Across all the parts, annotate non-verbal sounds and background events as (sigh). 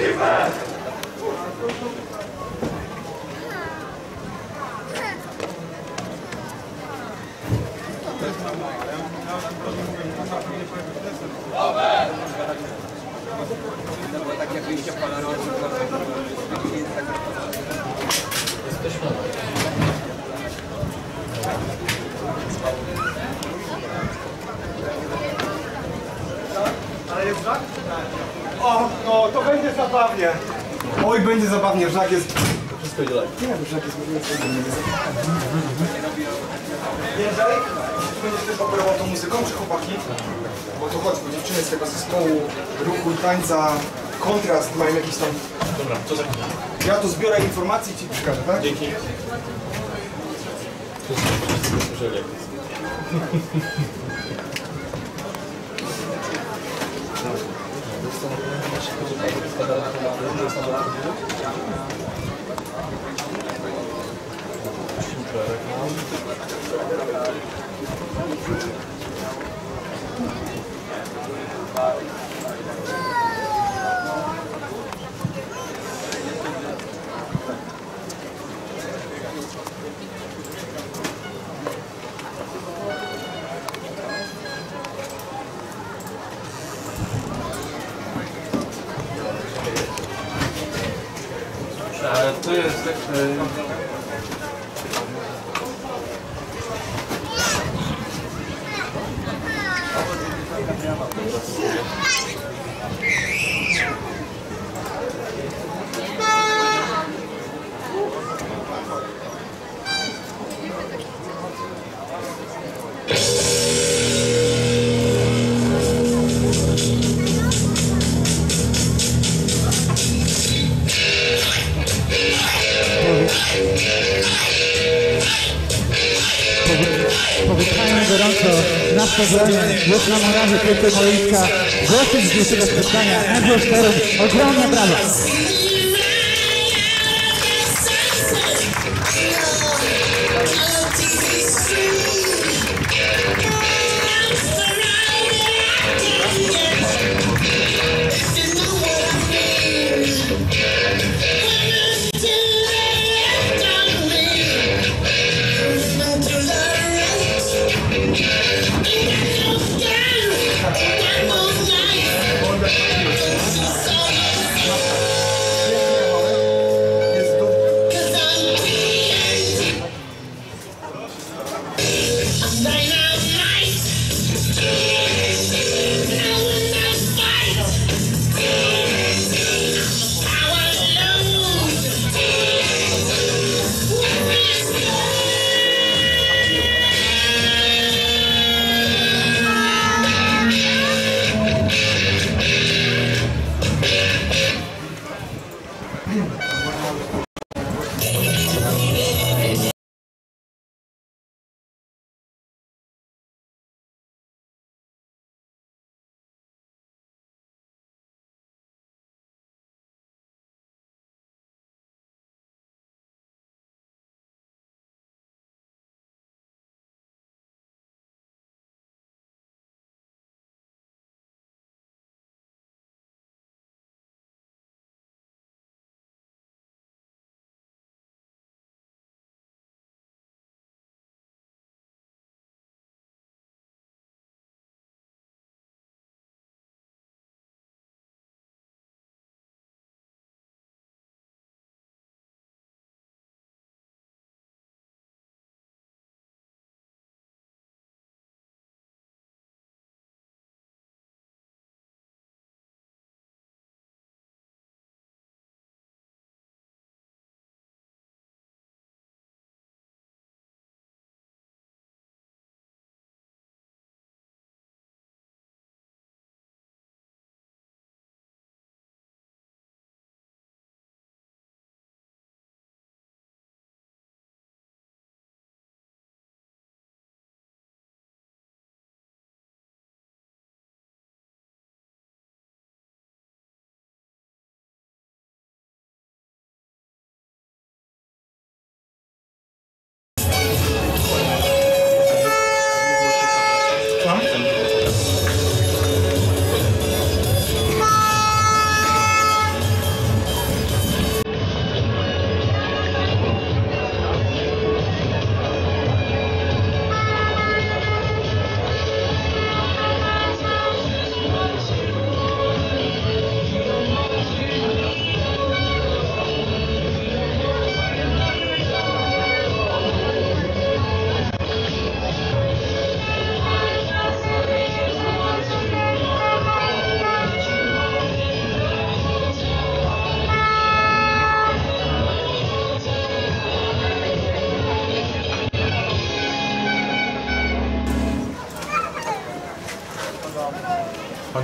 Możliwe! Jesteśmy. O, no to będzie zabawnie. Oj, będzie zabawnie, żak jest... Wszystko idzie lepiej. Nie, żak jest Jędrzej, będziesz też operował tą muzyką, czy chłopaki? Bo to chodź, bo dziewczyny z tego zespołu ruchu i tańca, kontrast mają jakiś tam... Dobra, co za Ja tu zbiorę informacje i ci przekażę, tak? Dzięki. Wszyscy słyszeli Gościem dzisiejszego spotkania Andrew Sterun. Ogromne brawa.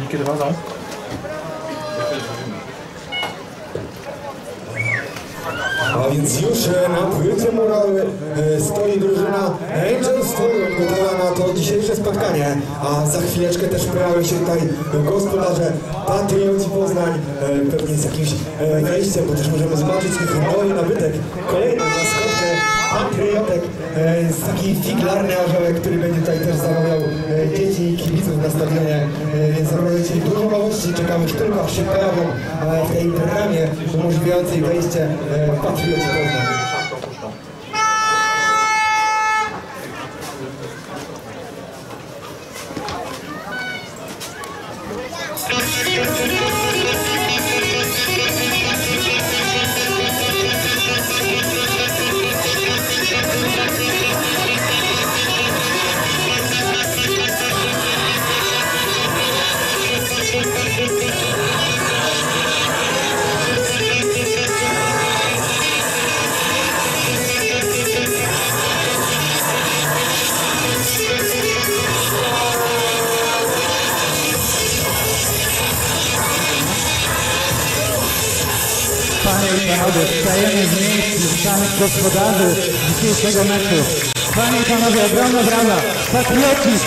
Kiedy wadzą? A więc już e, na płycie murały e, stoi drużyna Angels Forum gotowa na to dzisiejsze spotkanie. A za chwileczkę też pojawią się tutaj gospodarze Patrioci Poznań, e, pewnie z jakimś wejściem, bo też możemy zobaczyć ich umożliwiającej wejście e,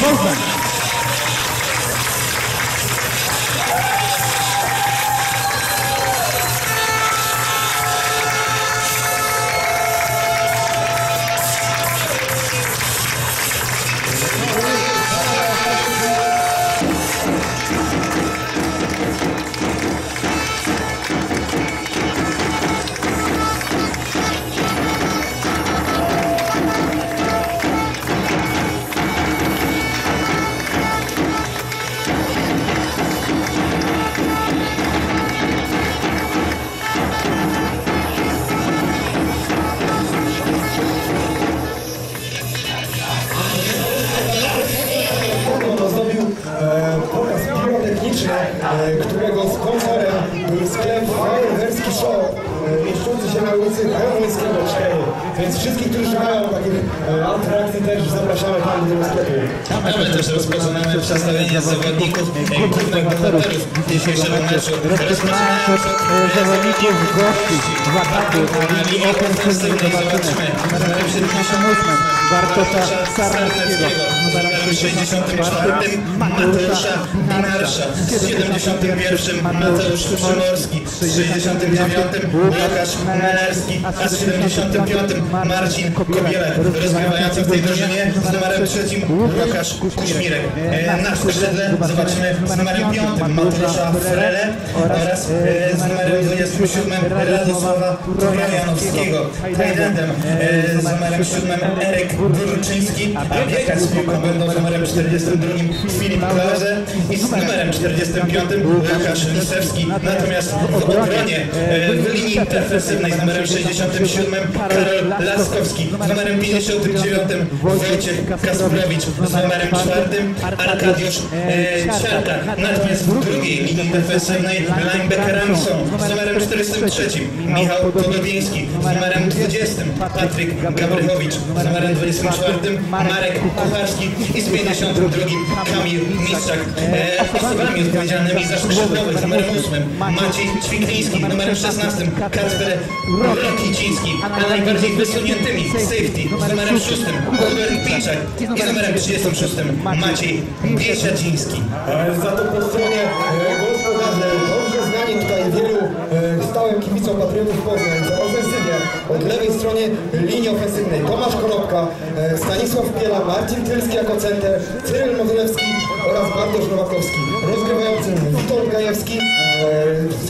Patrioci szukają takich e, atrakcji też zapraszamy tam do sklepu. My też rozpoczynamy przedstawienie zawodników i głównych bohaterów dzisiejszego meczu. Rozpoczynając od e, zawodników gości. W ataku na linii ofensywnej zobaczymy numerem 78 Bartosza numerem 64 Mateusza Minarsza, z 71 Mateusz Przymorski, z 69 Łukasz Melerski, a z 75 Marcin Kobielek, rozgrywający w tej drużynie z numerem trzecim Łukasz Kuśmirek. E, Na skrzydle zobaczymy z numerem 5 Mateusza Frele oraz e, z numerem 27 Radosława Trojanowskiego. Tajdentem z numerem 7 Eryk Burczyński, a biegać z piłką będą z numerem 42 Filip Klauze i z numerem 45 Łukasz Lisewski. Natomiast w obronie e, w linii defensywnej z numerem 67 Karol Laskowski, z numerem 59 Wojciech Kasprowicz, z numerem 4 Arkadiusz e, Ciarka. Natomiast w drugiej linii defensywnej linebackerami są z numerem 43 Michał Podobieński, z numerem 20 Patryk Gabrychowicz, z numerem 24 Marek Kucharski i z 52 Kamil Mistrzak. E, osobami odpowiedzialnymi za skrzydłowych z numerem 8 Maciej Ćwikliński, numerem 16 Kacper Rokiciński, a najbardziej wysuniętymi safety. Z numerem 6 Hubert Piczak i z numerem 36 Maciej Biesiadziński. E, Za to po stronie e, gospodarzy, dobrze znani tutaj wielu e, stałym kibicom Patriotów Poznań, za ofensywnie. Od lewej stronie linii ofensywnej Tomasz Konopka, e, Stanisław Piela, Marcin Tylski jako center, Cyryl Modylewski oraz Bartosz Nowakowski. Rozgrywającym Witold Gajewski,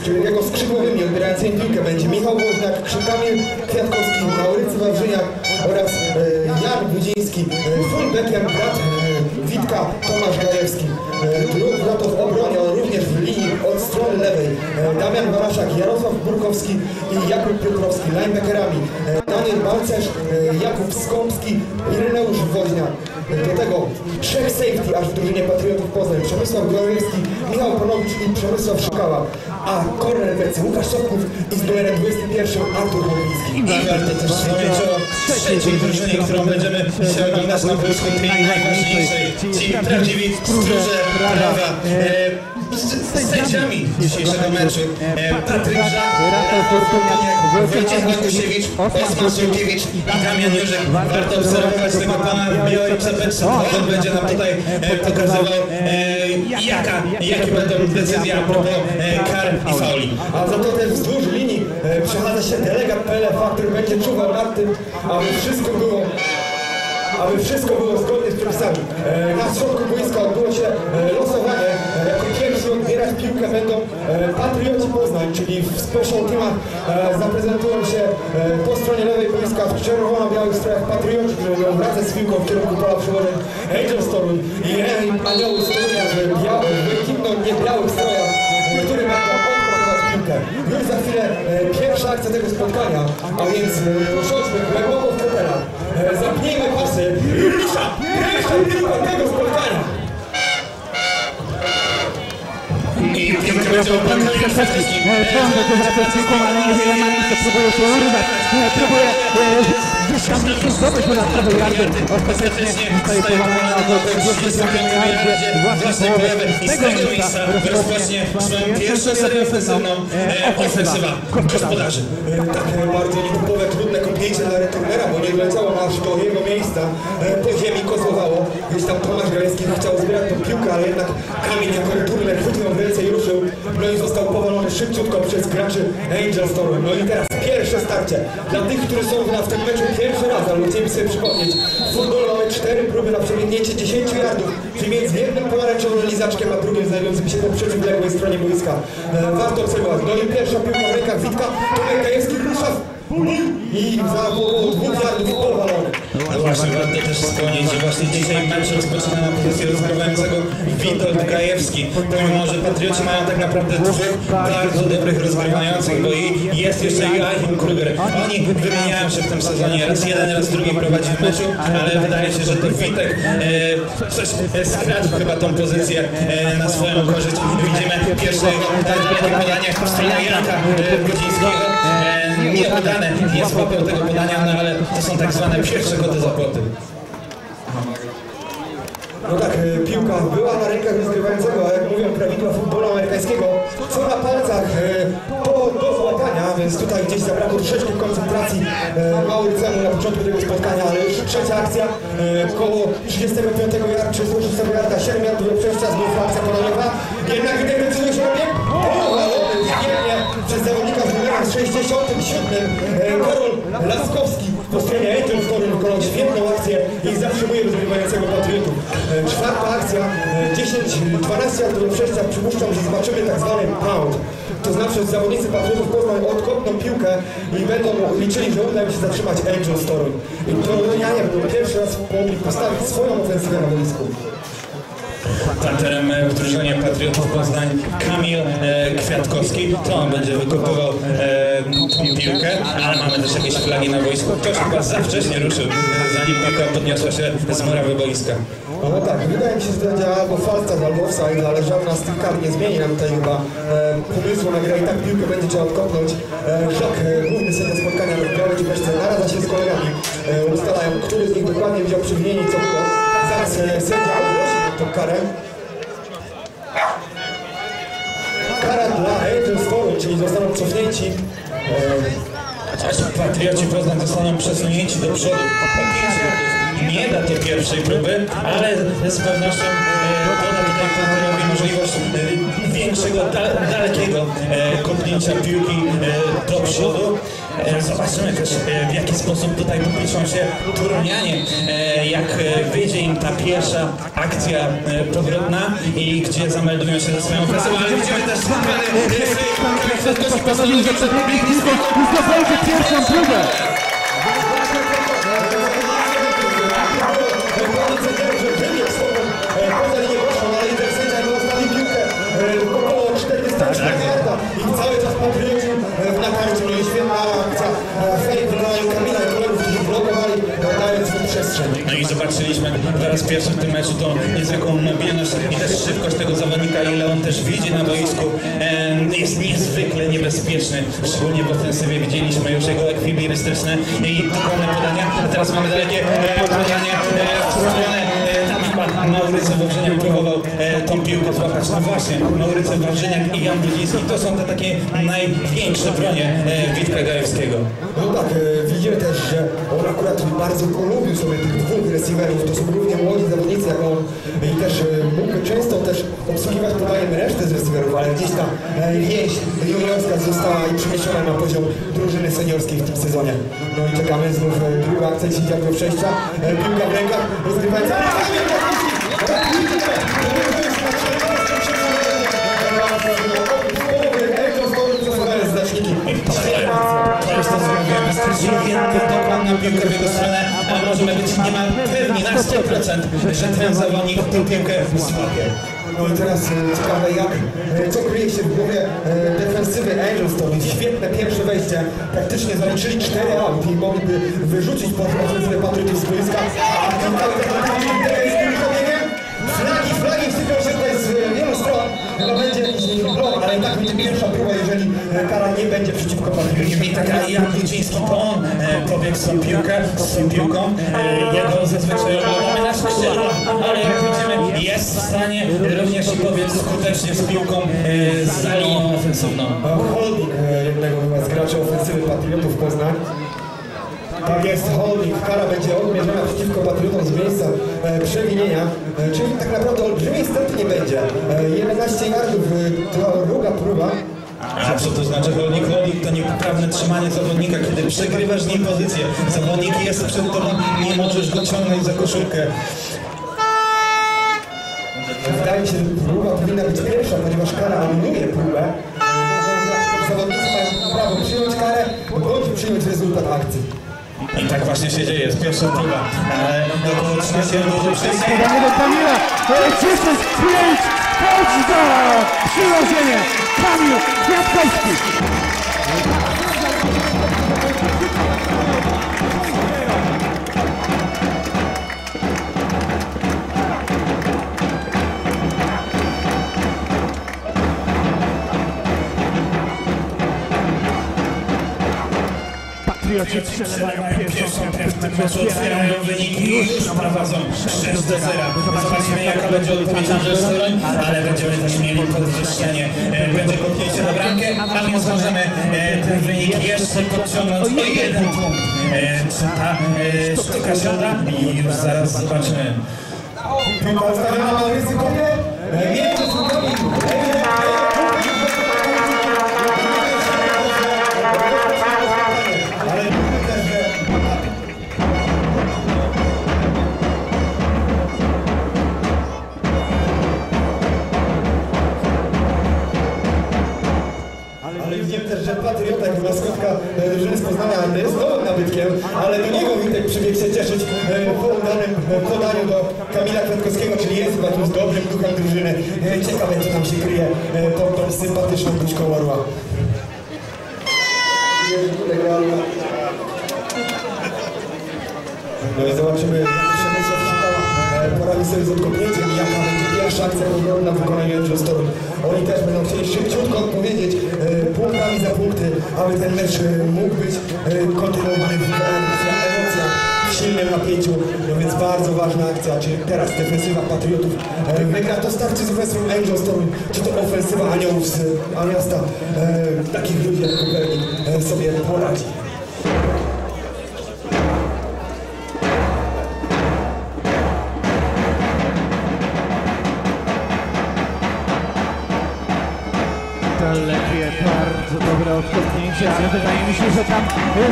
e, jego skrzydłowymi odbierającymi piłkę będzie Michał Woźniak, Kamil Kwiatkowski, Maurycy Wawrzyniak oraz e, Jan Budziński, e, fullbackiem brat e, Witka Tomasz Gajewski. E, za to w obronie, on również w linii od strony lewej. E, Damian Baraszak, Jarosław Burkowski i Jakub Piotrowski, linebackerami. E, Daniel Balcerz, e, Jakub Skąpski i Reneusz Woźniak. Do tego trzech safety aż w drużynie Patriotów Poznań. Przemysław Gorylski, Michał Panowicz i Przemysław Szukała. A korner w wersji Łukasz Soków i z numerem 21 Artur Chłowiński. I warto też wspomnieć o trzeciej drużynie, którą będziemy dzisiaj oglądać na boisku tej najważniejszej, ci prawdziwi stróże prawa. E, z sędziami dzisiejszego meczu e, Patryk Żak, Wojciech Makusiewicz, Osman Szulkiewicz i Damian Józek. Warto obserwować tego pana w białej czapeczce, bo on będzie nam tutaj e, pokazywał e, jaka, jakie będą decyzje a propos e, kar i fauli. A za to też wzdłuż linii e, przechadza się delegat PLF-a, który będzie czuwał nad tym, aby wszystko było aby wszystko było zgodnie z przepisami. E, na środku boiska odbyło się e, losowanie. E, jako pierwsi odbierać piłkę będą Patrioci Poznań, czyli w special teamach zaprezentują się po stronie lewej boiska w czerwono-białych strojach Patrioci, którzy będą wracać z piłką w kierunku pola przewożeń Angels Toruń i anioły z Torunia w białych, błękitno-niebiałych strojach, e, które będą. Już za chwilę e, pierwsza akcja tego spotkania, a więc e, usiądźmy głęboko w fotelach, e, zapnijmy pasy i rusza pierwsza piłka tego spotkania. Kamil Fetryski. Błąd do piłką, ale niewiele ma miejsca, próbuje się urwać, próbuje e, gdzieś tam zdobyć dodatkowe jardy. Ostatecznie zostaje powalony na około 45 jardzie własnej połowy. Z tego miejsca rozpocznie swoją pierwszą serię ofensywną ofensywa gospodarzy. Takie bardzo nietypowe, trudne kopnięcie dla returnera, bo nie wleciało aż do jego miejsca. E, Po ziemi kozłowało. Gdzieś tam Tomasz Gajewski chciał zbierać tą piłkę, ale jednak kamień jako returner chwycił w ręce i ruszył. No i został powalony szybciutko przez graczy Angels Toruń. No i teraz pierwsze starcie. Dla tych, którzy są na- w tym meczu pierwszy raz, albo chcieliby sobie przypomnieć. W futbolu mamy cztery próby na przebiegnięcie 10 yardów, czyli między jednym pomarańczowym lizaczkiem, a drugim znajdującym się po przeciwległej stronie boiska. E, warto obserwować. No i pierwsza piłka w rękach Witka, Tomek Gajewski rusza w i za około dwóch yardów powalony. No właśnie, warto też wspomnieć, że właśnie dzisiaj mecz rozpoczyna na pozycji rozgrywającego Witold Gajewski. Pomimo, że Patrioci mają tak naprawdę dwóch bardzo dobrych rozgrywających, bo i jest jeszcze Joachim Kruger. Oni wymieniają się w tym sezonie, raz jeden, raz drugi prowadzi w meczu, ale wydaje się, że to Witek e, coś e, skradł chyba tą pozycję e, na swoją korzyść. Widzimy pierwsze jego podanie w stronę Janka e. E, Nieudane, nie złapał tego podania, no ale to są tak zwane pierwsze koty za płoty. No tak, e, piłka była na rękach rozgrywającego, jak mówią prawidła futbolu amerykańskiego, co na palcach e, po, do złapania, więc tutaj gdzieś zabrakło troszeczkę koncentracji e, Maurycemu na początku tego spotkania, ale już trzecia akcja, koło 35 yarda, 36 yarda, 7 yardów przejścia, znów akcja podaniowa, jednak decyduje się na bieg, powalony zgięcie przez zawodnika z numerem 67, e, Karol Laskowski po stronie Angel Toruń wykonał świetną akcję i zatrzymuje rozgrywającego Patriotów. E, Czwarta akcja, e, 10-12 yardów do przejścia, przypuszczam, że zobaczymy tak zwany pound. To znaczy że zawodnicy Patriotów Poznań odkopną piłkę i będą liczyli, że uda im się zatrzymać Angel Toruń. I to ja nie będą pierwszy raz mogli postawić swoją ofensywę na boisku. Partnerem w drużynie Patriotów Poznań Kamil e, Kwiatkowski. To on będzie wykupywał e, tą piłkę, ale mamy też jakieś flagi na boisku. Ktoś chyba za wcześnie ruszył, zanim piłka podniosła się z murawy boiska. No tak, wydaje mi się, że to albo falta, albo offside, ale żadna z tych kart nie zmieni nam tutaj chyba e, pomysłu na grę i tak piłkę będzie trzeba odkopnąć. E, Żak, e, główny sędzia spotkania w białej czepeczce, naradza się z kolegami, e, ustalają, który z nich dokładnie wziął przewinienie co było. Zaraz e, sędzia ogłosi tą karę. Kara dla Angels Forum, czyli zostaną cofnięci. E, Chociaż Patrioci Poznań zostaną przesunięci do przodu o 5 metrów. Nie da to pierwszej próby, ale z pewnością e, doda tutaj Patrykowi możliwość e, większego, da, dalekiego kopnięcia piłki do przodu. E, Zobaczymy też e, w jaki sposób tutaj popiszą się Turonianie, e, jak e, wyjdzie im ta pierwsza akcja e, powrotna i gdzie zameldują się ze swoją ofensywą, ale widzimy też Postanowił, że piłką i zdobędzie pierwszą próbę. E, ale i ten sędzia go zostawił piłkę e, około 44 yarda i cały czas patrioci e, natarciu. No i świetna akcja fake wykonania Kamila kolegów, którzy blokowali, dając mu przestrzeń. No i zobaczyliśmy po raz pierwszy w tym meczu tą niezwykłą mobilność i też szybkość tego zawodnika, ile on też widzi na boisku. E, Jest niezwykle niebezpieczny, szczególnie w ofensywie widzieliśmy już jego ekwilibrystyczne i dokładne podania. A teraz mamy dalekie e, podanie w stronę chyba Maurycy Wawrzyniak próbował e, tą piłkę złapać. No właśnie, Maurycy Wawrzyniak i Jan Brudziński to są te takie największe bronie e, Witka Gajewskiego. Tak, e, widzimy też, że on akurat bardzo polubił sobie tych dwóch receiverów, to są równie młodzi zawodnicy jak on i też e, mógł często też obsługiwać podajem resztę z receiverów, ale gdzieś ta e, więź juniorska została i przeniesiona na poziom drużyny seniorskiej w tym sezonie. No i czekamy znów e, druga akcja dziesięciego przejścia, e, piłka w rękach, rozgrywająca. Niemal pewni na 100%, że ten zawodnik tę piłkę złapie. No i teraz e, ciekawe jak, e, co kryje się w głowie e, defensywy Angels, to jest świetne pierwsze wejście, praktycznie zaliczyli 4 aut i mogliby wyrzucić pod ofensywę z boiska, a tam chyba będzie blok, ale i tak będzie pierwsza próba, jeżeli e, kara nie będzie przeciwko Patrykom. I taka Jan Brudziński, to on e, pobiegł z tą piłkę, z tą piłką. E, jego zazwyczaj oglądamy na szczęście, ale jak widzimy jest w stanie również pobiec skutecznie z piłką za linią ofensywną. Holding jednego chyba z graczy ofensywy Patriotów Poznań. Tak jest, holding. Kara będzie odmierzona przeciwko Patriotom z miejsca e, przewinienia, e, czyli tak naprawdę olbrzymiej straty nie będzie. E, 11 yardów, e, to druga próba. A co to znaczy holding? Holding to niepoprawne trzymanie zawodnika, kiedy przegrywasz z nim pozycję. Zawodnik jest przed tobą, nie możesz go ciągnąć za koszulkę. Wydaje mi się, że próba powinna być pierwsza, ponieważ kara anuluje próbę. Zawodnicy mają prawo przyjąć karę, bądź przyjąć rezultat akcji. I tak właśnie się dzieje, jest pierwsza próba. Ale około 13 dużo przejścia. Podanie do Kamila. E, 10, 5, touchdown! Przyłożenie. Kamil Kwiatkowski. Patrioci przelewają pierwszą tym meczu otwierają wyniki już prowadzą 6 do 0. Zobaczymy jaka będzie odpowiedź Angelstoń, ale będziemy też mieli podwyższenie. E, Będzie kopnięcie na bramkę, a więc możemy e, ten wynik jeszcze podciągnąć o jeden punkt. E, ta sztuka siada? I już zaraz zobaczymy. Piłka ustawiona na ryzykowie. E, Jak maskotka e, drużyny z Poznania, jest nowym nabytkiem, ale do niego Witek przybiegł się cieszyć e, po udanym e, podaniu do Kamila Kwiatkowskiego, czyli jest chyba z dobrym duchem drużyny. E, Ciekawe, co tam się kryje e, pod tą sympatyczną buźką orła. Aby ten mecz e, mógł być e, kontynuowany w emocjach, w silnym napięciu, no więc bardzo ważna akcja, czy teraz defensywa Patriotów e, wygra to starcie z ofensywą Angelstorm, czy to ofensywa Aniołów z a miasta e, takich ludzi jak Kopernik sobie poradzi.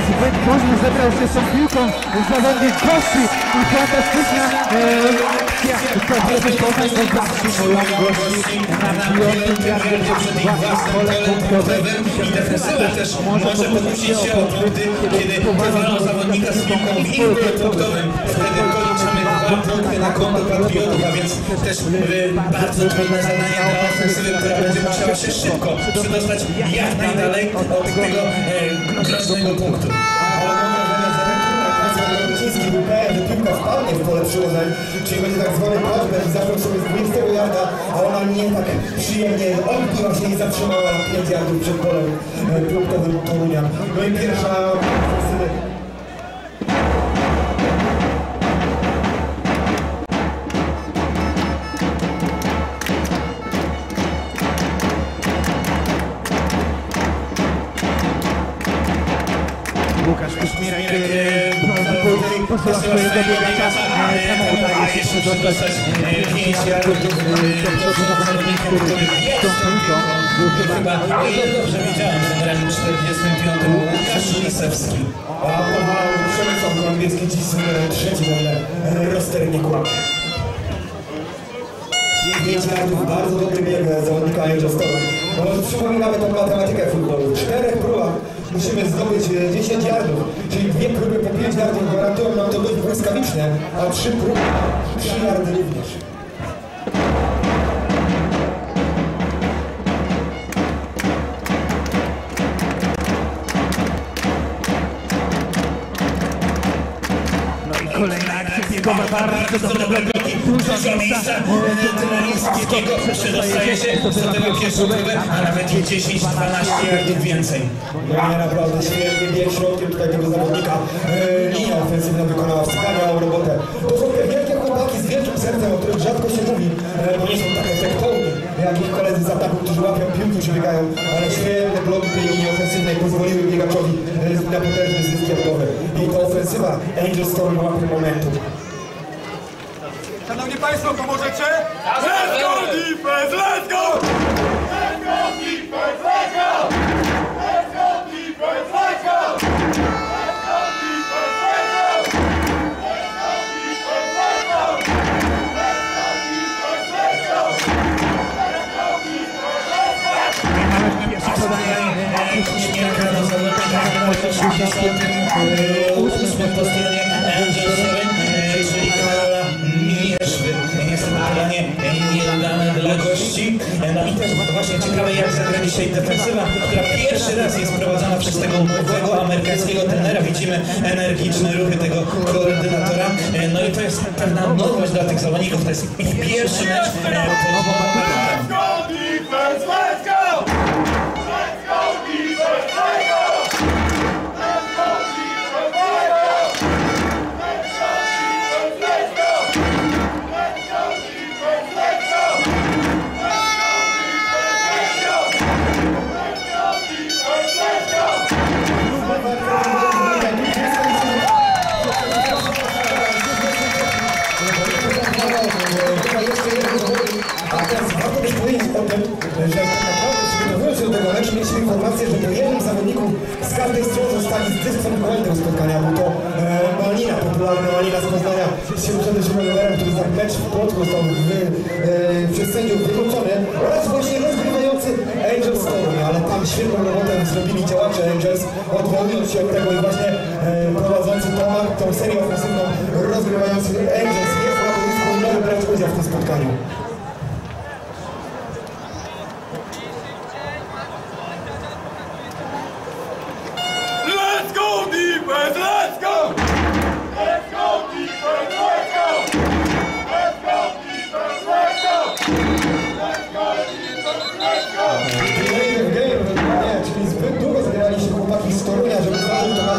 Zbyt późno zebrał się z tą piłką zawodnik gości i fantastyczna e, akcja. Kobiety Poznań to zatrzymują gości na piątym jardzie przed własnym pole punktowym. Może pokusić się o punkty, kiedy powalą zawodnika z piłką w innym punktowym. Punkty na konto Patriotów, a więc też bardzo trudne zadanie dla ofensywy, która będzie musiała się szybko przedostać jak najdalej od tego e, groźnego punktu. Piłka wpadnie w pole przyłożeń, czyli będzie tak zwany touchback i zaczął sobie z 20 yarda, a ona nie tak przyjemnie odbiła się i zatrzymała na 5 yardów przed polem e, punktowym Torunia. No i pierwsza ofensywy e, posyła swojego biegacza e, temu udaje się jeszcze dostać 5 yardów do przodu zawodnik, który z tą piłką był chyba dobrze widziałem, w numerem 45 Łukasz Lisewski. A Przemysław Gołębieski dziś ale e, roster nie kłamie. 5 yardów, bardzo dobry bieg zawodnika Storm. No, przypominamy tą matematykę futbolu. W czterech próbach musimy zdobyć e, 10 yardów, czyli dwie próby po 5 yardów gwarantują nam to dość błyskawicznie, a trzy próby, 3 yardy również. No i kolejna akcja biegowa, bardzo dobre bloki, dużo miejsca Trelińskiego przedostaje się do tego pierwszego a nawet i 10-12 yardów więcej. No nie, naprawdę świetny bieg środkiem tutaj tego zawodnika. E, linia ofensywna wykonała wspaniałą robotę. To są te wielkie chłopaki z wielkim sercem, o których rzadko się mówi, bo nie są tak efektowni jak ich koledzy z ataku, którzy łapią piłki czy biegają, ale świetne bloki tej linii ofensywnej pozwoliły biegaczowi e, na potężny zysk. I to ofensywa Angel Storm łapie momentu. Szanowni Państwo, pomożecie? Let's go defense, let's go! Let's go defense, let's go! Let's go defense, let's go! Let's go defense, let's go! Let's go defense, let's go! Dalekości. No i też właśnie ciekawe jak zagra dzisiaj defensywa, która pierwszy raz jest prowadzona przez tego nowego amerykańskiego trenera. Widzimy energiczne ruchy tego koordynatora. No i to jest pewna nowość dla tych zawodników. To jest ich pierwszy mecz mieliśmy informację, że po jednym zawodniku z każdej strony zostali zdyskwalifikowani tego spotkania. Był to e, Malina, popularny Malina z Poznania z 77 numerem, który za mecz w Płotku został wy, e, przez sędziów wykluczony oraz właśnie rozgrywający Angels Storm, ale tam świetną robotę zrobili działacze Angels, odwołując się od tego i właśnie e, prowadzący tą, tą serię ofensywną rozgrywający Angels jest na boisku i może brać udział w tym spotkaniu.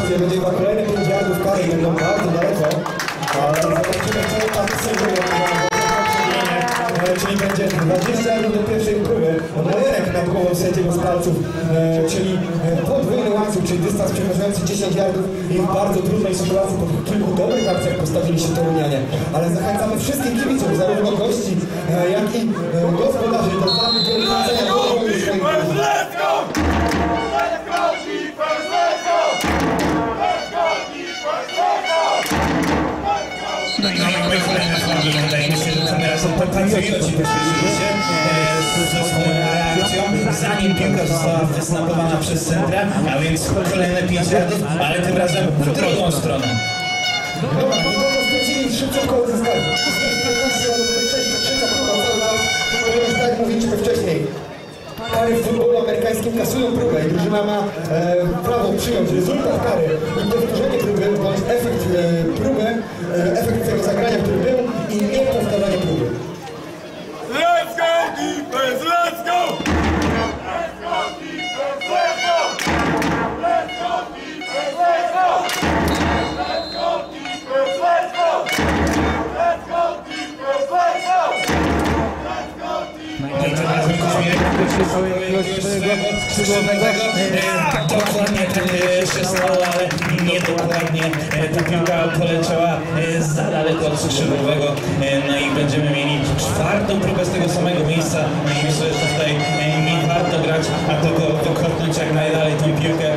Akcję. Będzie chyba kolejne 5 yardów kary, będą bardzo daleko. Ale zobaczymy, co tam sędziowie Czyli będzie 20 yardów do pierwszej próby. Mojerek nad głową sędziego z palców, e, czyli e, podwójny łańcuch, czyli dystans przekraczający 10 yardów i w bardzo trudnej sytuacji po kilku dobrych akcjach postawili się Torunianie. Ale zachęcamy wszystkich kibiców, zarówno gości, e, jak i gospodarzy do do swoich Defense, let's No się, że e, reakcją, zanim piłka została wysnapowana przez centra, a więc kolejne 5 yardów, ale tym razem w drugą stronę. Dobra, no to stracili szybko koło zyskali. 15 minut, 6 trzecia próba cały czas, ponieważ tak jak wcześniej, Pary w futbolu amerykańskim kasują próbę i drużyna ma e, prawo przyjąć rezultat kary i powtórzenie próby bądź efekt e, próby, e, efekt tego zagrania, który był i nie powtarzanie próby. Kuzmier jakiegoś swojego skrzydłowego. Tak, dokładnie tak e, się stało, ale nie dokładnie. E, Ta piłka poleciała e, za daleko od skrzydłowego. E, No i będziemy mieli czwartą próbę z tego samego miejsca. No i myślę, że tutaj e, nie warto grać, a tylko wykopnąć jak najdalej tą piłkę, e,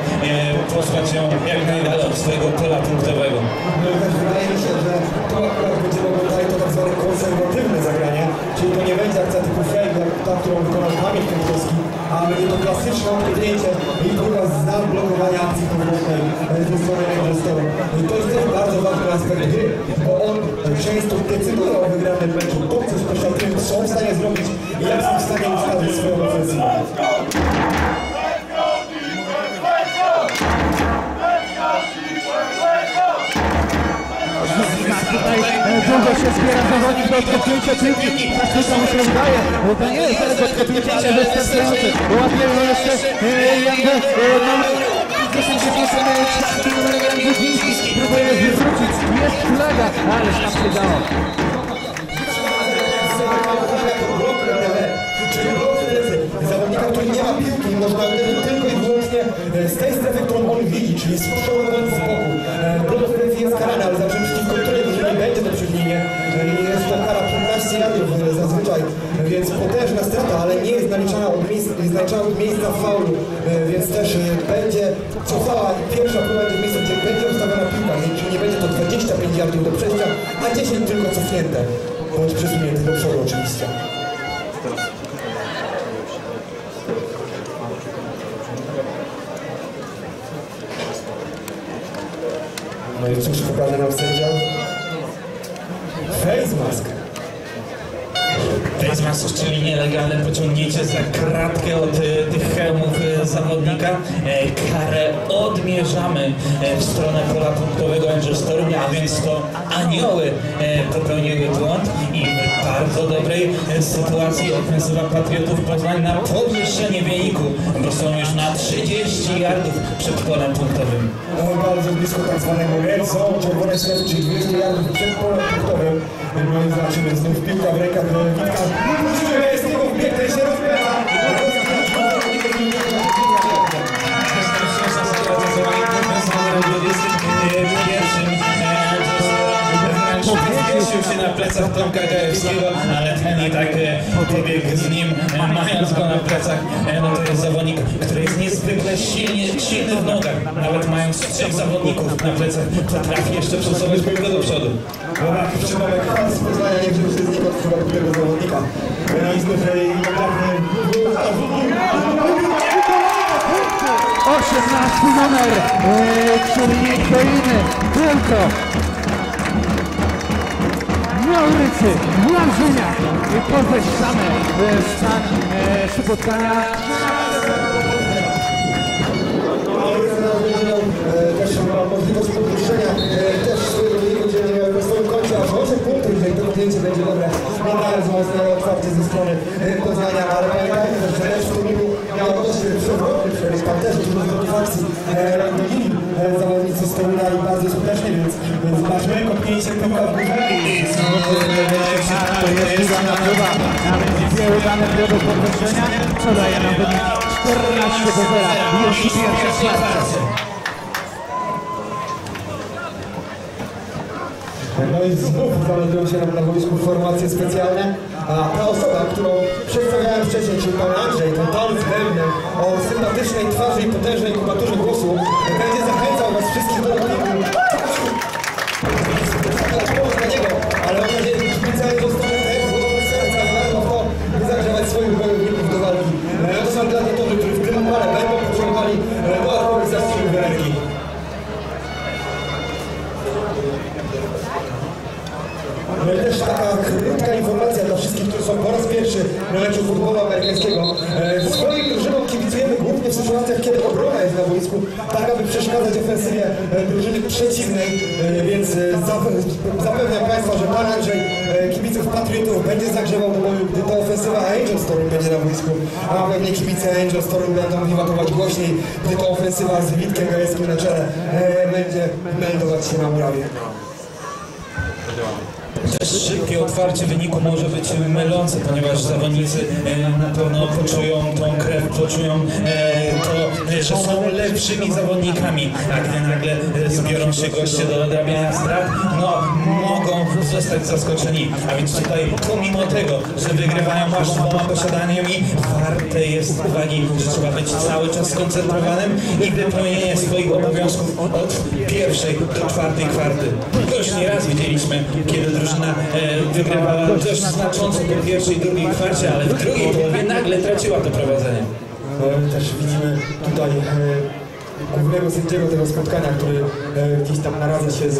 posłać ją jak najdalej od swojego pola punktowego. No i też wydaje mi się, że to akurat będzie mogło dać to tak zwane konserwatywne zagranie, czyli to nie będzie akcja typu jak ta, którą wykonał Kamil Kępkowski, a będzie to klasyczne odkrycie i próba znak blokowania akcji powrotnej e, ze strony Manchesteru. I to jest też bardzo ważny aspekt gry, bo on często decyduje o wygranym meczu. To, co specialistów są w stanie zrobić i jak są w stanie ustawić swoją ofensywę. Tutaj e, długo się zbiera zawodnik do odkopnięcia piłki. Praktyka mu się udaje. E, To nie jest daleko odkopnięcie, ale wystarczające. Łapie go jeszcze e, Jan numer 10 numer Jan Gudziński. Próbuje wyrzucić. Jest flaga, ależ tam się dało. Zawodnika, który nie ma piłki, można tylko i wyłącznie e, z tej strefy, którą on widzi, czyli z bądź z boku. E, Blok w plecy jest karany, ale zawsze przeciwko której drużynie będzie to przed linie. E, i Jest to kara 15 yardów e, zazwyczaj, e, więc potężna strata, ale nie jest naliczana od miejsca, jest naliczana od miejsca faulu, e, więc też e, będzie cofała pierwsza próba będzie w miejscu, gdzie będzie ustawiona piłka, nie- czyli nie będzie to 25 yardów do przejścia, a 10 tylko cofnięte, bądź przesunięte do przodu oczywiście. Cóż pokaże nam sędzia? Face mask. Face mask, czyli nielegalne pociągnięcie za kratkę od e, tych hełmów e, zawodnika. E, Karę odmierzamy w stronę pola punktowego Manchesteru, a więc to anioły e, popełniły błąd i w bardzo dobrej e, sytuacji ofensywa Patriotów Poznań na podwyższenie wyniku, bo są już na 30 yardów przed polem punktowym. No, bardzo blisko tak zwanego red zone, czerwone czyli 200 yardów przed polem punktowym. No i zobaczymy, znów piłka w rękach e, Witka. Możliwe jest się Zmieścił się na plecach Tomka Gajewskiego, ale ten i tak e, pobiegł z nim, e, mając go na plecach. E, No to jest zawodnik, który jest niezwykle silnie, silny w nogach. Nawet mając trzech zawodników na plecach, potrafi jeszcze przesuwać piłkę do przodu. Dobra, z Poznania, nie się znikąd w przypadku tego zawodnika. No i znów i naprawdę... 18 numer, e, czyli nie kto inny, tylko Maurycy, Błażyniak, podwyższamy e, stan e, spotkania. E, też ma możliwość podwyższenia e, też 8 punktów, jeżeli to podjęcie będzie strony e, Poznania, ale pamiętajmy też, w turnieju miał dość przewrotny przebieg, tam też zawodnicy z Toruna i bardzo skutecznie, więc, zobaczmy kopnięcie piłka w górze. To jest udana próba, nawet dwie udane próby podwyższenia, co daje nam wynik 14 do 0. Już. No i znów znajdują się nam na boisku formacje specjalne, a ta osoba, którą przedstawiałem wcześniej, czyli pan Andrzej, ten pan pewny o sympatycznej twarzy i potężnej kubaturze głosu, będzie zachęcał was wszystkich do niego, ale mam nadzieję, że szpicały zostaną na meczu futbolu amerykańskiego. E, Swoim drużynom kibicujemy głównie w sytuacjach, kiedy obrona jest na boisku, tak aby przeszkadzać ofensywie e, drużyny przeciwnej, e, więc zapewniam Państwa, że Pan Andrzej kibiców Patriotów będzie zagrzewał do boju, gdy to ofensywa Angels Storm będzie na boisku, a pewnie kibice Angels Storm będą wiwatować głośniej, gdy ta ofensywa z Witkiem Gajewskim na czele będzie meldować się na murawie. Szybkie otwarcie wyniku może być mylące, ponieważ zawodnicy e, na pewno poczują tą krew, poczują e, że są lepszymi zawodnikami, a gdy nagle e, zbiorą się goście do odrabiania strat, no mogą zostać zaskoczeni. A więc tutaj pomimo tego, że wygrywają aż dwoma posiadaniami, warte jest uwagi, że trzeba być cały czas skoncentrowanym i wypełnienie swoich obowiązków od pierwszej do czwartej kwarty. To już nieraz widzieliśmy, kiedy drużyna e, wygrywała dość znacząco po pierwszej i drugiej kwarcie, ale w drugiej połowie nagle traciła to prowadzenie. E, Też widzimy tutaj e, głównego sędziego tego spotkania, który gdzieś tam naradza się z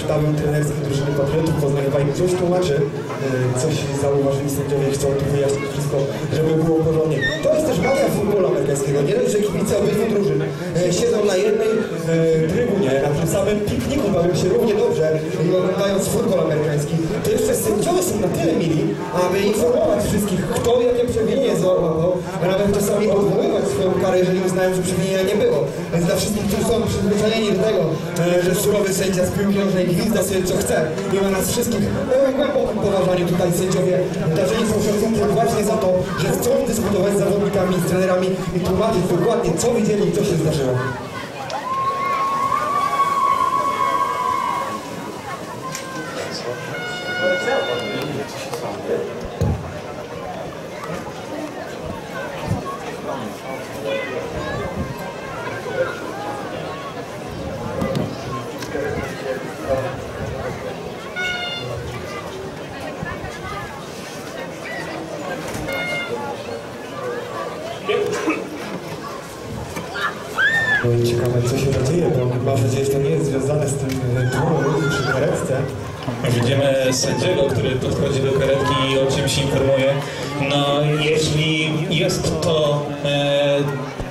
sztabem trenerskim drużyny Patriotów Poznań, chyba im coś tłumaczy, e, coś zauważyli sędziowie, chcą tu wyjaśnić wszystko, żeby było porządnie. To jest też magia futbolu amerykańskiego. Nie dość, że kibice obydwu drużyn e, siedzą na jednej e, trybunie, na tym samym pikniku, bawią się równie dobrze i oglądając futbol amerykański, to jeszcze sędziowie są na tyle mili, aby informować wszystkich, kto jakie przewinienie złapał, a nawet czasami odwoływać swoją karę, jeżeli uznają, że przewinienia nie było. Więc dla wszystkich, którzy są przyzwyczajeni do tego, e, że surowy sędzia z piłki nożnej gwizda sobie co chce, nie ma nas wszystkich e, głębokim poważaniu tutaj sędziowie darzeni są szacunkiem właśnie za to, że chcą dyskutować z zawodnikami, z trenerami i tłumaczyć dokładnie, co widzieli i co się zdarzyło. Ciekawe, co się dzieje, bo mam nadzieję, że to nie jest związane z tym e, tłumem ludzi przy karetce. Widzimy sędziego, który podchodzi do karetki i o czymś informuje. No, jeśli jest to e,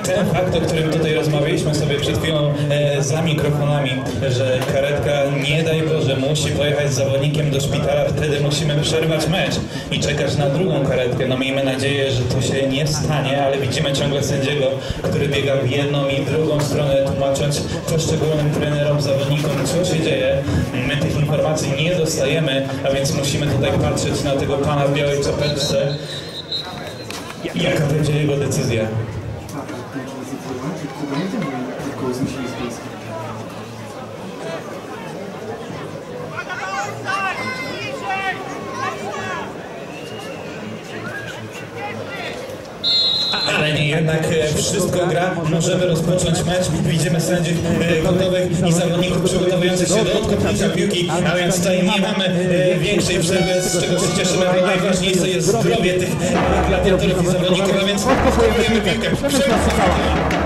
ten fakt, o którym tutaj rozmawialiśmy sobie przed chwilą e, za mikrofonami, że karetka, nie daj Boże, musi pojechać z zawodnikiem do szpitala, wtedy musimy przerwać mecz i czekać na drugą karetkę. No miejmy nadzieję, że to się nie stanie, ale widzimy ciągle sędziego, który biega w jedną i drugą stronę, tłumacząc poszczególnym trenerom, zawodnikom, co się dzieje. My tych informacji nie dostajemy, a więc musimy tutaj patrzeć na tego pana w białej czapeczce. Jaka będzie jego decyzja? Jednak e, wszystko gra. Możemy rozpocząć mecz. Widzimy sędziów e, gotowych i zawodników przygotowujących się do odkopnięcia piłki, a więc tutaj nie mamy e, większej przerwy, z czego się cieszymy, bo najważniejsze jest zdrowie tych gladiatorów i zawodników, a więc odkopujemy piłkę. Przebija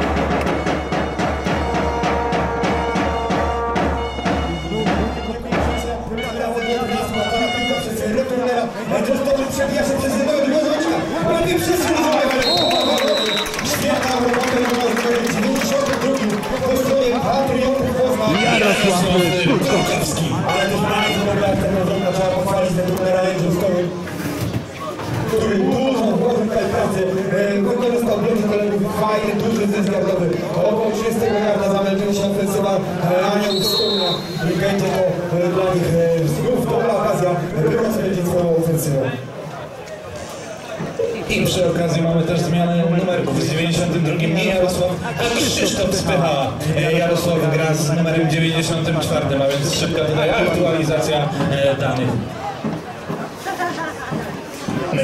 Anioł będzie to e, dla nich e, znów dobra okazja, by rozpędzić swoją ofensywą. I przy okazji mamy też zmianę numerków z 92. Nie Jarosław, a Krzysztof Spychała. E, Jarosław gra z numerem 94, a więc szybka tutaj aktualizacja danych.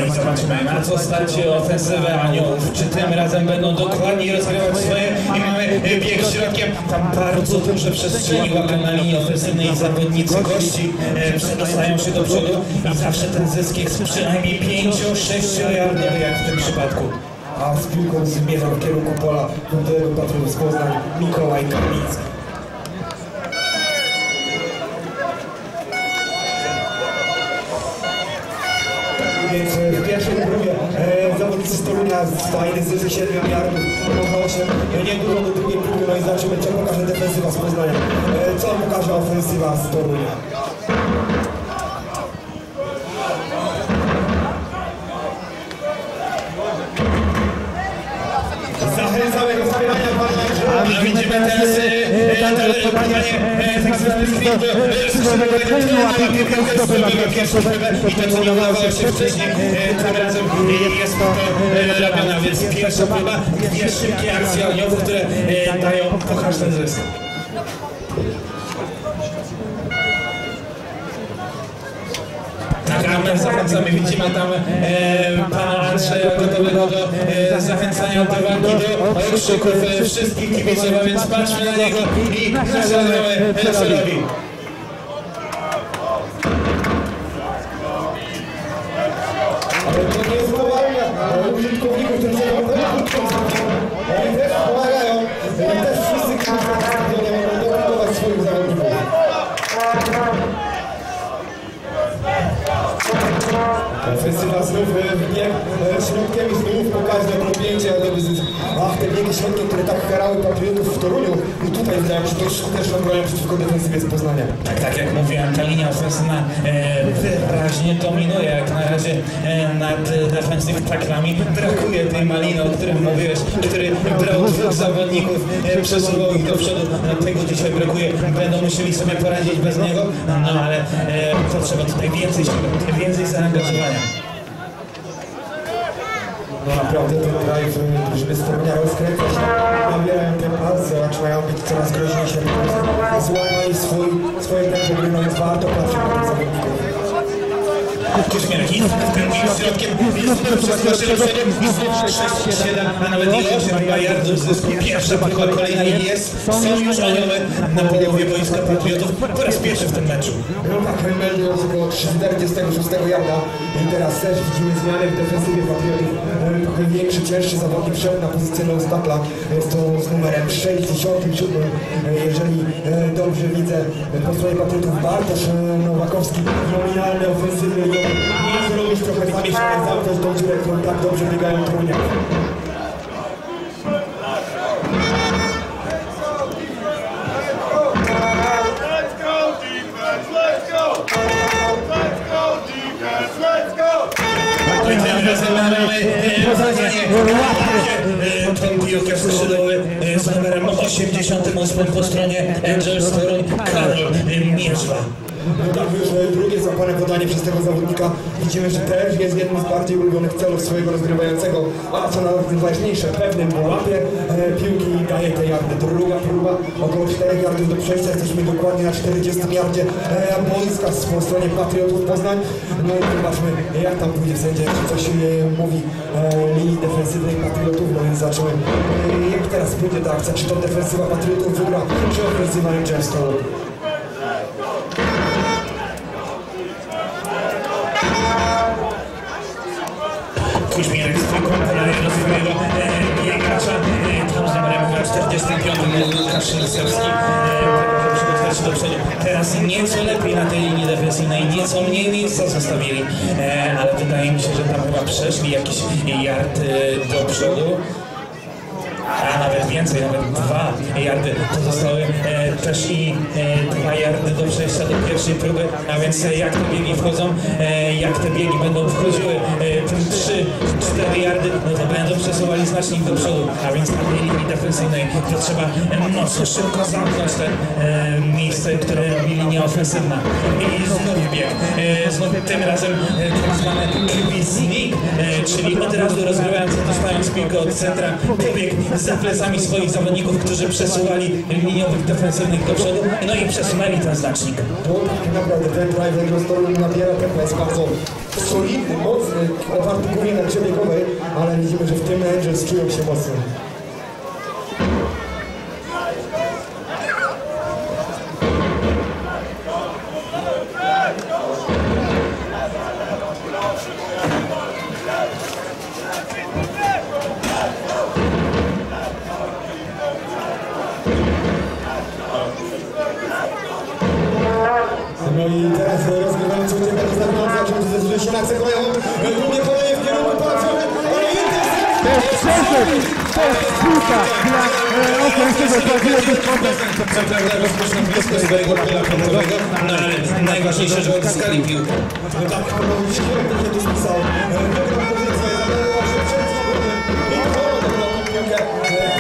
I zobaczymy, stać się ofensywę aniołów. Czy tym razem będą dokładniej rozgrywać swoje i mamy bieg środkiem. Tam bardzo duże przestrzeni łapią na linii ofensywnej zawodnicy gości. E, przedostają się do przodu i zawsze ten zysk jest przynajmniej 5-6 jardowy jak w tym przypadku. A z piłką zmierzał w kierunku pola którego patrzył z Poznań Mikołaj Kamiński. Torunia stajny z 7 yardów, można 8, nie dużo do drugiej próby, no i zobaczymy, co pokaże defensywa z Poznania, e, co pokaże ofensywa z Torunia. A widzimy teraz e, dalej podanie e, tak zwanego skrzydłowego trenu, a piłkę zdobywa pierwszą I to nie udawało się wcześniej, e, tym razem jest to e, robione, więc pierwsza próba, dwie szybkie akcje ogniowe, które e, dają ten zestaw. Nagramy, zachęcamy, widzimy tam e, pana Andrzeja gotowego e, zachęcania do walki, do okrzyków e, wszystkich kibiców, a więc patrzmy na niego i nagramy celowi. E, e, środkiem i znów pokaźne podpięcie, ach, te biegi środkiem, które tak karały patriotów w Toruniu i tutaj wydaje się dość skuteczną bronią przeciwko defensywie z Poznania. Tak, tak jak mówiłem, ta linia ofensywna e, wyraźnie dominuje jak na razie e, nad e, defensyw taklami. Brakuje tej maliny, o którym mówiłeś, który brał dwóch zawodników, e, przesuwał ich do przodu. E, Tego dzisiaj brakuje. Będą musieli sobie poradzić bez niego, no ale e, to trzeba tutaj więcej, więcej zaangażowania. No naprawdę ten drive drużyny z Torunia rozkręca się, nabierają tempa, zaczynają być coraz groźniejsze, złamali swój, swoje tempo gry, no więc warto patrzeć na tych zawodników. Środkiem, jest to przeskoczył środkiem, 6, 7, a nawet i 8 yardów zysku. Pierwsza próba, kolejna jest. Są już anioły na połowie wojska patriotów po raz pierwszy w tym meczu. Grupa Kremeldy jest około 46 yarda i teraz też widzimy zmiany w defensywie Patriotów. Trochę większy, cięższy zawodnik wszedł na pozycję Neustakla. Jest to z numerem 67. E, Jeżeli e, dobrze widzę po stronie Patriotów Bartosz e, Nowakowski, nominalny, ofensywny nie zrobić trochę zamieszania, zamknąć tą dziurę, tak dobrze biegają Truniak. Let's go, defense! Let's go! Let's go, defense! Let's go! I tym razem mamy e, podanie. E, Tą piłkę skrzydłowy e, z numerem 88 po stronie Angels Toruń Karol e, Mierzwa. No tak, już drugie zapane podanie przez tego zawodnika. Widzimy, że też jest jednym z bardziej ulubionych celów swojego rozgrywającego, a co najważniejsze, pewnym, bo łapie e, piłki i daje te yardy. Druga próba, około 4 yardów do przejścia, jesteśmy dokładnie na 40 yardzie e, boiska po stronie Patriotów Poznań. No i zobaczmy, jak tam pójdzie sędzia, czy coś e, mówi e, linii defensywnej Patriotów, no więc zobaczymy, e, jak teraz pójdzie ta akcja, czy to defensywa Patriotów wygra, czy ofensywa Rangers piłką podaje do swojego. E, Tam z numerem 45 Łukasz Lisowski. Przygotowuje się do przodu. Teraz nieco lepiej na tej linii defensywnej, nieco mniej miejsca zostawili, e, ale wydaje mi się, że tam chyba przeszli jakiś yard e, do przodu. A nawet więcej, nawet dwa yardy. To zostały e, też i e, dwa yardy do przejścia do pierwszej próby, a więc e, jak te biegi wchodzą, e, jak te biegi będą wchodziły, e, tym trzy, cztery yardy, no to będą przesuwali znacznik do przodu, a więc na tej linii defensyjnej to trzeba mocno szybko zamknąć te e, miejsce, które robi linia ofensywna. I znów bieg, e, znów tym razem e, tak zwany QB sneak, e, czyli od razu rozgrywający, dostając piłkę od centra, pobieg za plecami swoich zawodników, którzy przesuwali liniowych defensywnych do przodu, no i przesunęli ten znacznik. Tak naprawdę ten drive Eaglestoru nabiera tempa, jest bardzo solidny, mocny, oparty głównie na biegowej, ale widzimy, że w tym Angels czują się mocno. No i teraz rozgrywający ucieka do zewnątrz, zaczął ze się na cechują. Drugie podanie w kierunku Polaczony, ale intercepcja! To jest przeszedł, to jest piłka dla e, jest no ale najważniejsze, że odzyskali piłkę. Tak, Koro dobrał tą piłkę.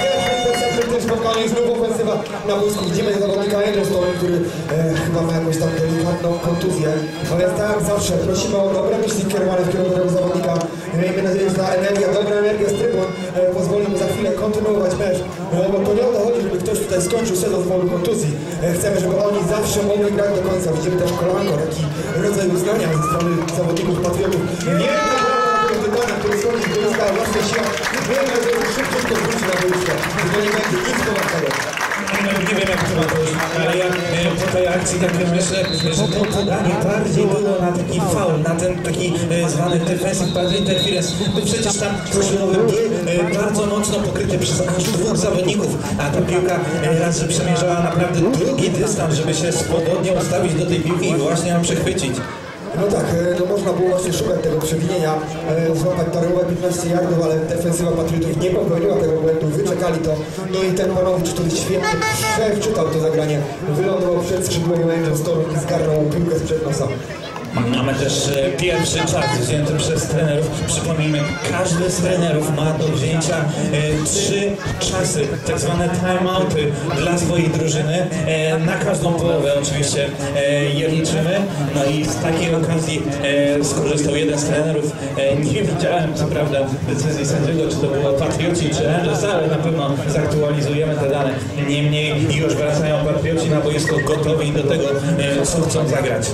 Pierwszy interception w tym spotkaniu i znów ofensywa na boisku. Widzimy zawodnika Edelstone, który e, chyba ma jakąś tam delikatną kontuzję. Ale tak jak zawsze prosimy o dobre myśli kierowane w kierunku tego zawodnika. Miejmy nadzieję, że ta energia, dobra energia z trybun e, pozwoli mu za chwilę kontynuować mecz. E, bo to nie o to chodzi, żeby ktoś tutaj skończył sezon z powodu kontuzji. E, chcemy, żeby oni zawsze mogli grać do końca. Widzimy też kolanko, taki rodzaj uznania ze strony zawodników patriotów. Nie tego wykonania, który schodzi boiska o własnych siłach. Wiemy, że szybciutko wróci na boisko. To nie będzie nic ponadnego. Nawet nie wiem jak to ma pójść, ale ja e, po tej akcji tak myślę, że to podanie bardziej było na taki faul, na ten taki e, zwany defensive pass interference. Bo przecież tam skrzydłowy był e, bardzo mocno pokryty przez aż dwóch zawodników, a ta piłka e, raz, że przemierzała naprawdę długi dystans, żeby się swobodnie ustawić do tej piłki i właśnie ją przechwycić. No tak, e, no można było właśnie szukać tego przewinienia, e, złapać darmowe 15 yardów, ale defensywa Patriotów nie popełniła tego błędu, wyczekali to. No i ten Panowicz, który świetnie przeczytał to zagranie, wylądował przed skrzydłem Angel Storm i zgarnął piłkę sprzed nosa. Mamy też e, pierwszy czas wzięty przez trenerów. Przypomnijmy, każdy z trenerów ma do wzięcia e, trzy czasy, tak zwane timeouty dla swojej drużyny. E, na każdą połowę oczywiście je liczymy. No i z takiej okazji skorzystał jeden z trenerów. Nie widziałem co prawda decyzji sędziego, czy to było Patrioci, czy Angels, ale na pewno zaktualizujemy te dane. Niemniej już wracają Patrioci na boisko gotowi do tego, co chcą zagrać.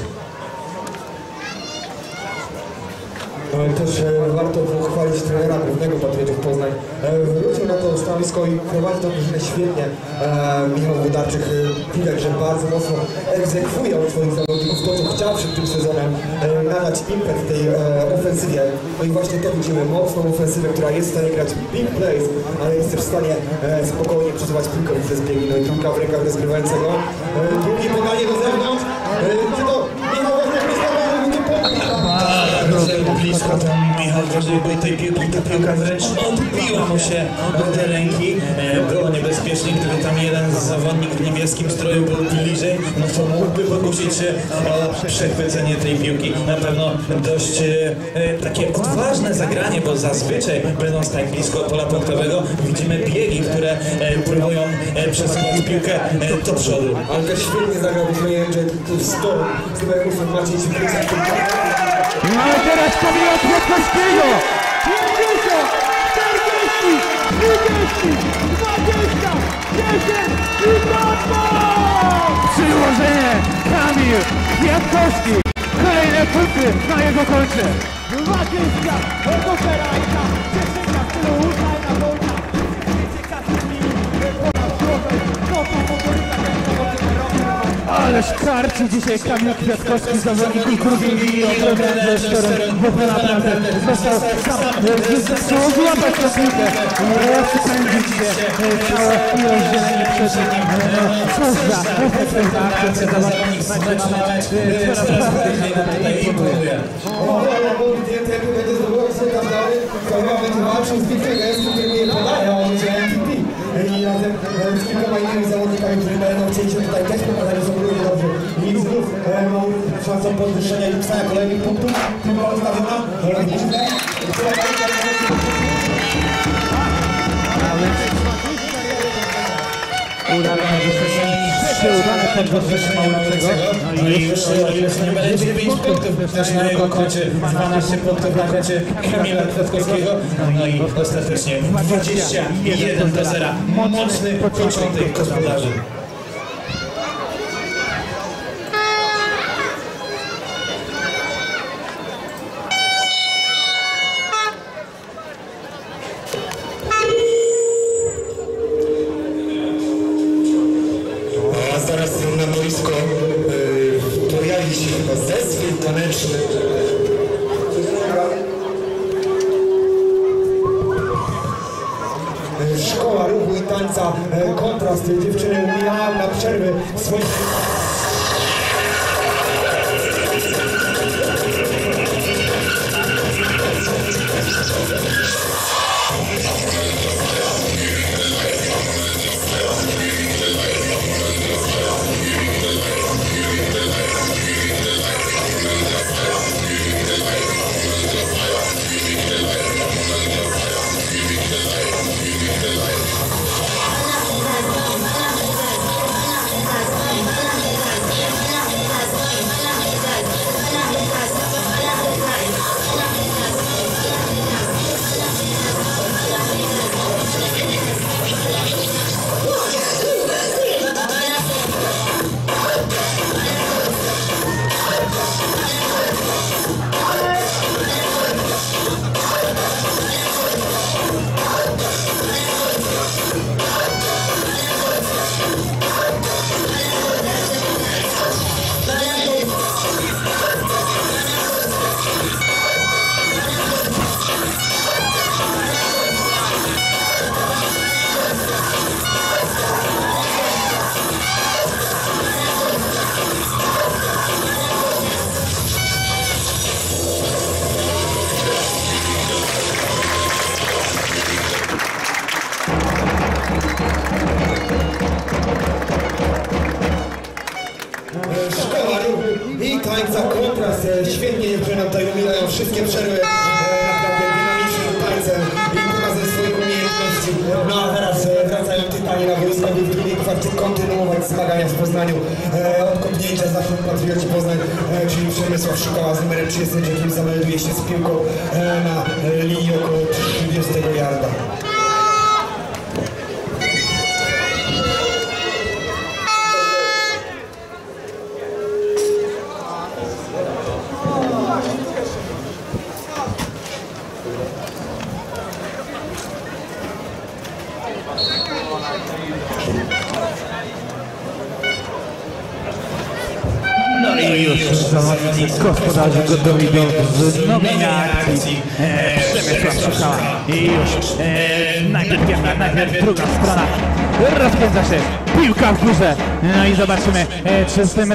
No i też e, warto pochwalić trenera głównego Patriotów Poznań. E, wrócił na to stanowisko i prowadzi tą drużynę świetnie. E, Michał Wodarczyk e, widać, że bardzo mocno egzekwuje od swoich zawodników to, co chciał przed tym sezonem, e, nadać impet tej e, ofensywie. No i właśnie to widzimy, mocną ofensywę, która jest w stanie grać big plays, ale jest też w stanie e, spokojnie przesuwać piłkę przez biegi. No i piłka w rękach rozgrywającego. E, drugie podanie do zewnątrz. Bardzo blisko tam Drożdżej był tej piłki, ta piłka wręcz odbiła mu się do tej ręki. E, Było niebezpiecznie, gdyby tam jeden z zawodnik w niebieskim stroju był bliżej, no to mógłby pokusić się o przechwycenie tej piłki. Na pewno dość e, e, takie odważne zagranie, bo zazwyczaj będąc tak blisko pola punktowego widzimy biegi, które e, próbują e, przesunąć piłkę e, do przodu. Ale też świetnie zagrał Angel Storm. Z jak muszę wrócić. No ale teraz Kamila Kwiatkowskiego! 50, 40, 30, 20, 10 i brawo! Przyłożenie Kamil Kwiatkowski! Kolejne punkty na jego koncie! 20 od Operajka! 10 w stylu Utajna Ależ karci dzisiaj Kamil Kwiatkowski, zawodnik drugiej linii obrony Zesztorem, bo naprawdę został sam, chciał złapać tę piłkę, rozpędzić się, całe ilość zieleni przed nim, no cóż za efektywna akcja, zawodnik O, ale bo ten będzie zdobywał sobie tam dalej, to będzie walczył z Wiktorem który mnie podaje, on będzie MVP. I razem e, z kilkoma innymi zawodnikami, którzy będą chcieli się tutaj też pokazać, że są dobrzy. I znów mam szansą podwyższenia i pisania kolejnych punktów. Piłka ustawiona. e, nieźle. Udane podwyższenie, udane podwyższenie małego. No i już, nie będzie 5 punktów też na jego koncie, 12 punktów na koncie Kamila Kwiatkowskiego. No i ostatecznie 21 do 0. Mocny początek gospodarzy.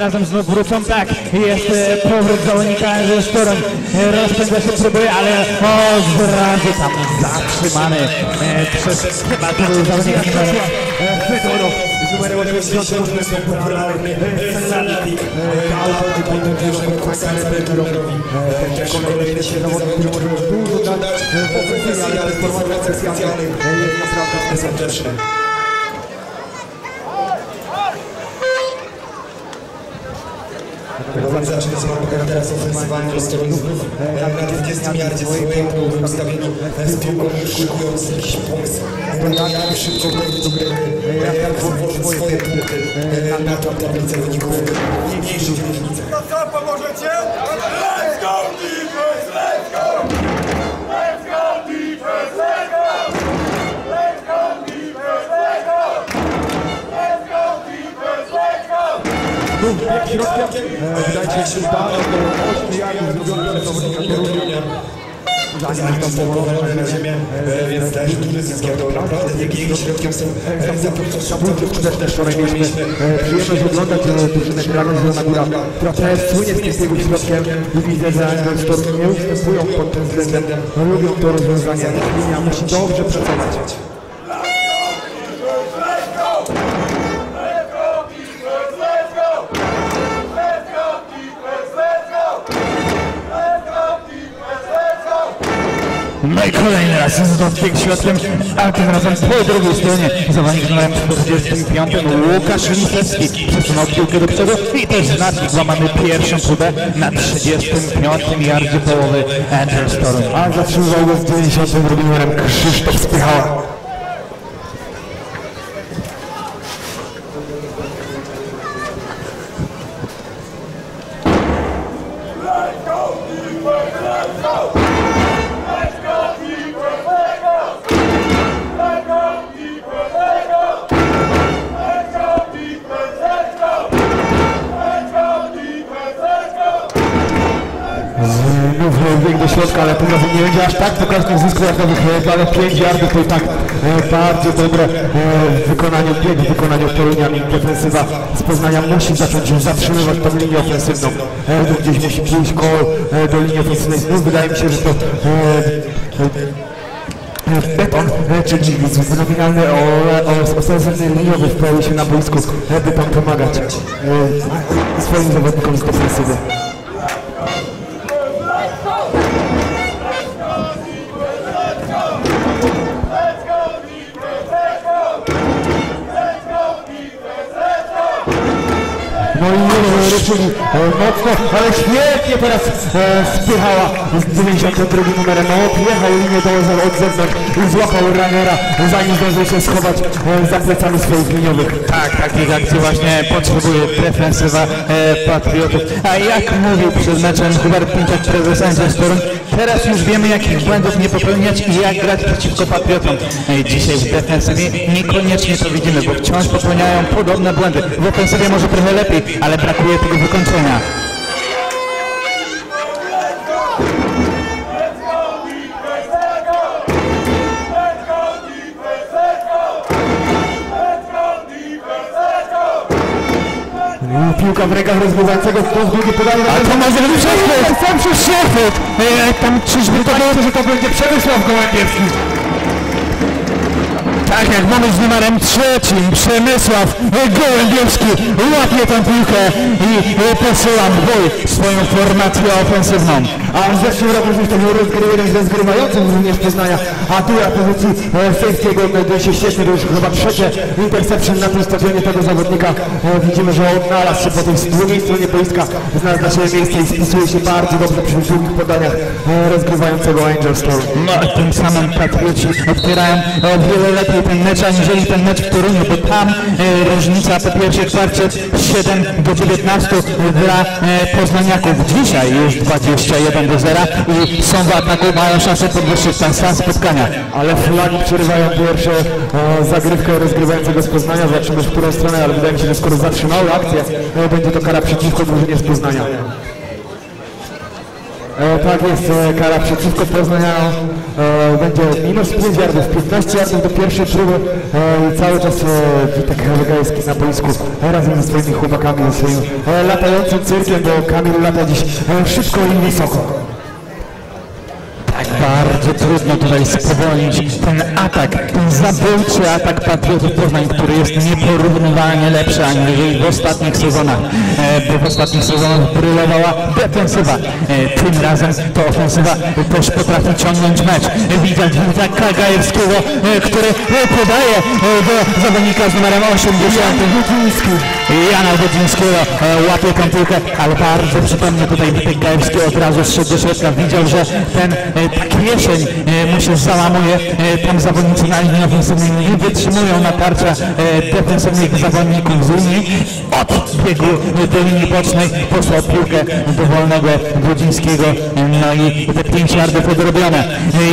Razem znów wrócą. Tak, jest e, powrót zawodnika ze Sztorą. E, rozpędza się, próbuje, ale od razu tam zatrzymany e, przez chyba to był zawodnik numer e, Fedorów z numerem 88 popularny e, Fanatik. Autor Konstancja Bergerowi. Też kolejny świetny zawodnik, który może dużo dać w ofensywie, ale w formacjach specjalnych jest naprawdę serdeczny. Zacznie się nam teraz ofensywalnie rozstawiony znów na 20 yardzie swojej połowy ustawieni z piłką szykując jakiś pomysł. Jak szybko dojść do gry, jak włożyć swoje punkty na tą tablicę wyników w mniejszych różnicach. No co, pomożecie? Let's go go! Środkiem, wydaje się, że da około 8 yardów zrobione zawodnika Torunia. Zanim tam powolone na ziemię, więc też duży zysk, to naprawdę jego środkiem są zapoczątkowe też też wczoraj mieliśmy przyjemność oglądać drużynę Grana Zielona Góra, która słynie z tym jego środkiem i widzę, że Storm nie ustępują pod tym względem, lubią to rozwiązanie. Linia musi dobrze pracować. No i kolejny raz znów bieg światłem, a tym razem po drugiej stronie zawodnik numerem 45 Łukasz Lisewski przesunął piłkę do przodu i też znacznik łamany pierwszą próbę na 35 yardzie połowy Angel Storm. A zatrzymywał go z 92 numerem Krzysztof Spychała. Ale 5 yardów to i tak e, bardzo dobre e, w wykonaniu biegu, w wykonaniu Torunia defensywa z Poznania musi zacząć zatrzymywać tą linię ofensywną. E, tu gdzieś musi pójść koło do linii ofensywnej. Znów wydaje mi się, że to Beton, czyli nominalny o, o, ofensywny liniowy wprawi się na boisku, by tam pomagać swoim zawodnikom z defensywy. Ruszyli e, mocno, ale świetnie teraz e, spychała z 92 numerem. No, odjechał linię do od zewnątrz i złapał Raniera, zanim zdążył się schować e, za plecami swoich liniowych. Tak, takich akcji właśnie potrzebuje defensywa Patriotów. A jak mówił przed meczem Hubert Pinczak, prezes Angel Storm, teraz już wiemy jakich błędów nie popełniać i jak grać przeciwko Patriotom. Dzisiaj w defensywie niekoniecznie to widzimy, bo wciąż popełniają podobne błędy. W ofensywie może trochę lepiej, ale brakuje tego wykończenia. Piłka w rękach rozgrywającego, to z drugiej podaje. Ale to może być przechwyt! Sam przez przechwyt! Tam czyżby to było, że to będzie Przemysław Gołębierski. Tak jak mamy z numerem trzecim, Przemysław Gołębiowski łapie tę piłkę i posyła w bój swoją formację ofensywną. A w zeszłym roku już był rozgrywający z rozgrywającym również Poznania, a tu na pozycji e, sędziego znajduje się świetnie, to już chyba trzecie interception na tym stadionie tego zawodnika. E, Widzimy, że odnalazł się po tej drugiej stronie boiska, znalazł na siebie miejsce i spisuje się bardzo dobrze przy długich podaniach e, rozgrywającego Angel Storm. No, tym samym Patrioci otwierają o wiele lepiej ten mecz, aniżeli ten mecz w Toruniu, bo tam e, różnica po pierwszej kwarcie 7 do 19 dla e, Poznaniaków. Dzisiaj już 21 do 0 i są w ataku, mają szansę podwyższyć ten stan spotkania. Ale flagi przerywają pierwsze zagrywkę rozgrywającego z Poznania. Zobaczymy w którą stronę, ale wydaje mi się, że skoro zatrzymały akcję, e, będzie to kara przeciwko drużynie z Poznania. E, tak jest, e, kara przeciwko Poznanianom e, będzie minus 5 yardów, 15 yardów do pierwszej próby e, i cały czas e, Witek Legajski na boisku razem ze swoimi chłopakami, ze swoim e, latającym cyrkiem, bo Kamil lata dziś szybko i wysoko. Bardzo trudno tutaj spowolnić ten atak, ten zabójczy atak Patriotów Poznań, który jest nieporównywalnie lepszy aniżeli w ostatnich sezonach, e, bo w ostatnich sezonach brylowała defensywa. E, Tym razem to ofensywa też potrafi ciągnąć mecz. Widać Witaka Gajewskiego, e, który e, podaje e, do zawodnika z numerem 80. Jana Wodzińskiego e, łapie tę piłkę, ale bardzo przytomnie tutaj Witek Gajewski od razu do środka. Widział, że ten e, kieszeń e, mu się załamuje. E, Tam zawodnicy na linii ofensywnej nie wytrzymują natarcia e, defensywnych zawodników z linii. Odbiegł do linii bocznej, posłał piłkę do wolnego Wodzińskiego. E, No i te 5 yardów odrobione.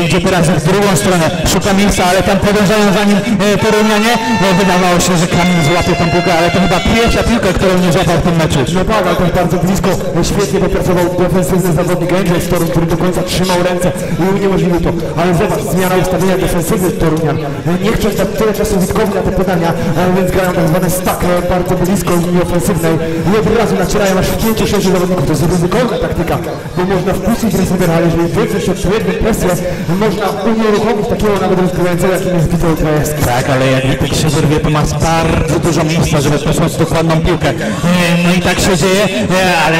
E, Idzie teraz w drugą stronę, szuka miejsca, ale tam podążają za nim e, Torunianie. E, Wydawało się, że Kamil złapie tę piłkę, ale to chyba pierwsza piłka, którą nie złapał w tym meczu. No tak, też bardzo blisko, świetnie popracował defensywny zawodnik Angel Storm, który do końca trzymał ręce i uniemożliwił to. Ale zobacz, zmiana ustawienia defensywy Torunian. Nie chcą dać tyle czasu Witkowi na te podania, więc grają tak zwane stack bardzo blisko linii ofensywnej i od razu nacierają aż w 5-6 zawodników. To jest ryzykowna taktyka, bo można wpuścić receivera, ale jeżeli wywrzeć odpowiednią presję, można unieruchomić takiego nawet rozgrywającego, jakim jest Witold Krajewski. Tak, ale jak Witek się wyrwie, to ma bardzo dużo miejsca, żeby posłać dokładną piłkę. E, No i tak się dzieje, e, ale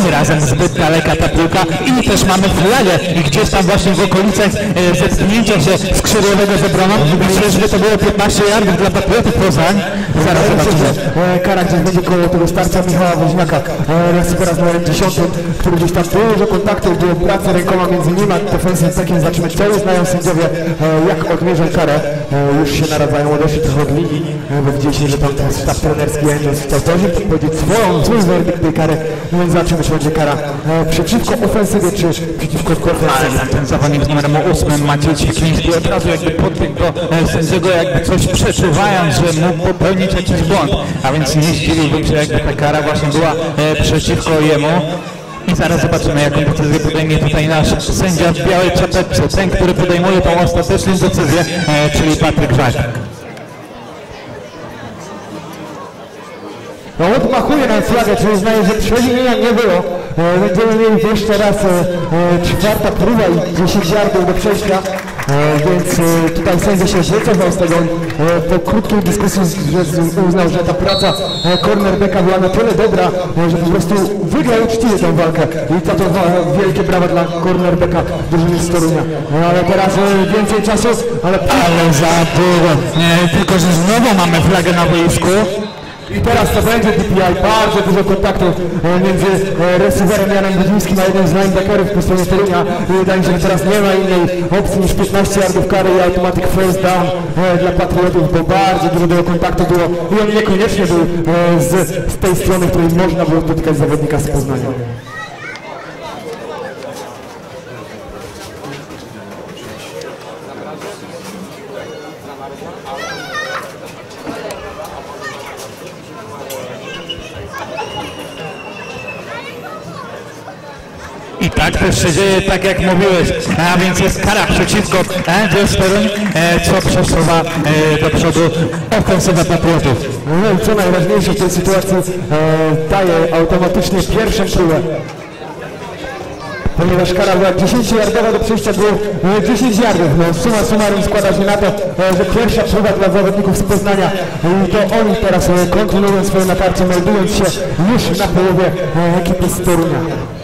tym razem zbyt daleka ta piłka i też mamy flagę i gdzieś tam właśnie w okolicach e, zetknięcia się skrzydłowego z. Myślę, że to było 15 yardów dla Patriotów Poznań. Zaraz zobaczymy. E, Kara gdzieś będzie koło tego starcia Michała Woźniaka, e, recybera z numerem 10, który gdzieś tam dużo kontaktów, było pracy rękoma między nim a defensywnym takim. Zobaczymy, co uznają sędziowie, e, jak odmierzą karę. Już się naradzają, odeszli trochę od linii, bo widzieliśmy, że tam ten sztab trenerski Angels chciał im podpowiedzieć swoją, swój werdykt tej kary. No więc zobaczymy, czy będzie kara przeciwko ofensywie, czy przeciwko ofensywie. Ten zawodnik z numerem 8, Maciej Ćwikliński, od razu jakby podbiegł do e, sędziego, jakby coś przeczuwając, że mógł popełnić jakiś błąd. A więc nie zdziwiłbym się, jakby ta kara właśnie była e, przeciwko jemu. I zaraz zobaczymy, jaką decyzję podejmie tutaj nasz sędzia w białej czapeczce, ten, który podejmuje tą ostateczną decyzję, e, czyli Patryk Żak. No odmachuje nam flagę, czyli uznaje, że przewinienia nie było. E, Będziemy mieli jeszcze raz e, e, czwarta próba i 10 yardów do przejścia. Więc tutaj sędzia się wycofał z tego po krótkiej dyskusji, uznał, że ta praca cornerbacka była na tyle dobra, że po prostu wygrał uczciwie tę walkę. I za to wielkie brawa dla cornerbacka drużyny z Torunia. Ale teraz więcej czasu, ale Ale za długo. E, tylko, że znowu mamy flagę na boisku. I teraz to będzie DPI, bardzo dużo kontaktów e, między e, receiverem Janem Budzińskim a jednym z linebackerów po stronie Torunia. Wydaje mi się, że teraz nie ma innej opcji niż 15 yardów kary i automatic first down e, dla Patriotów, bo bardzo dużo tego kontaktu było i on niekoniecznie był z, z tej strony, której można było dotykać zawodnika z Poznania. I tak też się dzieje, tak jak mówiłeś, a więc jest kara przeciwko Angels Toruń, e, co przesuwa e, do przodu ofensywę Patriotów. No co najważniejsze w tej sytuacji, e, daje automatycznie pierwszą próbę. ponieważ kara była 10 yardowa, do przejścia było e, 10 yardów. No, suma summarum składa się na to, że pierwsza próba dla zawodników z Poznania i to oni teraz kontynuują swoje natarcie, meldując się już na połowie ekipy z Torunia.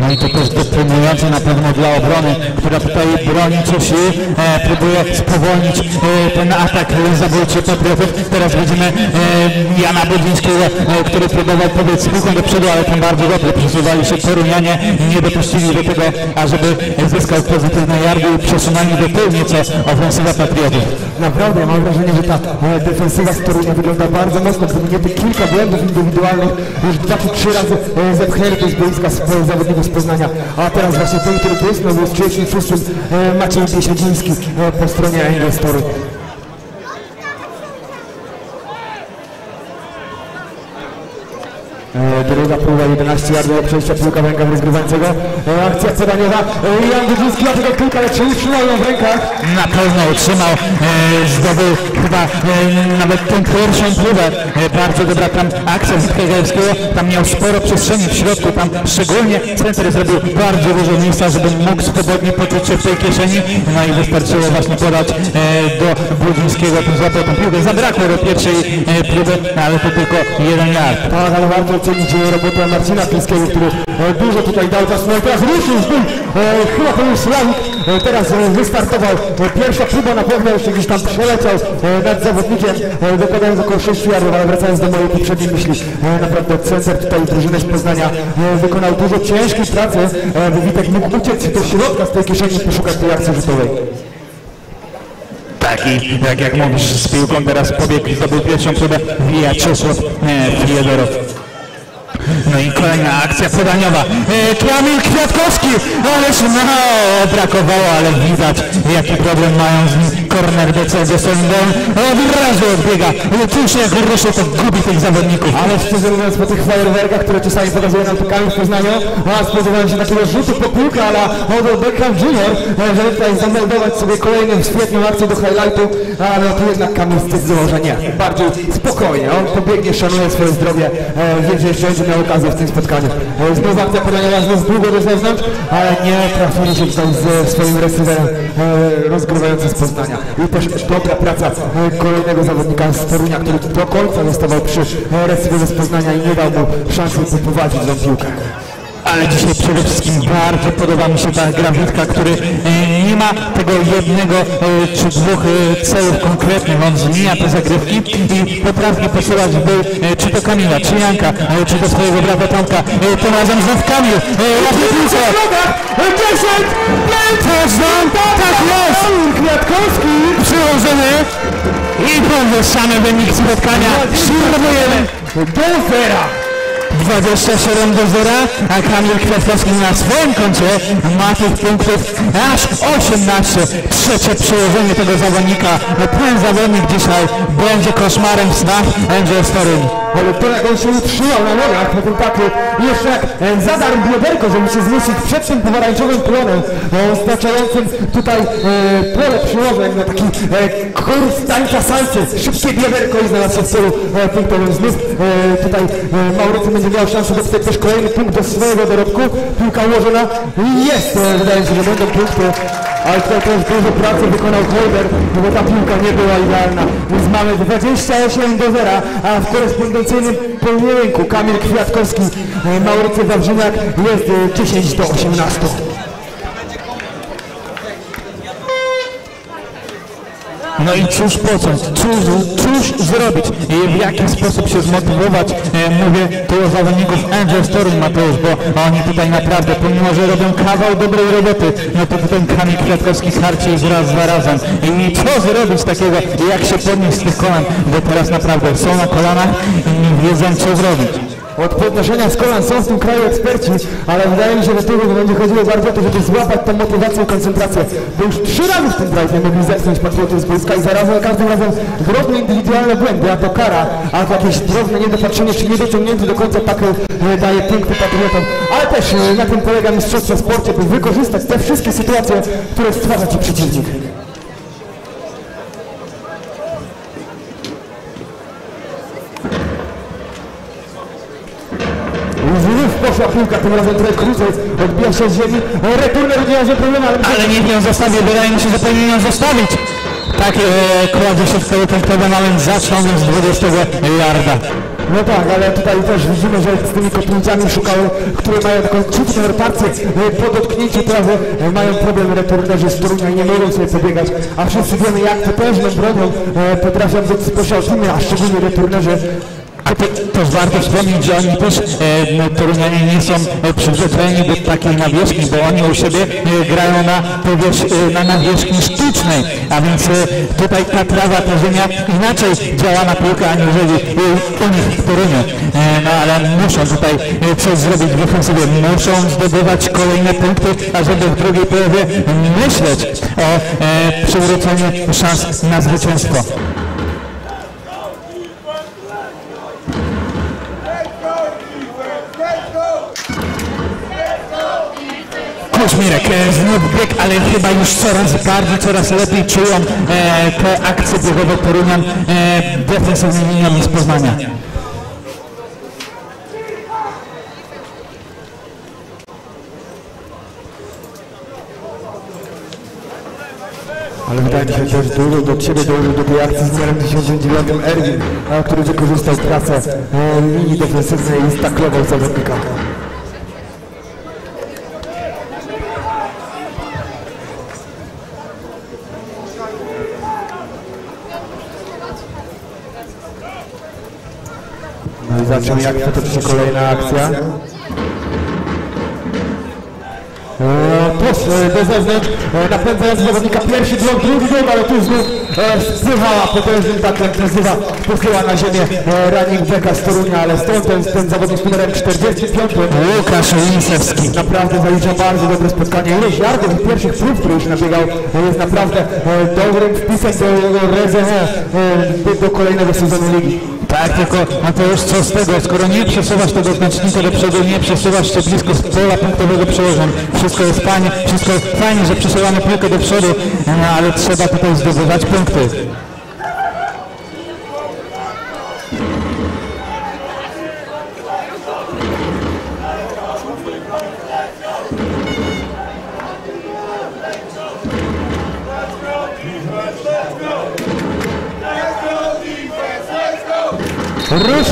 No i to też dopłynujące na pewno dla obrony, która tutaj broni Ciosi, e, próbuje spowolnić e, ten atak zabójczy Patriotów. Teraz widzimy e, Jana Budzyńskiego, e, który próbował pobiec piłką do przodu, ale tam bardzo dobrze przesuwali się Torunianie i nie dopuścili do tego, ażeby zyskał pozytywne jardy i przesunęli do tyłu nieco ofensywa Patriotów. Naprawdę, mam wrażenie, że ta e, defensywa z Torunia wygląda bardzo mocno, gdyby nie te kilka błędów indywidualnych, już dwa czy trzy razy e, zepchnęli to z boiska e, zawodników z Poznania, a teraz właśnie ten, który błysnął, był z 36 Maciej Biesiadziński e, po stronie Angels Toruń. E, Druga próba 11 yardów do przejścia piłka w rękach rozgrywającego. E, Akcja podaniowa. E, Jan Dudziński ma tego kilka, ale czy utrzymał ją w rękach? na pewno utrzymał, e, zdobył chyba nawet tę pierwszą próbę. Bardzo dobra tam akcja Witkajewskiego, tam miał sporo przestrzeni w środku, tam szczególnie center zrobił bardzo dużo miejsca, żeby mógł swobodnie poczuć się w tej kieszeni, no i wystarczyło właśnie podać do Brudzińskiego, ten złapał tą piłkę. Zabrakło do pierwszej próby, ale to tylko jeden yard. Tak, ale warto ocenić robotę Marcina Pilskiego, który e, dużo tutaj dał czasu. No teraz ruszył z tym, e, chyba to już Sławik, e, teraz wystartował. Pierwsza próba na pewno jeszcze gdzieś tam przeleciał nad zawodnikiem, dokładając około 6 yardów, ale wracając do mojej poprzedniej myśli, naprawdę center tutaj drużyny z Poznania wykonał dużo ciężkiej pracy, by Witek mógł uciec do środka z tej kieszeni poszukać tej akcji rzutowej. Taki, jak, jak mówisz, z piłką teraz pobiegł zdobył pierwszą próbę Wija Czesław Fiedorow. No i kolejna akcja podaniowa. E, Kamil Kwiatkowski, ależ no, brakowało, ale widać jaki problem mają z nim corner DC ze Sądem. Od razu odbiega. Się jak ruszył, to gubi tych zawodników. Ale szczerze mówiąc, po tych fajerwerkach, które czasami pokazuje nam Kamil w Poznaniu, a spodziewałem się takiego rzutu po piłkę, ale od Beckham Junior, e, żeby tutaj zameldować sobie kolejną świetną akcję do highlightu, ale tu jednak Kamil zdecydował, że nie. Bardziej spokojnie, on pobiegnie, szanuje swoje zdrowie, e, wie, że jeszcze będzie miał okazję w tym spotkaniu. E, Znów akcja podaniowa, znów długo do zewnątrz, ale nie trafili się tutaj z swoim receiverem e, rozgrywającym z Poznania. I też dobra praca e, kolejnego zawodnika z Torunia, który do końca zostawał przy e, receiverze z Poznania i nie dał mu szansy poprowadzić tą piłkę. Ale dzisiaj przede wszystkim bardzo podoba mi się ta gra Witka, który e, nie ma tego jednego e, czy dwóch e, celów konkretnych. On zmienia te zagrywki i potrafi posyłać e, czy to Kamila, czy Janka, czy do swojego brata Tomka. Tym razem znów Kamil. Łapie piłkę. 10! Touchdown! Tak jest! Kwiatkowski! Przyłożony i podwyższamy wynik spotkania. Śrubujemy. Do zera! 27 do 0, a Kamil Kwiatkowski na swoim koncie ma tych punktów aż 18. Trzecie przyłożenie tego zawodnika. Ten zawodnik dzisiaj będzie koszmarem w snach Angel Toruń. Ale to jak on się utrzymał na nogach po tym taku jeszcze jak e, zadarł bioderko, żeby się zmieścić przed tym pomarańczowym plonem, e, staczającym tutaj e, pole przyłożeń na taki e, kurs tańca salcy. Szybkie bioderko i znalazł się w celu e, punktowym znów. E, tutaj e, Maurycy będzie miał szansę dopisać też kolejny punkt do swojego dorobku. Piłka ułożona jest. E, wydaje się, że będą punkty. Ale tutaj też dużo pracy wykonał Holder, no bo ta piłka nie była idealna. Więc mamy 28 do 0, a w korespondencyjnym pojedynku Kamil Kwiatkowski, e, Maurycy Wawrzyniak jest e, 10 do 18. No i cóż począć, cóż, cóż zrobić w jaki sposób się zmotywować. E, mówię tu o zawodników Angel Toruń Mateusz, bo oni tutaj naprawdę, pomimo że robią kawał dobrej roboty, no to ten Kamil Kwiatkowski harci ich raz za razem. I co zrobić takiego, jak się podnieść z tych kolan, bo teraz naprawdę są na kolanach i nie wiedzą co zrobić. Od podnoszenia z kolan są w tym kraju eksperci, ale wydaje mi się, że tu będzie chodziło bardzo o to, żeby złapać tą motywację i koncentrację. Bo już trzy razy w tym drive mogli zepchnąć patriotów z Polska i zarazem każdym razem drobne indywidualne błędy, a to kara, a to jakieś drobne niedopatrzenie czy niedociągnięty do końca taką e, daje punkty patriotom. Ale też e, na tym polega mistrzostwo w sporcie, by wykorzystać te wszystkie sytuacje, które stwarza Ci przeciwnik. Poszła piłka, tym razem trochę krócej, odbija się z ziemi, returner nie ma problemu, ale... Ale niech ją zostawi, wydaje mi się, że powinien ją zostawić. Tak, e, kładzie się w cały punktowy moment, zaczął z 20 yarda. No tak, ale tutaj też widzimy, że z tymi kotnicami szukały, które mają taką krótką rotację e, po dotknięciu trawy, e, mają problem returnerzy z Torunia i nie mogą sobie pobiegać, a wszyscy wiemy jak potężną bronią e, potrafią być teamy, a szczególnie to, też warto wspomnieć, że oni też, e, no, Torunianie nie są e, przyzwyczajeni do takiej nawierzchni, bo oni u siebie e, grają na, powierz, e, na nawierzchni sztucznej, a więc tutaj ta trawa, ta ziemia inaczej działa na piłkę, aniżeli u nich w Toruniu. No ale muszą tutaj coś zrobić w ofensywie, muszą zdobywać kolejne punkty, ażeby w drugiej połowie myśleć o przywróceniu szans na zwycięstwo. Kuźmirek e, znów bieg, ale chyba już coraz bardziej, coraz lepiej czują e, te akcje biegowe Torunian e, defensywnymi liniami z Poznania. Ale wydaje mi się też dużo do ciebie dołożył do tej akcji z numerem 1009 Erwin, który wykorzystał pracę linii defensywnej i staklował zawodnika. No zobaczymy jak potoczy się kolejna akcja. E, e, do zewnątrz, e, napędzając zawodnika pierwszy blok, drugi blok, ale tu znów e, spływała potężnym takiem nazywa, posyła na ziemię e, running backa z Torunia, ale stąd ten, ten zawodnik z numerem 45. Łukasz Linsewski. Naprawdę zalicza bardzo dobre spotkanie. Ileś yardów i pierwszych prób, które już nabiegał, e, jest naprawdę e, dobrym wpisem do jego rezerwy e, do kolejnego sezonu ligi. Tak, tylko a to już co z tego, skoro nie przesuwasz tego znacznika do przodu, nie przesuwasz się blisko pola punktowego przełożeń, wszystko jest fajnie, wszystko fajnie, że przesuwamy piłkę do przodu, no, ale trzeba tutaj zdobywać punkty.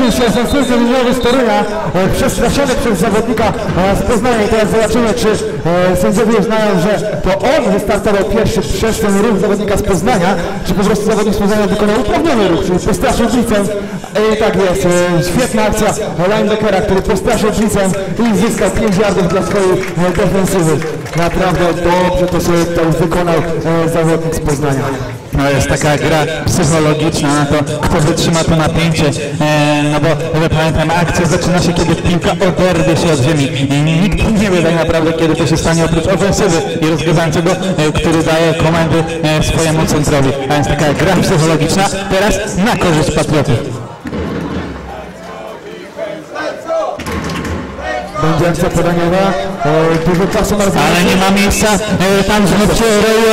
Ruszył się ofensywny liniowy z e, przestraszony przez zawodnika e, z Poznania i teraz zobaczymy, czy e, sędziowie uznają, że to on wystartował pierwszy przez ten ruch zawodnika z Poznania, czy po prostu zawodnik z Poznania wykonał uprawniony ruch, czyli postraszył blicem. I tak jest, e, świetna akcja linebackera, który postraszył blicem i zyskał 5 yardów dla swojej e, defensywy. Naprawdę dobrze to sobie to wykonał e, zawodnik z Poznania. No jest taka gra psychologiczna na to, kto wytrzyma to napięcie, e, no bo pamiętam, akcja zaczyna się, kiedy piłka oderwie się od ziemi. Nikt nie wie tak naprawdę, kiedy to się stanie oprócz ofensywy i rozgrywającego, e, który daje komendy e, swojemu centrowi, a więc taka gra psychologiczna teraz na korzyść Patriotów. Będzie akcja podaniowa, e, dużo czasu na Ale nie ma miejsca, e, tam znów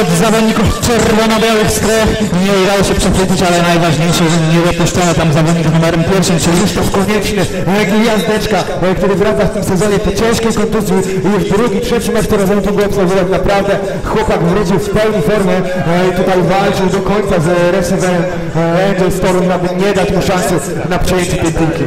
od zawodników czerwono-białych stref. Nie udało się przechwycić, ale najważniejsze, że nie wypuszczono tam zawodników numerem pierwszym, czyli Krzysztof Konieczny, e, gwiazdeczka, e, który wraca w tym sezonie po ciężkiej kontuzji już drugi, trzeci mecz on tu go obserwować. Naprawdę chłopak wrócił w pełni formę e, i tutaj walczył do końca z e, receiverem e, Angel Storm, aby nie dać mu szansy na przejęcie tej piłki.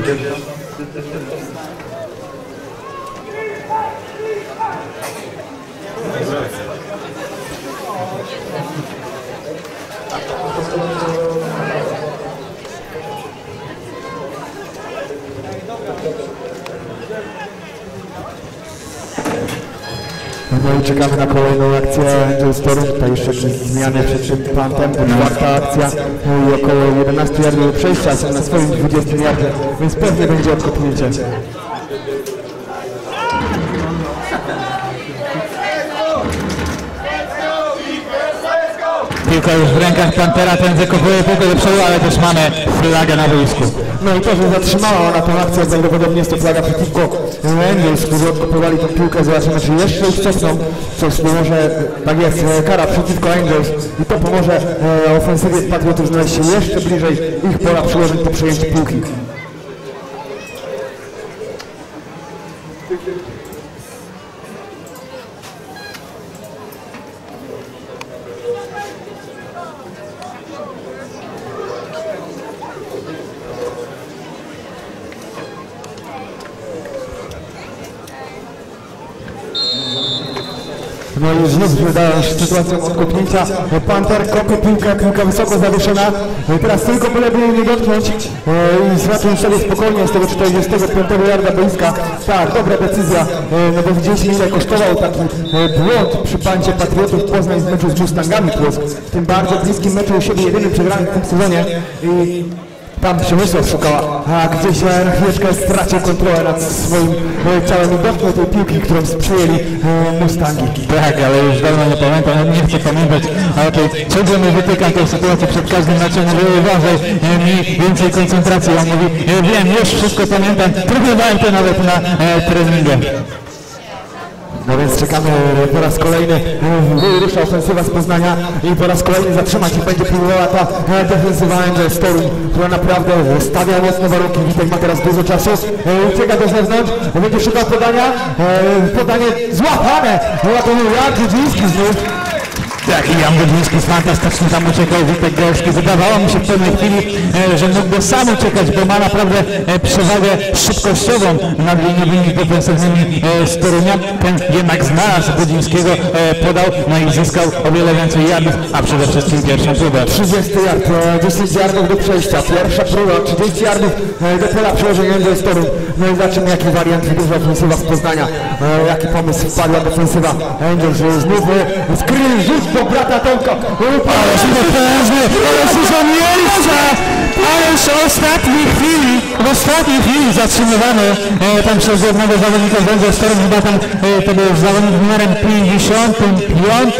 Czekamy na kolejną akcję Angel Storm. Tutaj jeszcze zmiany przed tym plantem. To czwarta akcja no i około 11 yardów przejścia. Są na swoim 20 yardzie, więc pewnie będzie odkopnięcie. Piłka już w rękach Pantera, ten wykopuje piłkę do przodu, ale też mamy flagę na boisku. No i to, że zatrzymała ona tą akcję, prawdopodobnie jest to flaga przeciwko Angels, którzy odkopywali tą piłkę. Zobaczymy, czy jeszcze cofną. Coś pomoże, tak jest, e, kara przeciwko Angels i to pomoże e, ofensywie Patriotów znaleźć się jeszcze bliżej ich pola przyłożeń po przejęciu piłki. Znów się sytuacją od kopnięcia. Panter kopie piłkę, piłka wysoko zawieszona. E, Teraz tylko byle by jej nie dotknąć e, i zacząć sobie spokojnie z tego 45 yarda boiska. Tak, dobra decyzja, e, no bo widzieliśmy ile kosztował taki błąd przy pancie Patriotów Poznań w meczu z Mustangami Płock. W tym bardzo bliskim meczu u siebie jedynym przegranym w tym sezonie. I tam Przemysław szukała, a gdzieś na chwileczkę stracił kontrolę nad swoim e, ciałem i dotknął tej piłki, którą sprzyjęli e, Mustangi. Tak, ale już dawno nie pamiętam, nie chcę pamiętać, ale to ciągle mi wytykam tę sytuację przed każdym meczem, mówię, uważaj, e, mi więcej koncentracji, on mówi, wiem, już wszystko pamiętam, próbowałem to nawet na treningach. No więc czekamy po raz kolejny, rusza ofensywa z Poznania i po raz kolejny zatrzymać i będzie próbowała ta e, defensywa Angel Story, która naprawdę stawia mocne warunki. Witek ma teraz dużo czasu, e, ucieka do zewnątrz, będzie szukał podania, e, podanie złapane, ładuje Jan Grudziński znów. Tak, i Jan Godliński fantastycznie tam uciekał, Witek Gałowski. Wydawało mi się w pewnej chwili, e, że mógłby sam uciekać, bo ma naprawdę e, przewagę szybkościową nad liniowymi defensywnymi e, z Torunia. Ten jednak znalazł Godzińskiego, e, podał, no i zyskał o wiele więcej jadów, a przede wszystkim pierwszą próbę. 30 yard, e, 10 yardów do przejścia, pierwsza próba, 30 yardów e, do pola przełożenia Angel Story. No i zobaczymy jaki wariant wydłuża ofensywa z Poznania, jaki pomysł wpadła defensywa Angel, że znów skrył rzut do brata Tomka. Ale się potężny, ale się miejsca! Ależ w ostatniej chwili, w ostatniej chwili zatrzymywany e, tam przez jednego zawodnika z Węgrzech Storm, chyba tam e, to był zawodnik numerem 55,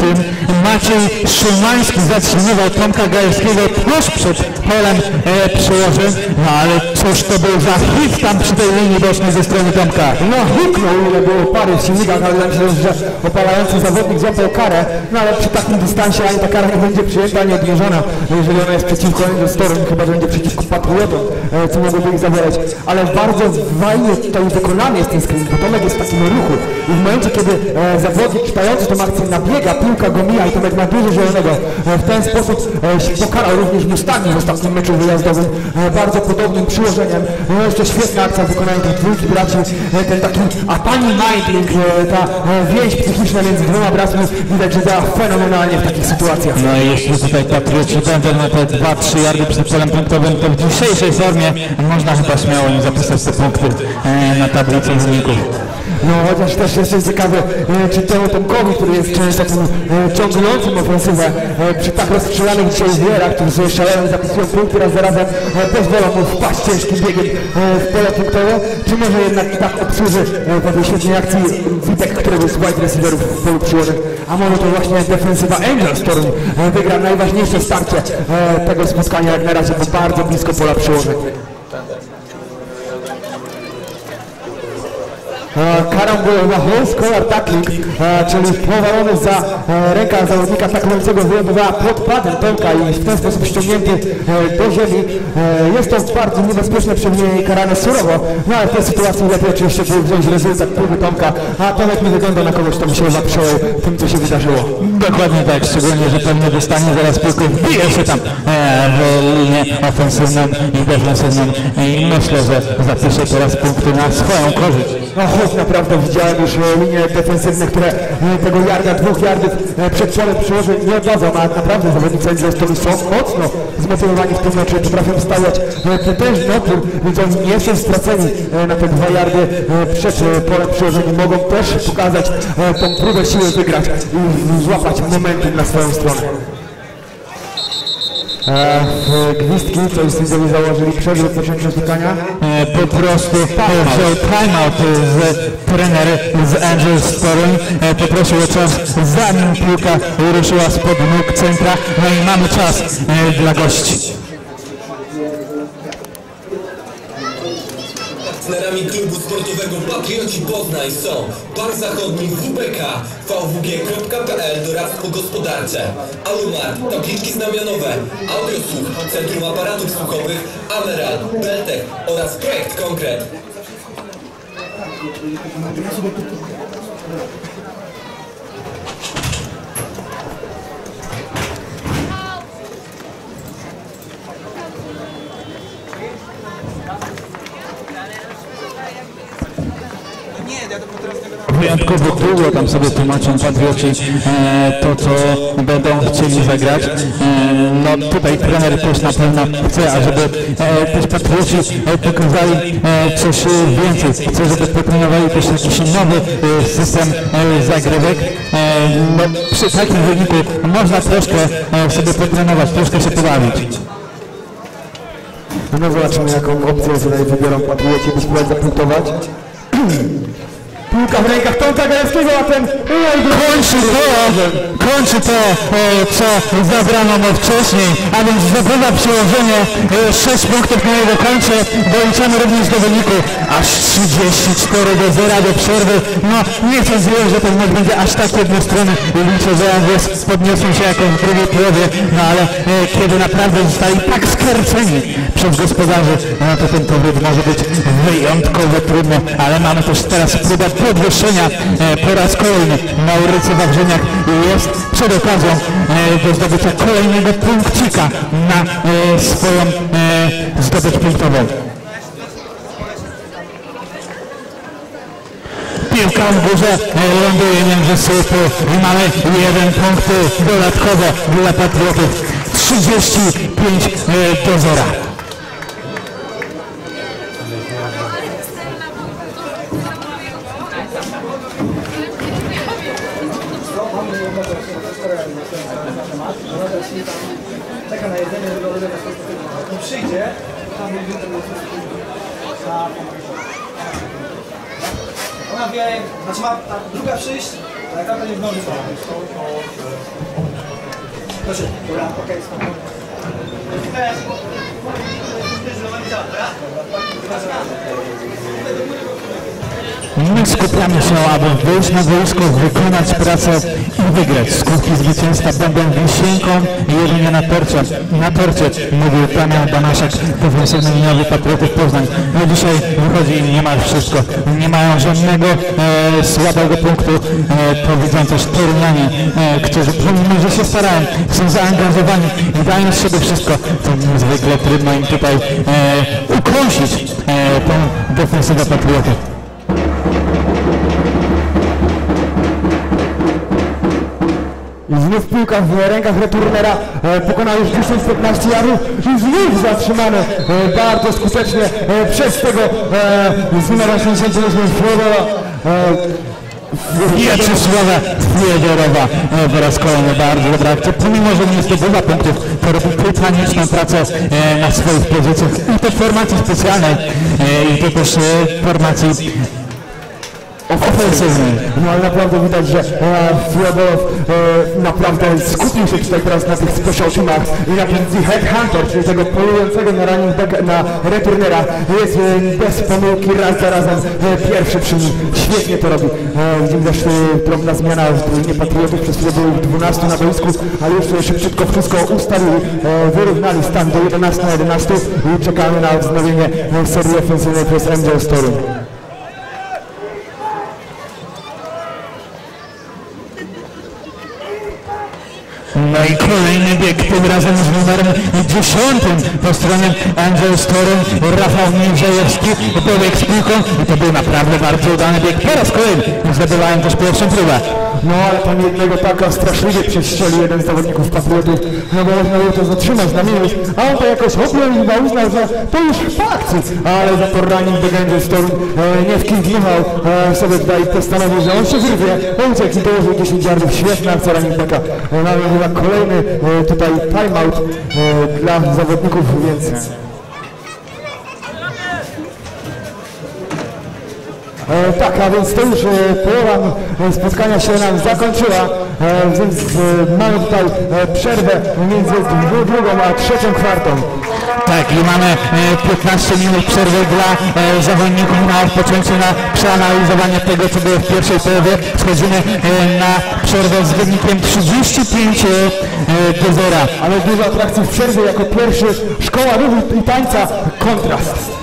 Maciej Szymański zatrzymywał Tomka Gajewskiego tuż przed polem e, przyłożeń, no ale cóż to był za hit tam przy tej linii bocznej ze strony Tomka. No huknął, ile było pary w silnikach, ale się, że opalający zawodnik złapał karę, no ale przy takim dystansie ani ta kara nie będzie przyjęta, ani odmierzona, jeżeli ona jest przeciwko Angel Storm, chyba że będzie przeciwko Patriotom, e, co mogłoby ich zaboleć. Ale bardzo fajnie tutaj wykonany jest ten screen, bo Tomek jest w takim ruchu. I w momencie, kiedy e, zawodnik czytający tą akcję nabiega, piłka go mija i Tomek ma dużo zielonego, e, w ten sposób e, się pokarał również Mustangi w ostatnim meczu wyjazdowym, e, bardzo podobnym przyłożeniem. No jeszcze świetna akcja w wykonaniu tych dwójki braci, e, ten taki Apani Mindling, e, ta e, więź psychiczna między dwoma braćmi, widać, że działa fenomenalnie w takich sytuacjach. No i jeśli tutaj Patrioci będą na te 2-3 yardy przed celem punktowym, to w dzisiejszej formie można chyba śmiało im zapisać te punkty e, na tablicy wyników. No chociaż też jestem ciekawy, e, czy temu Tomkowi, który jest często tym e, ciągnącym ofensywę, e, przy tak rozstrzelanych dzisiaj wierach, którzy szalałem zapisują punkty raz za razem, pozwolą mu wpaść ciężkim biegiem w pole punktowe, czy może jednak tak obsłuży po tej akcji Witek, którego z wide receiverów w polu przyłożeń, a może to właśnie defensywa Angels, którym wygra najważniejsze starcie tego spotkania jak na razie, bo bardzo blisko pola przyłożeń. E, Karą była whole square tackling, e, czyli powalony za e, ręka zawodnika atakującego wylądowała pod padem Tomka i w ten sposób ściągnięty e, do ziemi. Jest to bardzo niebezpieczne i karane surowo, no ale w tej sytuacji lepiej oczywiście było wziąć rezultat próby Tomka, a Tomek nie wygląda na kogoś, kto by się chyba przejął tym, co się wydarzyło. Dokładnie tak, szczególnie, że pewnie dostanie zaraz piłkę, wbije się tam w linię ofensywną i defensywną i myślę, że zapisze teraz punkty na swoją korzyść. No choć naprawdę widziałem już e, linie defensywne, które e, tego yarda, dwóch yardów e, przed polem przyłożeń nie odnodzą, a naprawdę zawodnicy Angelstoru są mocno zmotywowani w tym meczu, potrafią stawiać potężny opór, więc oni nie są straceni na te dwa yardy przed polem przyłożeń i mogą też pokazać tą próbę siły wygrać i złapać momentum na swoją stronę. E, gwizdki, co już sędziowie założyli przed rozpoczęciem spotkania. E, po prostu wziął timeout z trener z Angels Toruń, e, poprosił o czas zanim piłka ruszyła spod nóg centra, no i mamy czas dla gości. Partnerami klubu sportowego Patrioci Poznań są Bank Zachodni WBK, vwg.pl Doradztwo Gospodarcze, Alumar, tabliczki znamionowe, Audiosłuch, Centrum Aparatów Słuchowych, Ameral, Beltech oraz Projekt Konkret. Wyjątkowo długo tam sobie tłumaczą patrioci e, to, co będą chcieli zagrać. E, no tutaj trener też na pewno chce, ażeby e, też patrioci e, pokazali e, coś więcej. Chce, żeby potrenowali też jakiś nowy e, system zagrywek. No, przy takim wyniku można troszkę sobie potrenować, troszkę się pobawić. No zobaczymy jaką opcję tutaj wybiorą Patrioci, by spróbować zapunktować. (clears throat) Piłka w rękach Tomka Gajewskiego, a ten... Kończy to, kończy to, e, co zabrano mu wcześniej, a więc zdobywa przełożenie, e, 6 punktów na jego koncie, doliczamy również do wyniku aż 34 do 0 do przerwy. No nie złożyć, że ten mecz będzie aż tak jednostronny. Liczę, że AWS podniosą się jakoś w drugiej połowie, no ale e, kiedy naprawdę zostali tak skarceni przez gospodarzy, no to ten powrót może być wyjątkowo trudny, ale mamy też teraz próbę podwyższenia e, po raz kolejny Maurycy Wawrzyniak jest przed okazją e, do zdobycia kolejnego punkcika na e, swoją zdobycz punktową. Piłka w górze ląduje słupy i mamy jeden punkt dodatkowo dla Patriotów. 35 e, do 0. Ona wie, znaczy ma ta druga przyjść, ale tamta nie zdąży Proszę, dobra, okej, spoko. My skupiamy się, aby wyjść na boisko, wykonać pracę i wygrać. Skutki zwycięstwa będą wisienką jedynie na torcie. Na torcie, mówił Damian Banaszek, defensywny liniowy Patriotów Poznań. No dzisiaj wychodzi im niemal wszystko. Nie mają żadnego e, słabego punktu. E, to widzą też Torunianie, e, którzy pomimo, że się starają, są zaangażowani i dają z siebie wszystko, to niezwykle trudno im tutaj e, ukąsić e, tą defensywę Patriotów. Znów piłka w rękach returnera e, pokonał już 10-15 jardów i znów zatrzymany e, bardzo skutecznie e, przez tego z numerem 88 Flodora. E, Mieczysława Fiedorowa e, po raz kolejny bardzo dobra akcja. Pomimo, że nie zdobywa punktów, to robi tytaniczną pracę e, na swoich pozycjach i to w formacji specjalnej e, i to też w formacji ofensywnej. No naprawdę widać, że e, Fiodorow e, naprawdę skupił się tutaj teraz na tych special i na pozycji headhunter, czyli tego polującego na running back, na returnera. Jest e, bez pomyłki raz za razem pierwszy przy nim. Świetnie to robi. Widzimy też drobna zmiana w drużynie Patriotów. Przez chwilę było ich 12 na boisku, ale już szybciutko wszystko ustalili. Wyrównali stan do 11 na 11 i czekamy na wznowienie serii ofensywnej przez Angel Story. No i kolejny bieg, tym razem z numerem 10 po stronie Angel Story, Rafał Niewzajewski pobiegł z piłką i to był naprawdę bardzo udany bieg. Po raz kolejny zdobywałem też pierwszą próbę. No ale tam jednego taka straszliwie przestrzelił jeden z zawodników Patriotów, no bo można było to zatrzymać na minus, a on to jakoś objął i chyba uznał, że to już akcji, ale za to running back Angel Storm e, nie wkiwniwał e, sobie tutaj postanowił, że on się wyrwie, uciekł i dołożył 10 yardów, świetna akcja running backa. E, mamy chyba kolejny e, tutaj timeout e, dla zawodników, więc E, tak, a więc to już e, połowa e, spotkania się nam zakończyła, e, więc mamy tutaj przerwę między dru- drugą a trzecią kwartą. Tak, i mamy e, 15 minut przerwy dla zawodników na odpoczęcie, na przeanalizowanie tego, co było w pierwszej połowie. Schodzimy na przerwę z wynikiem 35 e, do 0. Ale dużo atrakcji w przerwie jako pierwszy szkoła ruchu i tańca kontrast.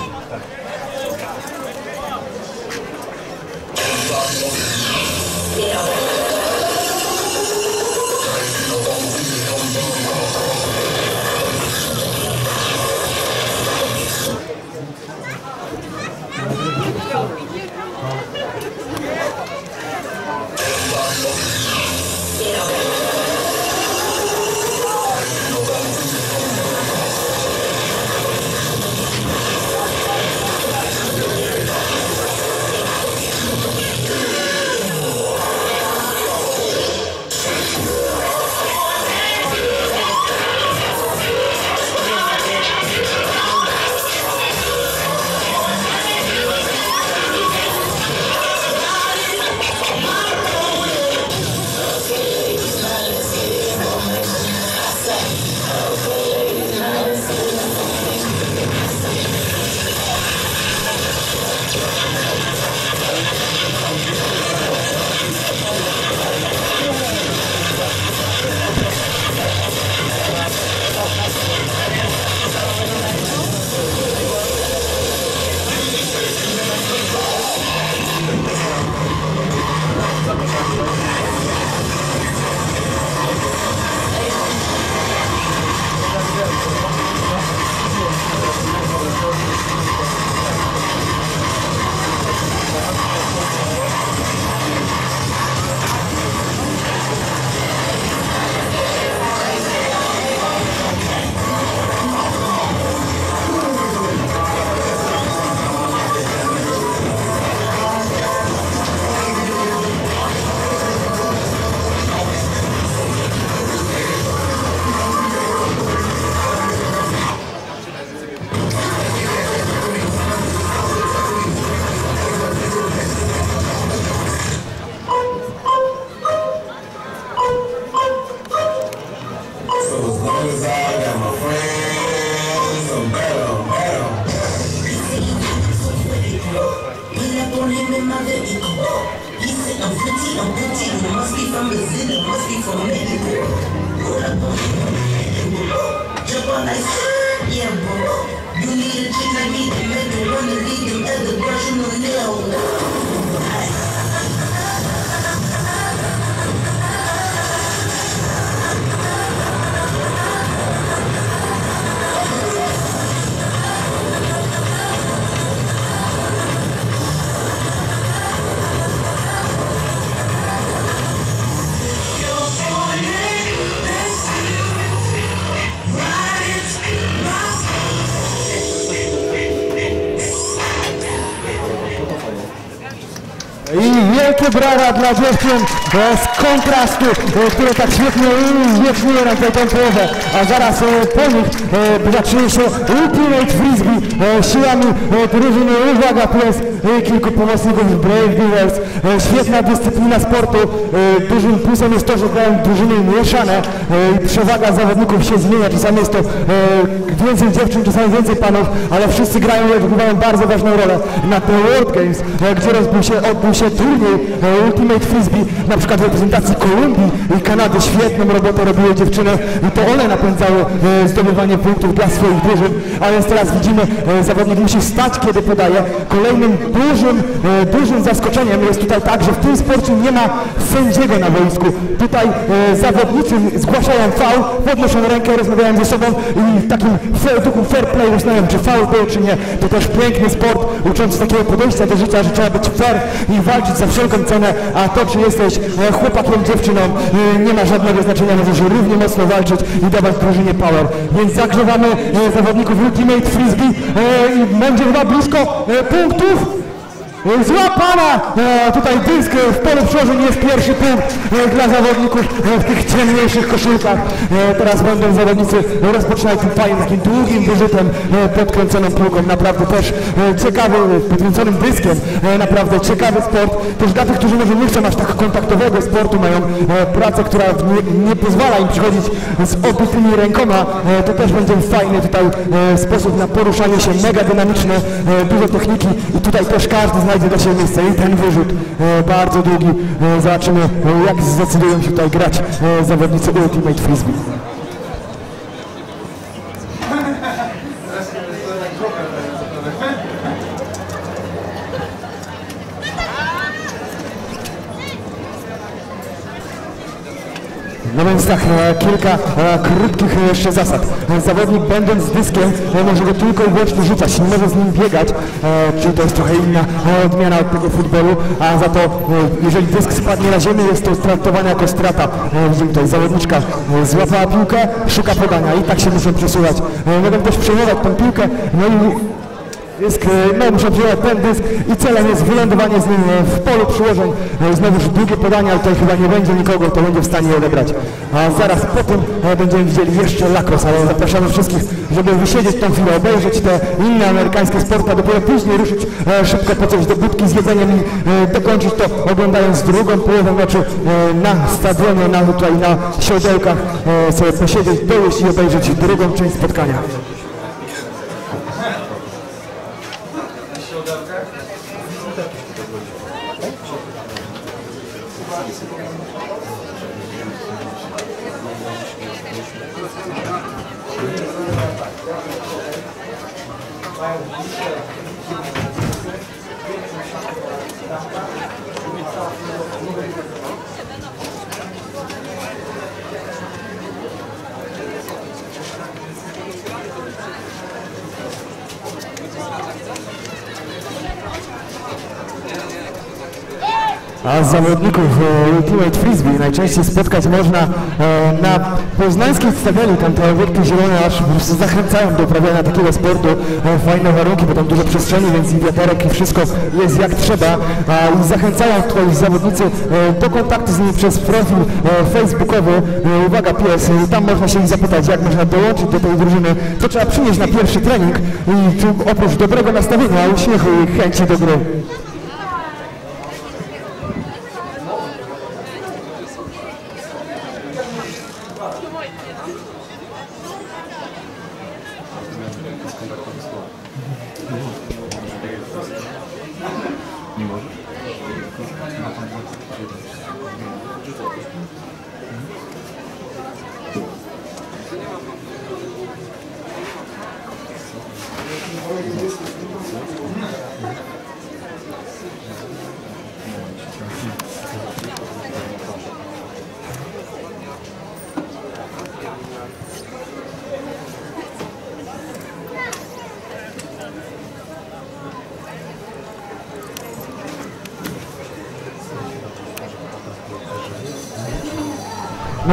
Brawa dla dziewczyn e, z kontrastu, e, które tak świetnie uwieczniły nam tę połowę. A zaraz e, po nich e, zacznie się Ultimate Frisbee siłami drużyny. Uwaga, e, kilku pomocników Brave Beavers. Świetna dyscyplina sportu. Dużym plusem jest to, że grają drużyny mieszane i przewaga zawodników się zmienia. Czasami jest to więcej dziewczyn, czasami więcej panów, ale wszyscy grają i odgrywają bardzo ważną rolę na The World Games, gdzie rozbił się, odbył się turniej Ultimate Frisbee, na przykład reprezentacji Kolumbii i Kanady. Świetną robotę robiły dziewczyny i to one napędzały e, zdobywanie punktów dla swoich drużyn, a więc teraz widzimy, e, zawodnik musi stać, kiedy podaje. Kolejnym dużym, e, dużym zaskoczeniem jest tutaj tak, że w tym sporcie nie ma sędziego na boisku. Tutaj e, zawodnicy zgłaszają faul, podnoszą rękę, rozmawiają ze sobą i w takim duchu fair play uznają, czy faul był, czy nie. To też piękny sport, uczący takiego podejścia do życia, że trzeba być fair i walczyć za wszelką cenę, a to, czy jesteś chłopakiem, dziewczyną, nie ma żadnego znaczenia, możesz równie mocno walczyć i dawać drużynie power. Więc zagrzewamy zawodników Ultimate Frisbee e, i będzie chyba blisko e, punktów. Złapana! E, tutaj dysk w polu przożu jest pierwszy punkt e, dla zawodników e, w tych ciemniejszych koszulkach. Teraz będą zawodnicy rozpoczynać tym takim długim wyrzutem podkręconą piłką. Naprawdę też ciekawy, podkręconym dyskiem. Naprawdę ciekawy sport. Też dla tych, którzy może nie chcą aż tak kontaktowego sportu, mają pracę, która nie, nie pozwala im przychodzić z obytymi rękoma. To też będzie fajny tutaj sposób na poruszanie się, mega dynamiczne, dużo techniki i tutaj też każdy znajdzie dla siebie miejsce i ten wyrzut e, bardzo długi. E, zobaczymy e, jak zdecydują się tutaj grać zawodnicy Ultimate Frisbee. E, kilka e, krótkich e, jeszcze zasad. Zawodnik będąc z dyskiem e, może go tylko i wyłącznie rzucać, nie może z nim biegać, czyli to jest trochę inna odmiana od tego futbolu, a za to jeżeli dysk spadnie na ziemię jest to traktowane jako strata. Widzimy tutaj zawodniczka złapała piłkę, szuka podania i tak się muszą przesuwać. Mogą też przejmować tą piłkę, no i Dysk, no muszę przyjąć ten dysk i celem jest wylądowanie z nim e, w polu przyłożeń. E, Znowuż długie podanie, ale tutaj chyba nie będzie nikogo, kto będzie w stanie je odebrać. A zaraz po tym e, będziemy widzieli jeszcze lakros, ale zapraszamy wszystkich, żeby wysiedzieć tą chwilę, obejrzeć te inne amerykańskie sporty, a dopiero później ruszyć szybko po coś do budki z jedzeniem i dokończyć to oglądając drugą połowę meczu na stadionie, na, tutaj na siodełkach, sobie posiedzieć, dojeść i obejrzeć drugą część spotkania. A zawodników e, Ultimate Najczęściej spotkać można e, na poznańskiej stadioni, tam te owietki zielone aż zachęcają do uprawiania takiego sportu. E, Fajne warunki, bo tam dużo przestrzeni, więc i wiaterek i wszystko jest jak trzeba. I zachęcają tutaj zawodnicy e, do kontaktu z nimi przez profil facebookowy. Uwaga pies, tam można się ich zapytać, jak można dołączyć do tej drużyny, co trzeba przynieść na pierwszy trening i oprócz dobrego nastawienia, uśmiechu i chęci do gry. No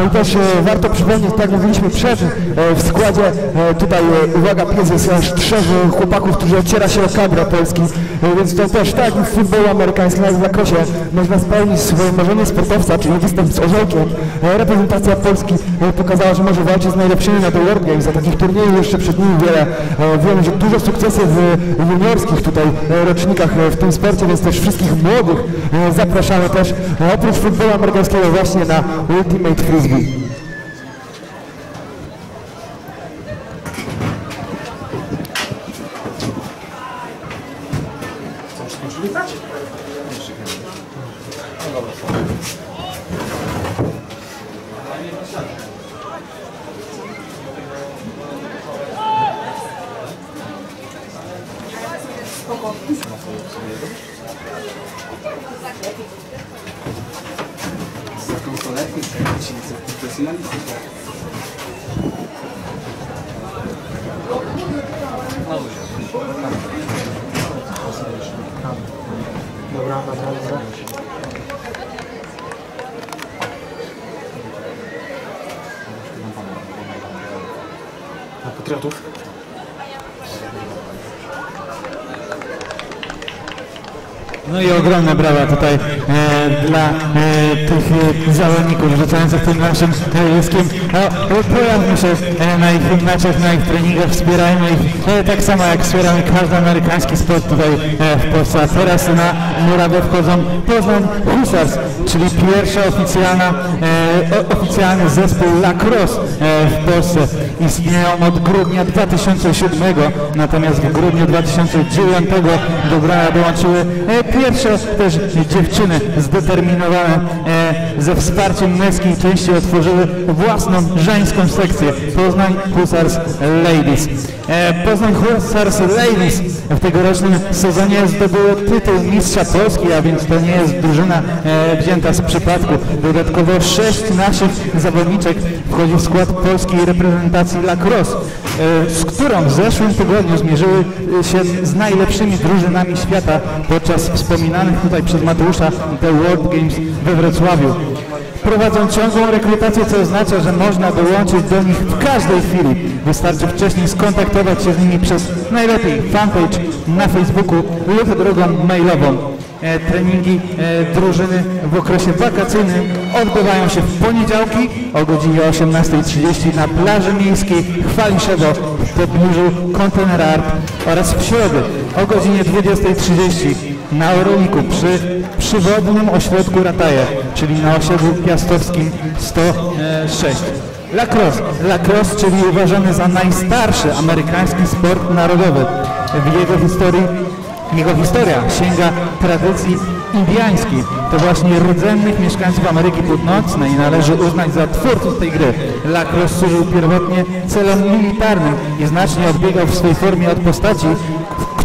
i też e, warto przypomnieć, tak mówiliśmy przed, e, w składzie e, tutaj, uwaga, pies jest aż trzech chłopaków, którzy ociera się o kadra Polski, więc to też tak w futbolu amerykańskim, jak w zakresie można spełnić swoje marzenie sportowca, czyli występ z orzełkiem. Reprezentacja Polski pokazała, że może walczyć z najlepszymi na The World Games, a takich turniejów jeszcze przed nimi wiele. E, wiemy, że dużo sukcesów w juniorskich tutaj e, rocznikach e, w tym sporcie, więc też wszystkich młodych zapraszamy też oprócz futbolu amerykańskiego właśnie na Ultimate Frisbee. Essa consola é perfeitinha, profissionalista. Dobra, dobra, dobra. Patriotów? No i ogromne brawa tutaj e, dla e, tych e, zawodników rzucających tym naszym e, pojawmy się e, na ich meczach, na ich treningach, wspierajmy ich e, tak samo jak wspieramy każdy amerykański sport tutaj e, w Polsce. A teraz na muradę wchodzą Poznań Hussars, czyli o- oficjalny zespół lacrosse w Polsce. Istnieją od grudnia 2007, natomiast w grudniu 2009 do grania dołączyły e, pierwsze też dziewczyny zdeterminowane e, ze wsparciem męskiej części otworzyły własną żeńską sekcję Poznań Hussars Ladies. E, Poznań Hussars Ladies w tegorocznym sezonie zdobyło tytuł mistrza Polski, a więc to nie jest drużyna wzięta z przypadku. Dodatkowo sześć naszych zawodniczek wchodzi w skład polskiej reprezentacji lacrosse, e, z którą w zeszłym tygodniu zmierzyły e, się z najlepszymi drużynami świata podczas wspominanych tutaj przez Mateusza The World Games we Wrocławiu. Prowadzą ciągłą rekrutację, co oznacza, że można dołączyć do nich w każdej chwili. Wystarczy wcześniej skontaktować się z nimi przez najlepiej fanpage na Facebooku lub drogą mailową. E, treningi e, drużyny w okresie wakacyjnym odbywają się w poniedziałki o godzinie 18.30 na plaży miejskiej Chwaliszewo w pobliżu Container Art oraz w środę o godzinie 20.30 na Orliku przy przywodnym ośrodku Rataje, czyli na osiedlu piastowskim 106. Lacrosse. Lacrosse, czyli uważany za najstarszy amerykański sport narodowy. W jego historii jego historia sięga tradycji indiańskiej. To właśnie rdzennych mieszkańców Ameryki Północnej należy uznać za twórców tej gry. Lacrosse służył pierwotnie celom militarnym i znacznie odbiegał w swojej formie od postaci,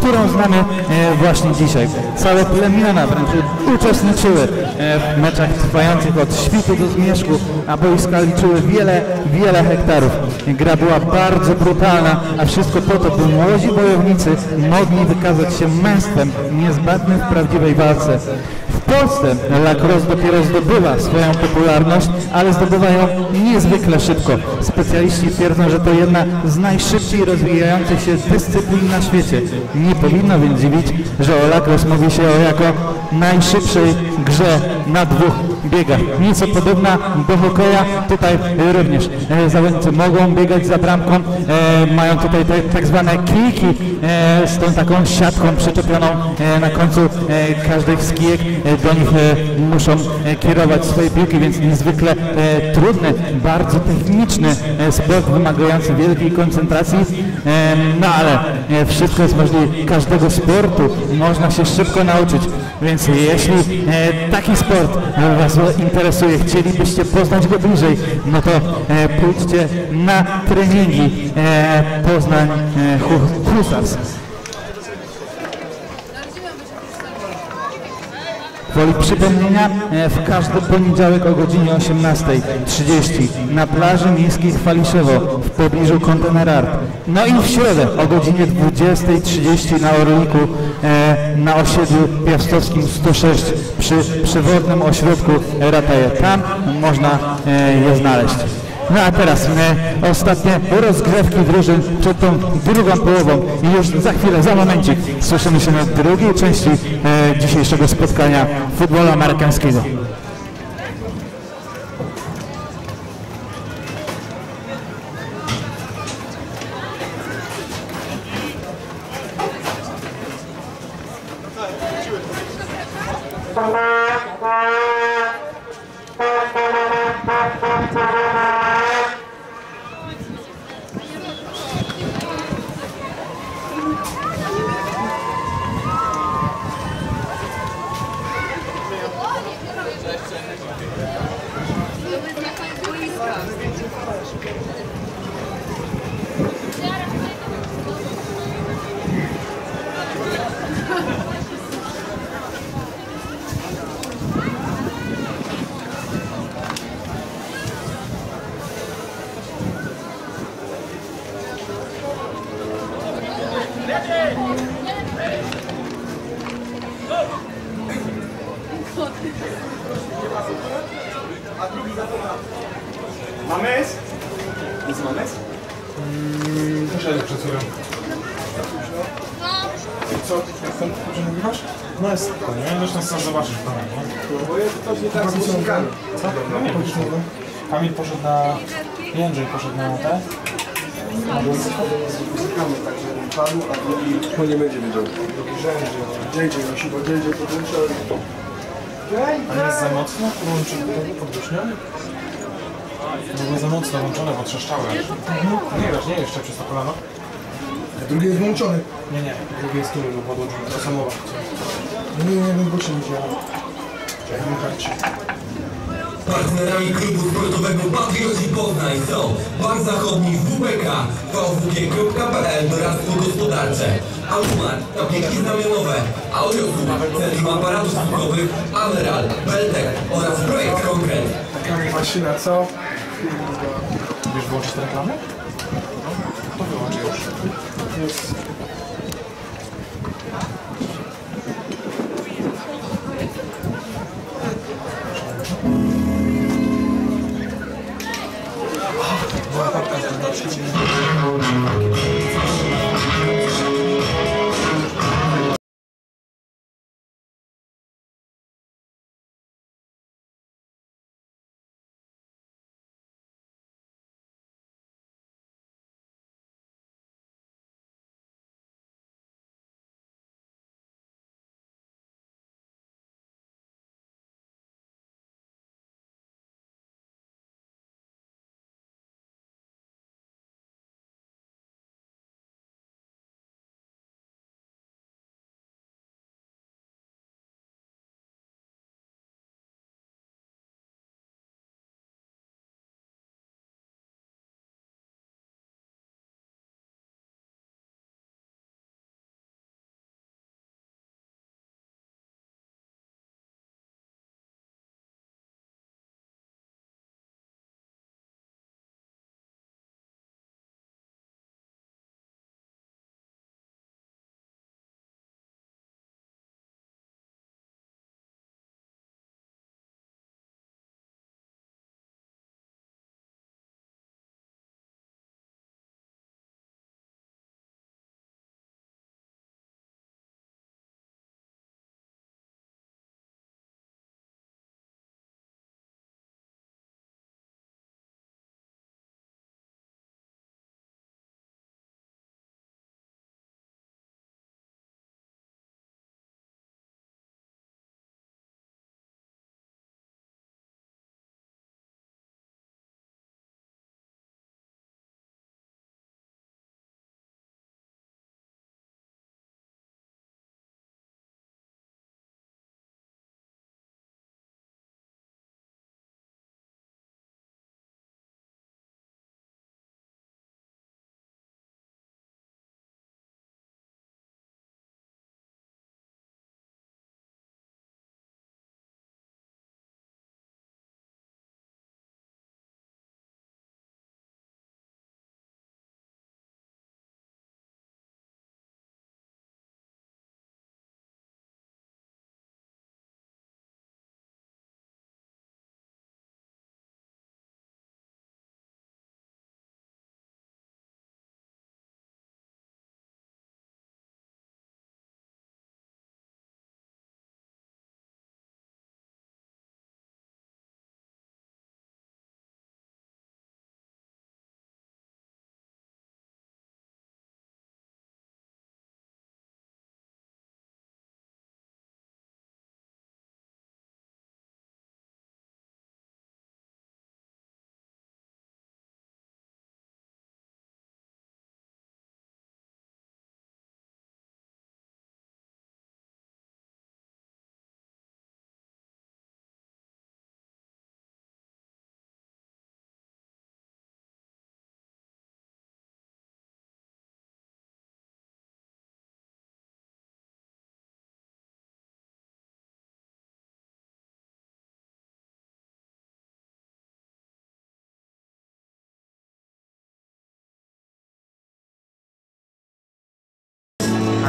którą znamy e, właśnie dzisiaj. Całe plemiona wręcz uczestniczyły e, w meczach trwających od świtu do zmierzchu, a boiska liczyły wiele, wiele hektarów. Gra była bardzo brutalna, a wszystko po to, by młodzi bojownicy mogli wykazać się męstwem niezbędnym w prawdziwej walce. W Polsce lacrosse dopiero zdobywa swoją popularność, ale zdobywa ją niezwykle szybko. Specjaliści twierdzą, że to jedna z najszybciej rozwijających się dyscyplin na świecie. Nie powinno więc dziwić, że o lacrosse mówi się o jako najszybszej grze na dwóch biegach. Nieco podobna do hokeja, tutaj również e, zawodnicy mogą biegać za bramką, e, mają tutaj te tak zwane kijki e, z tą taką siatką przyczepioną e, na końcu e, każdej z kijek. E, do nich e, muszą e, kierować swoje piłki, więc niezwykle e, trudny, bardzo techniczny e, sport wymagający wielkiej koncentracji, e, no ale e, wszystko jest możliwe. Każdego sportu można się szybko nauczyć, więc jeśli e, taki sport Was interesuje, chcielibyście poznać go bliżej, no to e, pójdźcie na treningi e, Poznań e, Woli przypomnienia e, w każdy poniedziałek o godzinie 18.30 na plaży miejskiej Chwaliszewo w pobliżu Container Art. No i w środę o godzinie 20.30 na Orliku e, na osiedlu piastowskim 106 przy przewodnym ośrodku Rataje. Tam można e, je znaleźć. No a teraz e, ostatnie rozgrzewki drużyn przed tą drugą połową i już za chwilę, za momencik słyszymy się na drugiej części e, dzisiejszego spotkania futbolu amerykańskiego. Mames? Jest mames? Poszedł przed chwilą. Co? Skąd że nagrywasz? No jest to, nie? Zresztą chcesz zobaczyć w kanale, nie? Bo jest coś nie tak z muzyką. Co? No nie chodzisz mówię. Kamil poszedł na... Jędrzej poszedł na te. Na boisko. Także padł, a drugi bo nie będzie wiedział. Drugi rzędzie. JJ musi, bo JJ podłącza. A jest za mocno włączony, podgłośniony? No było za mocno trzeszczały. Nie wiesz, nie jeszcze przez to kolano? Drugi jest włączony. Nie, nie, drugie jest tu, bo podłączone, to samowa. Nie, nie, nie, bo się nie działa. Partnerami klubu sportowego Patrioci Poznań są Bar Zachodni WBK, vwg.pl Doradztwo Gospodarcze, Alumar, tabliczki znamionowe, Audiosłuch, Centrum Aparatów Słuchowych, Ameral, Beltek oraz Projekt Konkret. Taka mi maszyna, co? Wiesz włączyć tę reklamę? To wyłącz już. Jest.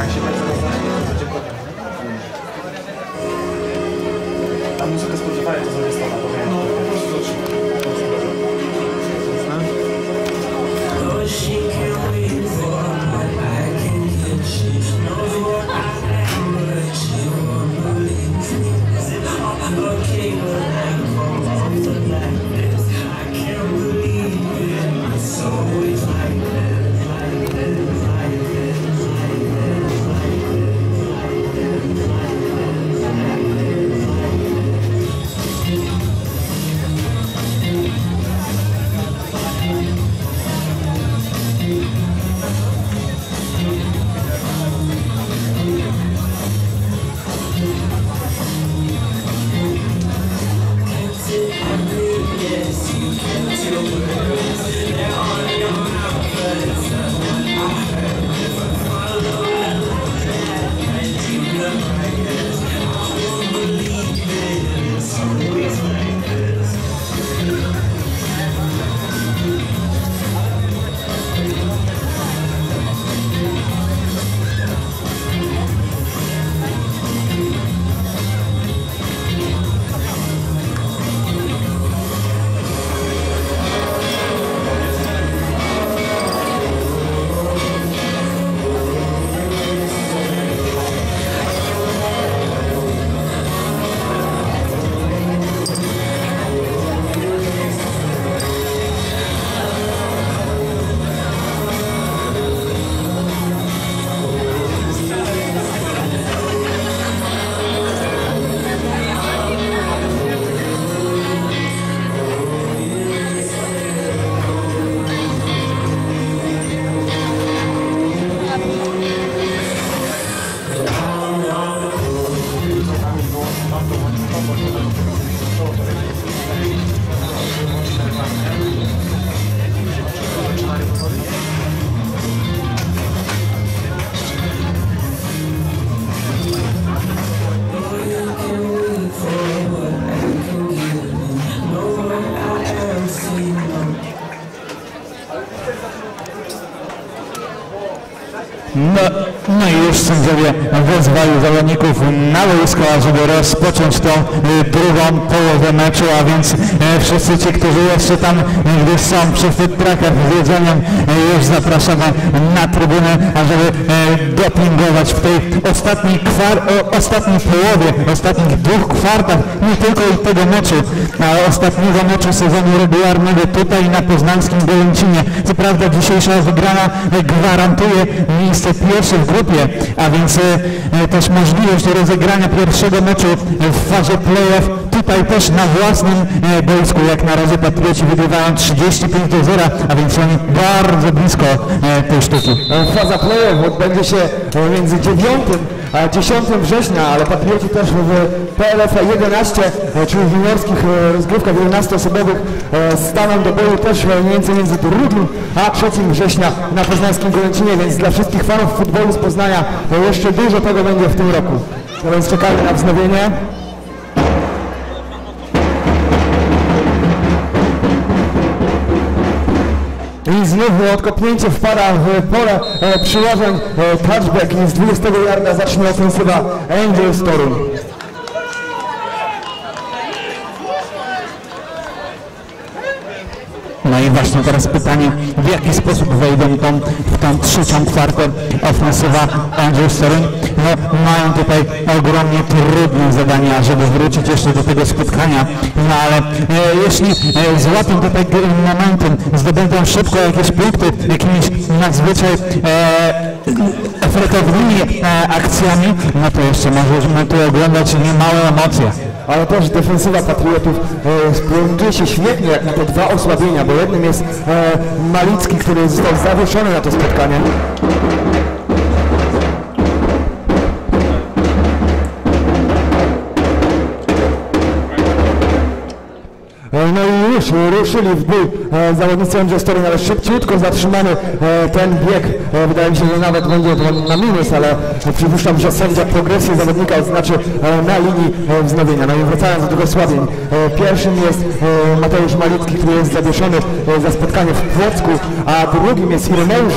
actually wezwał zawodników na boisko, żeby rozpocząć tą e, drugą połowę meczu, a więc e, wszyscy ci, którzy jeszcze tam e, gdzieś są przy food truckach z jedzeniem, e, już zapraszamy na trybunę, ażeby dopingować w tej ostatniej, kwar, ostatniej połowie, ostatnich dwóch kwartach, nie tylko i tego meczu, ale ostatniego meczu sezonu regularnego tutaj na poznańskim Golęcinie. Co prawda dzisiejsza wygrana gwarantuje miejsce pierwsze w grupie, a więc też możliwość rozegrania pierwszego meczu w fazie playoff tutaj też na własnym e, boisku. Jak na razie Patrioci wygrywają 35 do 0, a więc oni bardzo blisko e, tej sztuki. Faza playoff odbędzie się e, między 9 a 10 września, ale Patrioci też w PLF 11, e, czyli w juniorskich e, rozgrywkach 11-osobowych e, staną do boju też e, więcej między 2 a 3 września na poznańskim Golęcinie, więc dla wszystkich fanów futbolu z Poznania jeszcze dużo tego będzie w tym roku. No więc czekamy na wznowienie. I znów odkopnięcie wpada w pole e, przyłożeń e, touchback i z 20 yarda zacznie ofensywa Angels Toruń. No i teraz pytanie, w jaki sposób wejdą tą, w tą trzecią kwartę ofensywa Andrew Toruń. No, mają tutaj ogromnie trudne zadania, żeby wrócić jeszcze do tego spotkania. No ale e, jeśli e, złapią tutaj momentum, zdobędą szybko jakieś punkty, jakimiś nadzwyczaj e, efektownymi e, akcjami, no to jeszcze możemy tu oglądać niemałe emocje. Ale też defensywa Patriotów e, się świetnie jak na te dwa osłabienia, bo jednym jest e, Malicki, który został zawieszony na to spotkanie. Ruszyli w bój e, zawodnicy MJ Story, ale szybciutko zatrzymany e, ten bieg. E, wydaje mi się, że nawet będzie to na minus, ale przypuszczam, że sędzia progresję zawodnika odznaczy e, na linii e, wznowienia. No i wracając do tych osłabień. E, pierwszym jest e, Mateusz Malicki, który jest zawieszony e, za spotkanie w Płocku, a drugim jest Ireneusz,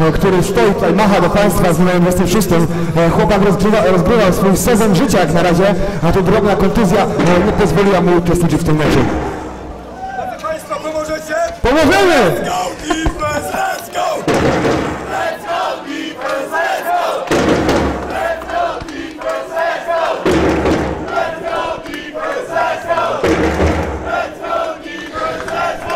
e, e, który stoi tutaj, macha do Państwa z numerem 26. E, chłopak rozgrywa, rozgrywał swój sezon życia jak na razie, a tu drobna kontuzja e, nie pozwoliła mu uczestniczyć w tym meczu. Pomożemy!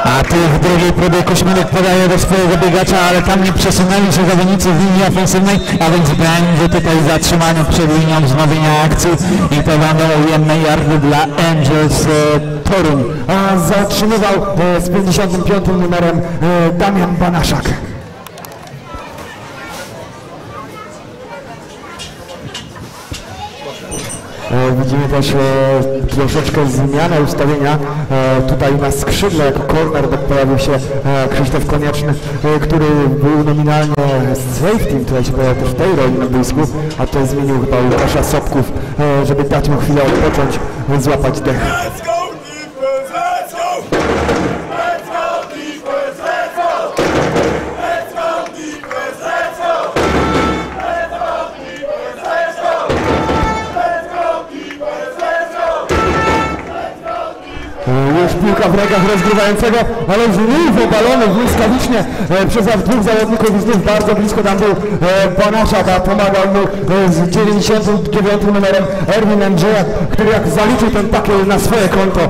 A tu w drugiej próbie Kośmielek podaje do swojego biegacza, ale tam nie przesunęli się zawodnicy w linii ofensywnej, a więc będzie tutaj zatrzymanie przed linią wznowienia akcji i to będą ujemne yardy dla Angels e, A zatrzymywał e, z 55 numerem e, Damian Banaszak. E, Widzimy też e, troszeczkę zmianę ustawienia. E, tutaj na skrzydle jako cornerback pojawił się e, Krzysztof Konieczny, e, który był nominalnie safety, tutaj się pojawia też w tej roli na boisku, a tutaj zmienił chyba Łukasza Sobków, żeby dać mu chwilę odpocząć, złapać dech. Piłka w rękach rozgrywającego, ale znów obalony błyskawicznie e, przez dwóch zawodników i znów bardzo blisko tam był e, a pomagał mu e, z 99 numerem Erwin Andrzeja, który jak zaliczył ten takiel na swoje konto,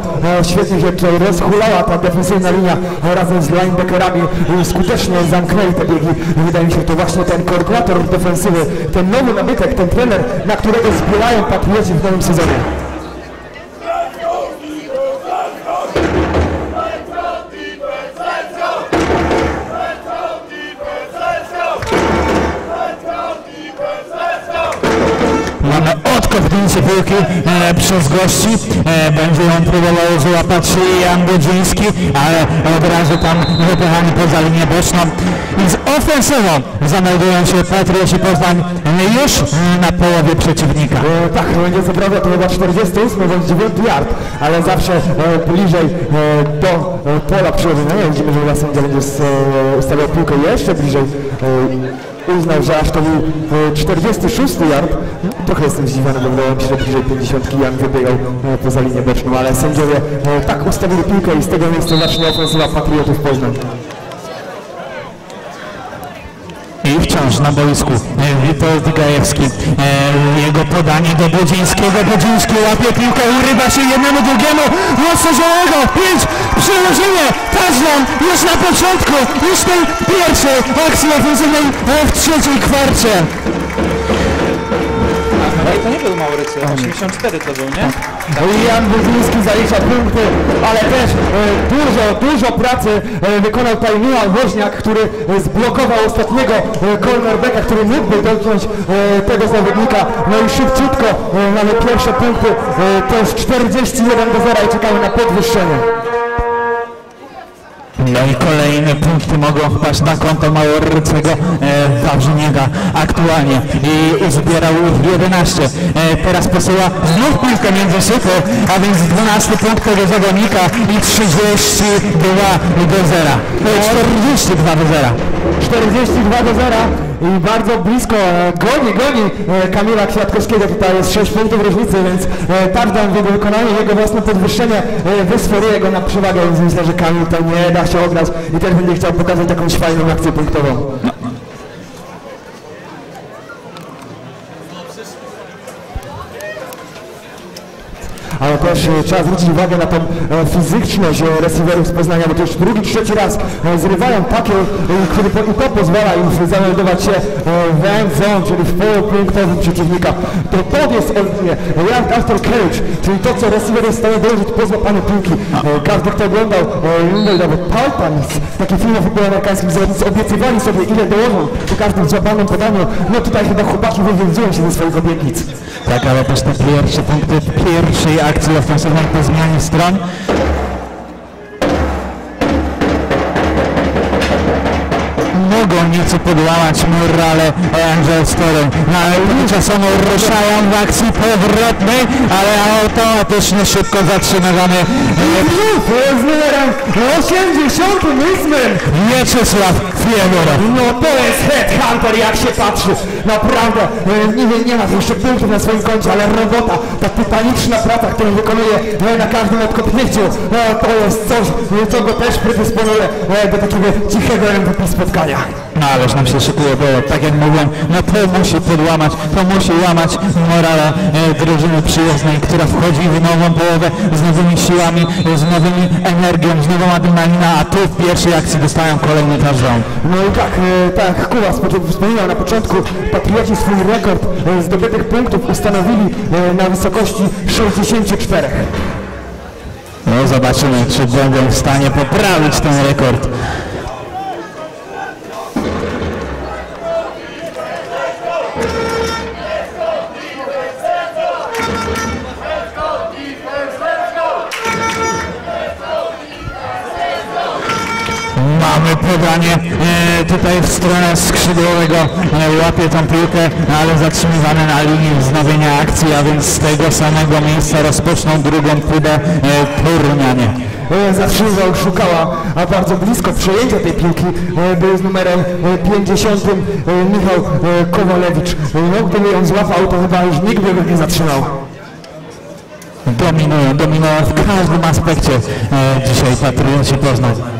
e, świetnie się tutaj rozhulała ta defensywna linia e, razem z linebackerami i skutecznie zamknęli te biegi. Wydaje mi się, że to właśnie ten koordynator defensywy, ten nowy nabytek, ten trener, na którego zbierają patrioci w nowym sezonie. Piłki przez gości. E, będzie ją próbował złapać Jan Godziński, ale od razu tam wypychani poza linię boczną. I z ofensywą zameldują się Patrioci Poznań e, już e, na połowie przeciwnika. E, tak, będzie co to chyba 48 bądź 9 yard, ale zawsze e, bliżej e, do e, pola przyłożenia. Nie widzimy, że sędzia będzie s- e, ustawiał piłkę jeszcze bliżej. E, uznał, że aż to był e, 46 yard. Trochę jestem zdziwiony, bo wydawało mi się, że bliżej 50 Jan wybiegał e, poza linię boczną, ale sędziowie e, tak ustawili piłkę i z tego miejsca zacznie ofensywa Patriotów Poznań. I wciąż na boisku e, Witold Gajewski. Jego podanie do Bodzińskiego. Bodziński łapie piłkę, urywa się jednemu drugiemu. Mocno zielonego. Pięć. Przełożenie. Touchdown już na początku. Już tej pierwszej akcji ofensywnej w trzeciej kwarcie. No i to nie był Maurycy, 84 to był, nie? Jan Bodziński zalicza punkty, ale też e, dużo, dużo pracy e, wykonał tutaj Milan Woźniak, który e, zblokował ostatniego e, cornerbacka, który mógłby dotknąć e, tego zawodnika. No i szybciutko e, mamy pierwsze punkty. To jest 41 do 0 i czekamy na podwyższenie. No i kolejne punkty mogą wpaść na konto Małorycego e, Wawrzyniega aktualnie i uzbierał już 11. E, teraz posyła znów piłkę między szyty, a więc 12 punkt tego zawodnika i 32 do 0. E, 42 do 0. 42 do 0 i bardzo blisko e, goni, goni e, Kamila Kwiatkowskiego, tutaj jest 6 punktów różnicy, więc e, touchdown w jego wykonaniu, jego własne podwyższenie wysferuje go na przewagę, więc myślę, że Kamil to nie da się ograć i też będzie chciał pokazać jakąś fajną akcję punktową. ale też e, trzeba zwrócić uwagę na tą e, fizyczność e, receiverów z Poznania, bo to już drugi, trzeci raz zrywają takiel, e, który po, i to pozwala im zameldować się w end czyli w polu przeciwnika. To to jest. Yard after catch, czyli to, co receiver jest w stanie dołożyć po złapaniu piłki. Każdy, kto oglądał e, nawet Titans, taki film o futbolu amerykańskim, obiecywali sobie, ile dołożą po każdym złapanym podaniu. No tutaj chyba chłopaki wywiązują się ze swoich obietnic. Tak, ale też te pierwsze punkty pierwszej akcji ofensywnej po zmianie stron. Mogą nieco podłamać mur, ale Angel Story na tymczasem ruszają w akcji powrotnej, ale automatycznie szybko zatrzymywany To jest numerem 88 Mieczysław Fiedorow. No to jest headhunter jak się patrzy. Naprawdę, e, nie, wiem, nie ma jeszcze punktów na swoim koncie, ale robota, ta tytaniczna praca, którą wykonuje e, na każdym odkopnięciu, e, to jest coś, co go też predysponuje do takiego cichego MVP spotkania. No ależ nam się szykuje, bo tak jak mówiłem, no to musi podłamać, to musi łamać morale e, drużyny przyjezdnej, która wchodzi w nową połowę z nowymi siłami, e, z nowymi energią, z nową adrenaliną, a tu w pierwszej akcji dostają kolejny touchdown. No i tak, e, tak Kuba spo- wspominał na początku, Patrioci swój rekord e, zdobytych punktów ustanowili e, na wysokości 64. No zobaczymy, czy będą w stanie poprawić ten rekord. Mamy podanie e, tutaj w stronę skrzydłowego, e, łapie tą piłkę, ale zatrzymywane na linii wznowienia akcji, a więc z tego samego miejsca rozpoczną drugą próbę e, Turnianie. E, zatrzymywał, szukała, a bardzo blisko przejęcia tej piłki był z numerem e, 50 e, Michał Kowalewicz. No, gdyby ją złapał, to chyba już nikt by go nie zatrzymał. Dominują, dominują w każdym aspekcie dzisiaj Patrioci Poznań.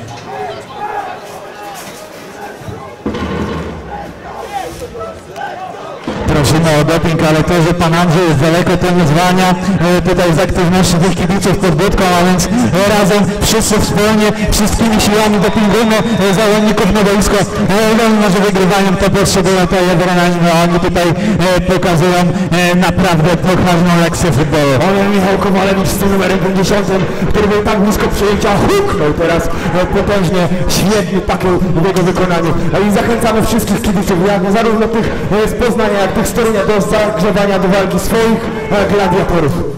O doping, ale to, że pan Andrzej jest daleko, to nie zwalnia e, tutaj z aktywności tych kibiców pod budką, a więc e, razem wszyscy wspólnie, wszystkimi siłami dopingujemy e, zawodników na boisko. E, Mimo, że wygrywają, to potrzebują tej adrenaliny, a oni tutaj e, pokazują e, naprawdę pokaźną lekcję futbolu. Ale Michał Kowalewicz z tym numerem 50, który był tak blisko przejęcia, huknął teraz e, potężnie, świetny takiej w jego wykonaniu. E, I zachęcamy wszystkich kibiców, jak zarówno tych e, z Poznania, jak tych z Torunia do zagrzewania do walki swoich gladiatorów.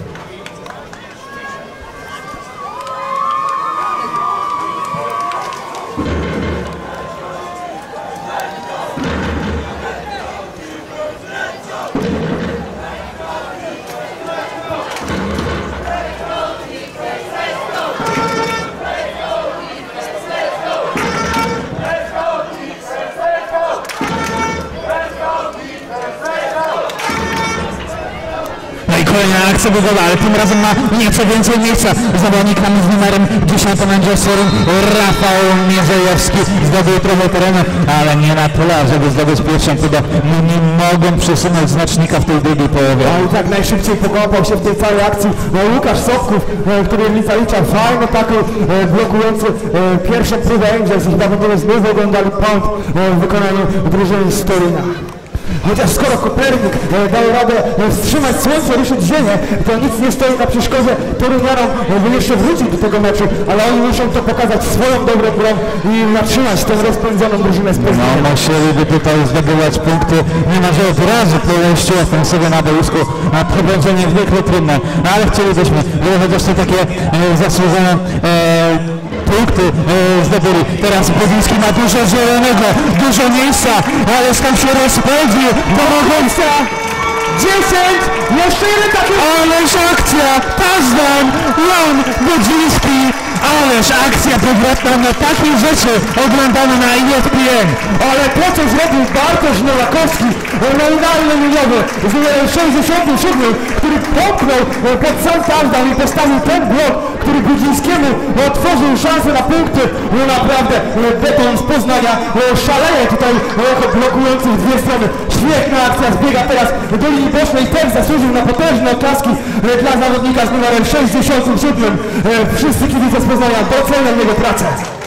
Ma nieco więcej miejsca. Zawodnikami z numerem 10 będzie sorem Rafał Mierzejewski zdobył trochę terenu, ale nie na tyle, żeby zdobyć pierwszą chyba nie mogą przesunąć znacznika w tej drugiej połowie. No i tak najszybciej pokopał się w tej całej akcji no, Łukasz Sobków, e, który zalicza fajny taką e, blokujący e, pierwszą próbę Angels i chyba będziemy znów oglądali w wykonaniu drużyny z Torunia. Chociaż skoro Kopernik e, dał radę e, wstrzymać słońce, ruszyć ziemię, to nic nie stoi na przeszkodzie Torunianom, e, by jeszcze wrócić do tego meczu, ale oni muszą to pokazać swoją dobrą grą i zatrzymać tę rozpędzoną drużynę z No, Poznania. musieliby tutaj zdobywać punkty, mimo że od razu po wejściu ofensywy na boisku, a to będzie niezwykle trudne, no, ale chcielibyśmy, żeby chociaż te takie e, zasłużone e, punkty e, zdobyli. Teraz Bowiński ma dużo zielonego, dużo miejsca, ale tam się rozpędzi, do miejsca. 10, jeszcze jeden taki... Ależ akcja, Pazdan, Jan Bodziński, ależ akcja powrotna na takie rzeczy oglądamy na ESPN. Ale to, co zrobił Bartosz Nowakowski, nominalny liniowy z numerem 67, który popchnął pod sam touchdown i postawił ten blok, który Gudzińskiemu otworzył szansę na punkty. No naprawdę e, beton z Poznania e, szaleje tutaj e, blokujący w dwie strony. Świetna akcja, zbiega teraz do linii bocznej ten zasłużył na potężne oklaski dla zawodnika z numerem 67. E, Wszyscy kibice z Poznania docenią jego pracę.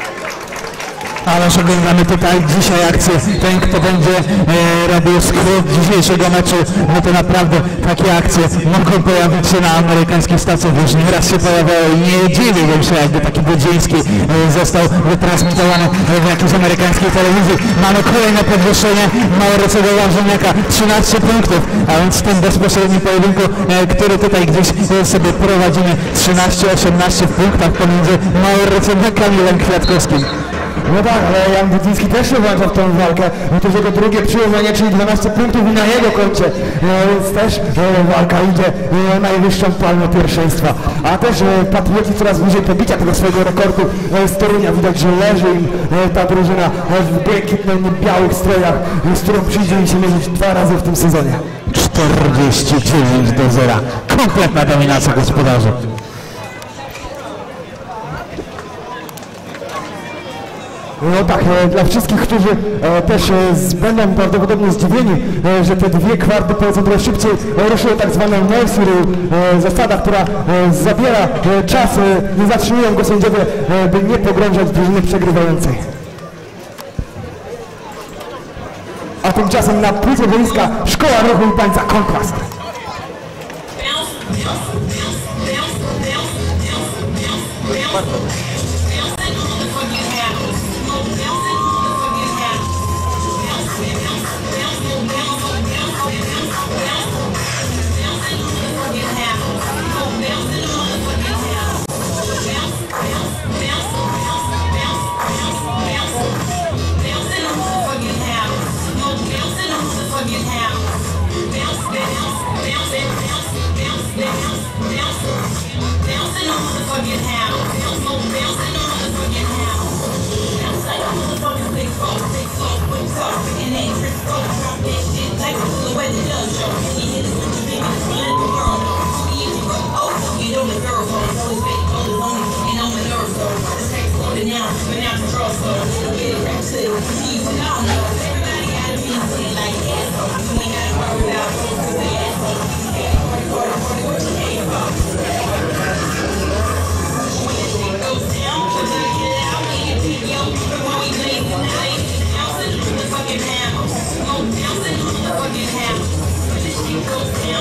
Ależ oglądamy tutaj dzisiaj akcję. Ten, kto będzie e, robił skrót dzisiejszego meczu, no to naprawdę takie akcje mogą pojawić się na amerykańskich stacjach. Już nieraz się pojawiały i nie dziwiłbym się, jakby taki Bodziński e, został wytransmitowany w jakiejś amerykańskiej telewizji. Mamy kolejne podwyższenie Maurycego Łażeniaka, 13 punktów, a więc w tym bezpośrednim pojedynku, e, który tutaj gdzieś e, sobie prowadzimy, 13-18 w punktach pomiędzy Maurycem a Kamilem Kwiatkowskim. No tak, ale Jan Budzyński też się włącza w tą walkę. No to jego drugie przyłożenie, czyli 12 punktów i na jego koncie. No, więc też e, walka idzie e, najwyższą palmę pierwszeństwa. A też e, patrioci coraz bliżej pobicia tego swojego rekordu z Torunia. Widać, że leży im ta drużyna w błękitno-białych strojach, z którą przyjdzie im się mierzyć dwa razy w tym sezonie. 49 do 0. Kompletna dominacja gospodarzy. No tak, e, dla wszystkich, którzy e, też e, będą prawdopodobnie zdziwieni, że te dwie kwarty procentowe szybciej ruszyły tak zwaną noise rule, zasada, która zabiera czas, nie zatrzymują go sędziowie, by nie pogrążać drużyny przegrywającej. A tymczasem na płycie boiska Szkoła Ruchu i Tańca Kontrast. Bardzo.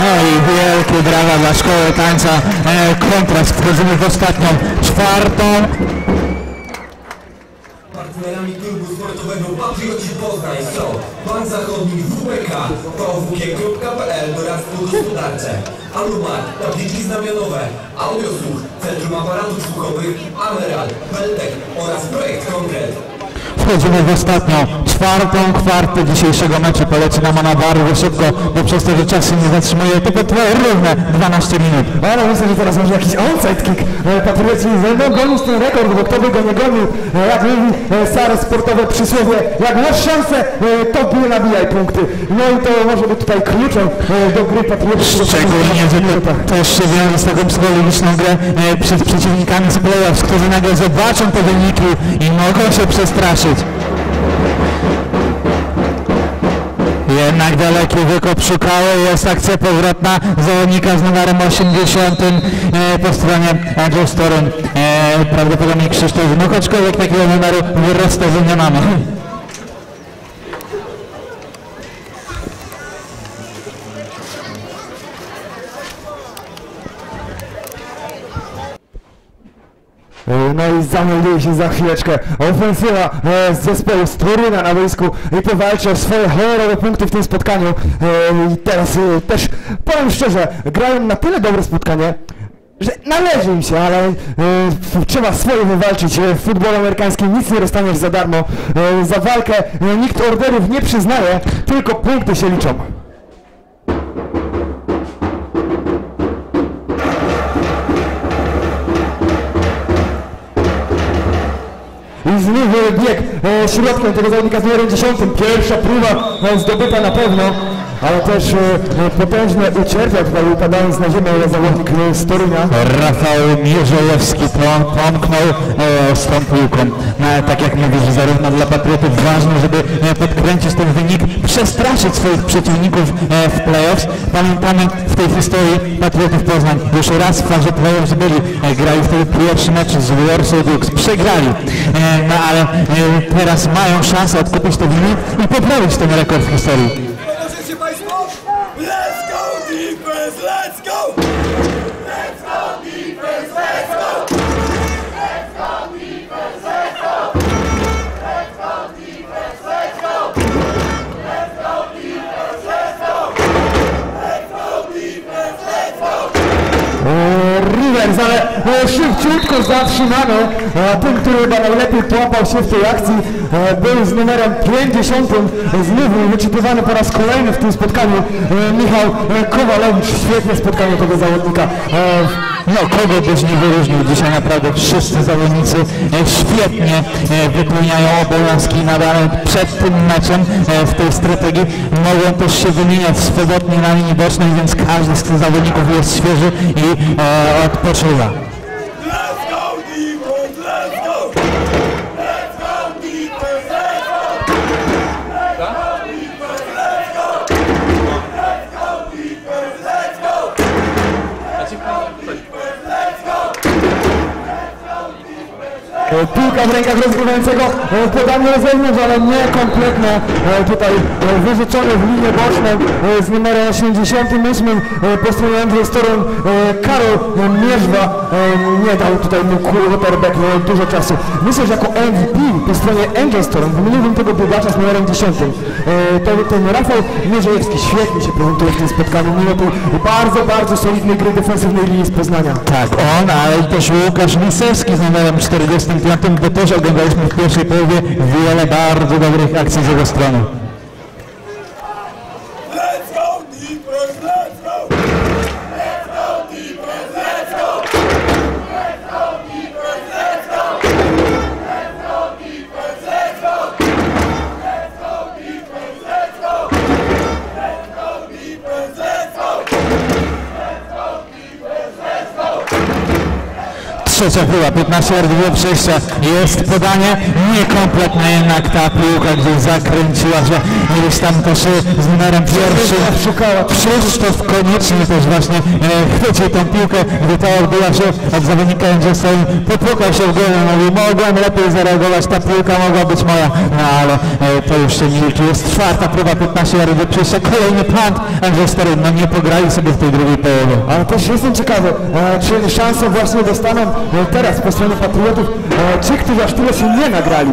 No i wielkie brawa dla szkoły tańca. E, kontrast wchodzimy w ostatnią, czwartą. Partnerami klubu sportowego Patrioci Poznań są Bank Zachodni WPK, pwg.pl doradztwo gospodarcze, Alumar, tabliczki znamionowe, Audiosłuch, Centrum Aparatów Słuchowych, Ameral, Beltek oraz Projekt Konkret. Wchodzimy w ostatnią, czwartą kwartę dzisiejszego meczu. Polecam ona bardzo szybko, bo przez to, że czas się nie zatrzymuje, to potrwa równe 12 minut. Ale myślę, że teraz może jakiś onside kick. E, Patrioci będą gonić ten rekord, bo kto by go nie gonił, e, jak mówi e, stare sportowe przysłowie, jak masz szansę, to bije nabijaj punkty. No i to może być tutaj kluczem do gry Patriotów. Szczególnie, że to też się wiąże z taką psychologiczną grę przed przeciwnikami z playoffs, którzy nagle zobaczą te wyniki i mogą się przestraszyć. Jednak daleki wykop szukały, jest akcja powrotna zawodnika z numerem 80 e, po stronie Andrzej Storun. E, prawdopodobnie Krzysztof Wnuk, aczkolwiek takiego numeru w nie mamy. No i zamelduje się za chwileczkę ofensywa e, z zespołu Storyna na boisku i powalczy o swoje honorowe punkty w tym spotkaniu. E, I teraz e, też powiem szczerze, grają na tyle dobre spotkanie, że należy im się, ale e, f- trzeba swoje wywalczyć. E, W futbolu amerykańskim nic nie dostaniesz za darmo. E, za walkę e, nikt orderów nie przyznaje, tylko punkty się liczą. Znów bieg e, środkiem tego zawodnika z numerem 10. Pierwsza próba e, zdobyta na pewno, ale też e, e, potężne ucierpiał tutaj upadając na ziemię zawodnik e, z Torunia. Rafał Mierzejewski pom- pomknął e, z tą ale tak jak mówisz, zarówno dla Patriotów ważne, żeby e, podkręcić ten wynik, przestraszyć swoich przeciwników e, w playoffs. Pamiętamy w tej historii Patriotów Poznań już raz w fazie playoffs byli, e, grali wtedy pierwszy mecz z Warsaw Dukes, przegrali. E, no ale e, teraz mają szansę odkupić te winy i poprawić ten rekord w historii. E, Rivers, ale e, szybciutko zatrzymany. E, Tym, który chyba najlepiej połapał się w tej akcji, e, był z numerem 50. Znów wyczytywany po raz kolejny w tym spotkaniu e, Michał Kowalewicz. Świetne spotkanie tego zawodnika. No kogo byś nie wyróżnił dzisiaj naprawdę wszyscy zawodnicy e, świetnie e, wypełniają obowiązki nadane przed tym meczem e, w tej strategii. Mogą też się wymieniać swobodnie na linii bocznej, więc każdy z tych zawodników jest świeży i odpoczywa. Piłka w rękach rozgrywającego, e, podanie na zewnątrz, ale nie kompletne. E, Tutaj e, wyrzucony w linię boczną e, z numerem 88 e, po stronie Andrzej Storem e, Karol e, Mierzwa e, nie dał tutaj mu quarterback e, dużo czasu. Myślę, że jako MVP po stronie Angel Storm wymieniłbym tego biegacza z numerem 10. E, To ten Rafał Mierzejewski świetnie się prezentuje w tym spotkaniu, mimo tej bardzo, bardzo solidnej gry defensywnej linii z Poznania. Tak, on, ale też Łukasz Lisewski z numerem 45, bo też oglądaliśmy w pierwszej połowie wiele bardzo dobrych akcji z jego strony. Trzecia próba, 15 yardów do przejścia, jest podanie, niekompletne jednak ta piłka gdzieś zakręciła się gdzieś tam też e, z numerem pierwszym. Krzysztof koniecznie też właśnie e, chwycił tą piłkę, gdy ta odbyła się od zawodnika Angelston, popłukał się w głowę, mówi mogłem lepiej zareagować, ta piłka mogła być moja, no ale e, to już się nie liczy. Jest czwarta próba, 15 yardów do przejścia, kolejny punt, Angelston, no nie pograli sobie w tej drugiej połowie. Ale też jestem ciekawy, e, czy szansę właśnie dostaną e, teraz po stronie Patriotów e, ci, którzy aż tyle się nie nagrali.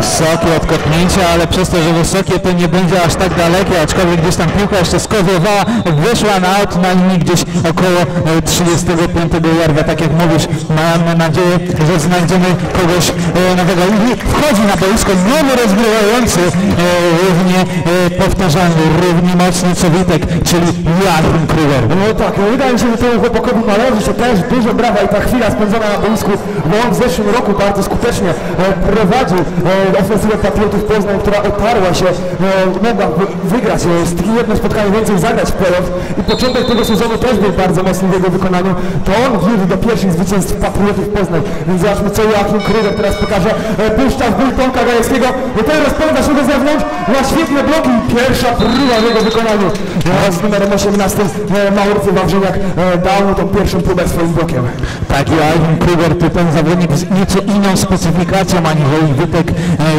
Wysokie odkopnięcie, ale przez to, że wysokie to nie będzie aż tak dalekie, aczkolwiek gdzieś tam piłka jeszcze skowiewała, wyszła na aut na linii gdzieś około e, 35 yarda, tak jak mówisz, mamy nadzieję, że znajdziemy kogoś e, nowego. I wchodzi na boisko nowy rozgrywający, e, równie e, powtarzalny, równie mocny co Witek, czyli Joachim Kruger. No tak, no wydaje mi się, że temu chłopakowi należy się też duże brawa i ta chwila spędzona na boisku, bo on w zeszłym roku bardzo skutecznie e, prowadził e, ofensywę Patriotów Poznań, która oparła się, e, mogła wy- wygrać e, z takim jednym spotkaniem więcej, zagrać w playoff. I początek tego sezonu też był bardzo mocny w jego wykonaniu, to on wiódł do pierwszych zwycięstw Patriotów Poznań, więc zobaczmy co Joachim Kruger teraz pokaże, e, puszcza w ból Tomka Gajewskiego, ten rozpędza się do zewnątrz, ma świetne bloki. Pierwsza próba w jego wykonaniu. Z numerem 18 e, Maurycy Wawrzyniak dał mu tą pierwszą próbę swoim blokiem. Tak, Joachim Kruger to ten zawodnik z nieco inną specyfikacją aniżeli Witek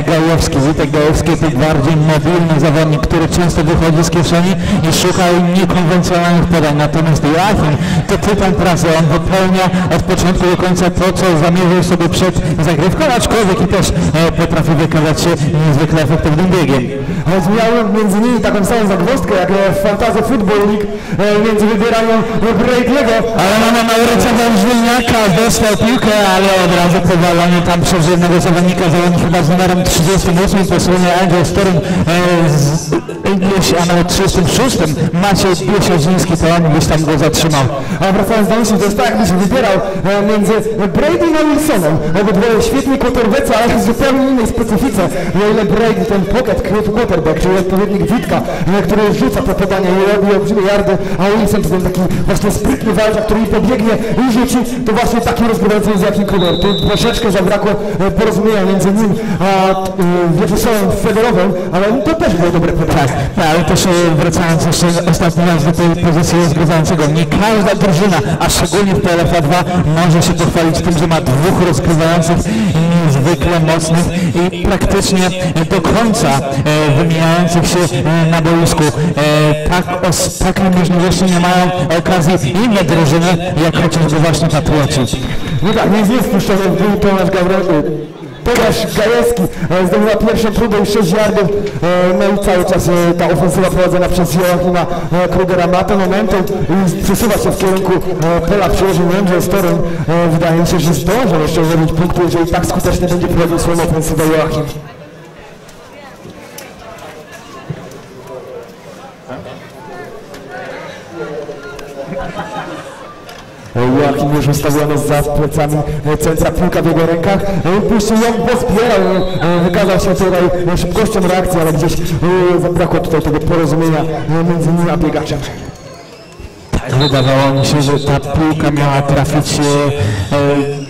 Gajewski. Witek Gajewski to bardziej mobilny zawodnik, który często wychodzi z kieszeni i szuka niekonwencjonalnych podań. Natomiast Joachim to tytan pracy. On wypełnia od początku do końca to, co zamierzył sobie przed zagrywką, aczkolwiek i też e, potrafi wykazać się niezwykle efektywnym biegiem. Choć miał między nimi taką samą zagwozdkę jak e, w Fantasy Football League e, między wybieraniem Brady'ego Ale mamy Mauryca Wężwilniaka, dostał piłkę, ale od razu powalony tam przez jednego zawodnika, zawodnik chyba z numerem 38 po stronie Angel Storm, e, z, gdzieś, a nawet 36 Maciej Biesiadziński, to on gdzieś tam go zatrzymał. A wracając do myśli, to jest tak jakby się wybierał e, między Brady a Wilsonem. Obydwoje świetni quarterbacki, ale w zupełnie innej specyfice. O ile Brady ten pocket quarterback, czyli odpowiednik Witka, e, który rzuca te podania i robi olbrzymie yardy, a Wilson to ten taki właśnie sprytny walcza, który pobiegnie i rzuci, to właśnie taki rozgrywający jest Jakim Kruger. Tu troszeczkę zabrakło e, porozumienia między nim a e, Wieczysławem Federowym, ale to też było dobre podanie. Tak, ale też wracając jeszcze ostatni raz do tej pozycji rozgrywającego, nie każda drużyna, a szczególnie w PLFA 2 może się pochwalić tym, że ma dwóch rozgrywających niezwykle mocnych i praktycznie do końca e, wymieniających się e, na boisku. E, tak, o, takiej możliwości nie mają okazji inne drużyny, jak chociażby właśnie Patrioci. No tak, nie jest puszczony w dół Tomasz. Tomasz Gajewski e, zdobywa pierwszą próbę i 6 yardów, e, no i cały czas e, ta ofensywa prowadzona przez Joachima Krugera ma ten momentum i przesuwa się w kierunku pola przełożeń Angel Storm. Wydaje się, że zdążą jeszcze zrobić punktu, jeżeli tak skutecznie będzie prowadził swoją ofensywę Joachim. Joachim już ustawiony za plecami e, centra piłka w jego rękach. E, Puścił ją, pozbierał, e, wykazał się tutaj szybkością reakcji, ale gdzieś zabrakło tutaj tego porozumienia między nim a biegaczem. Tak, wydawało mi się, że ta piłka miała trafić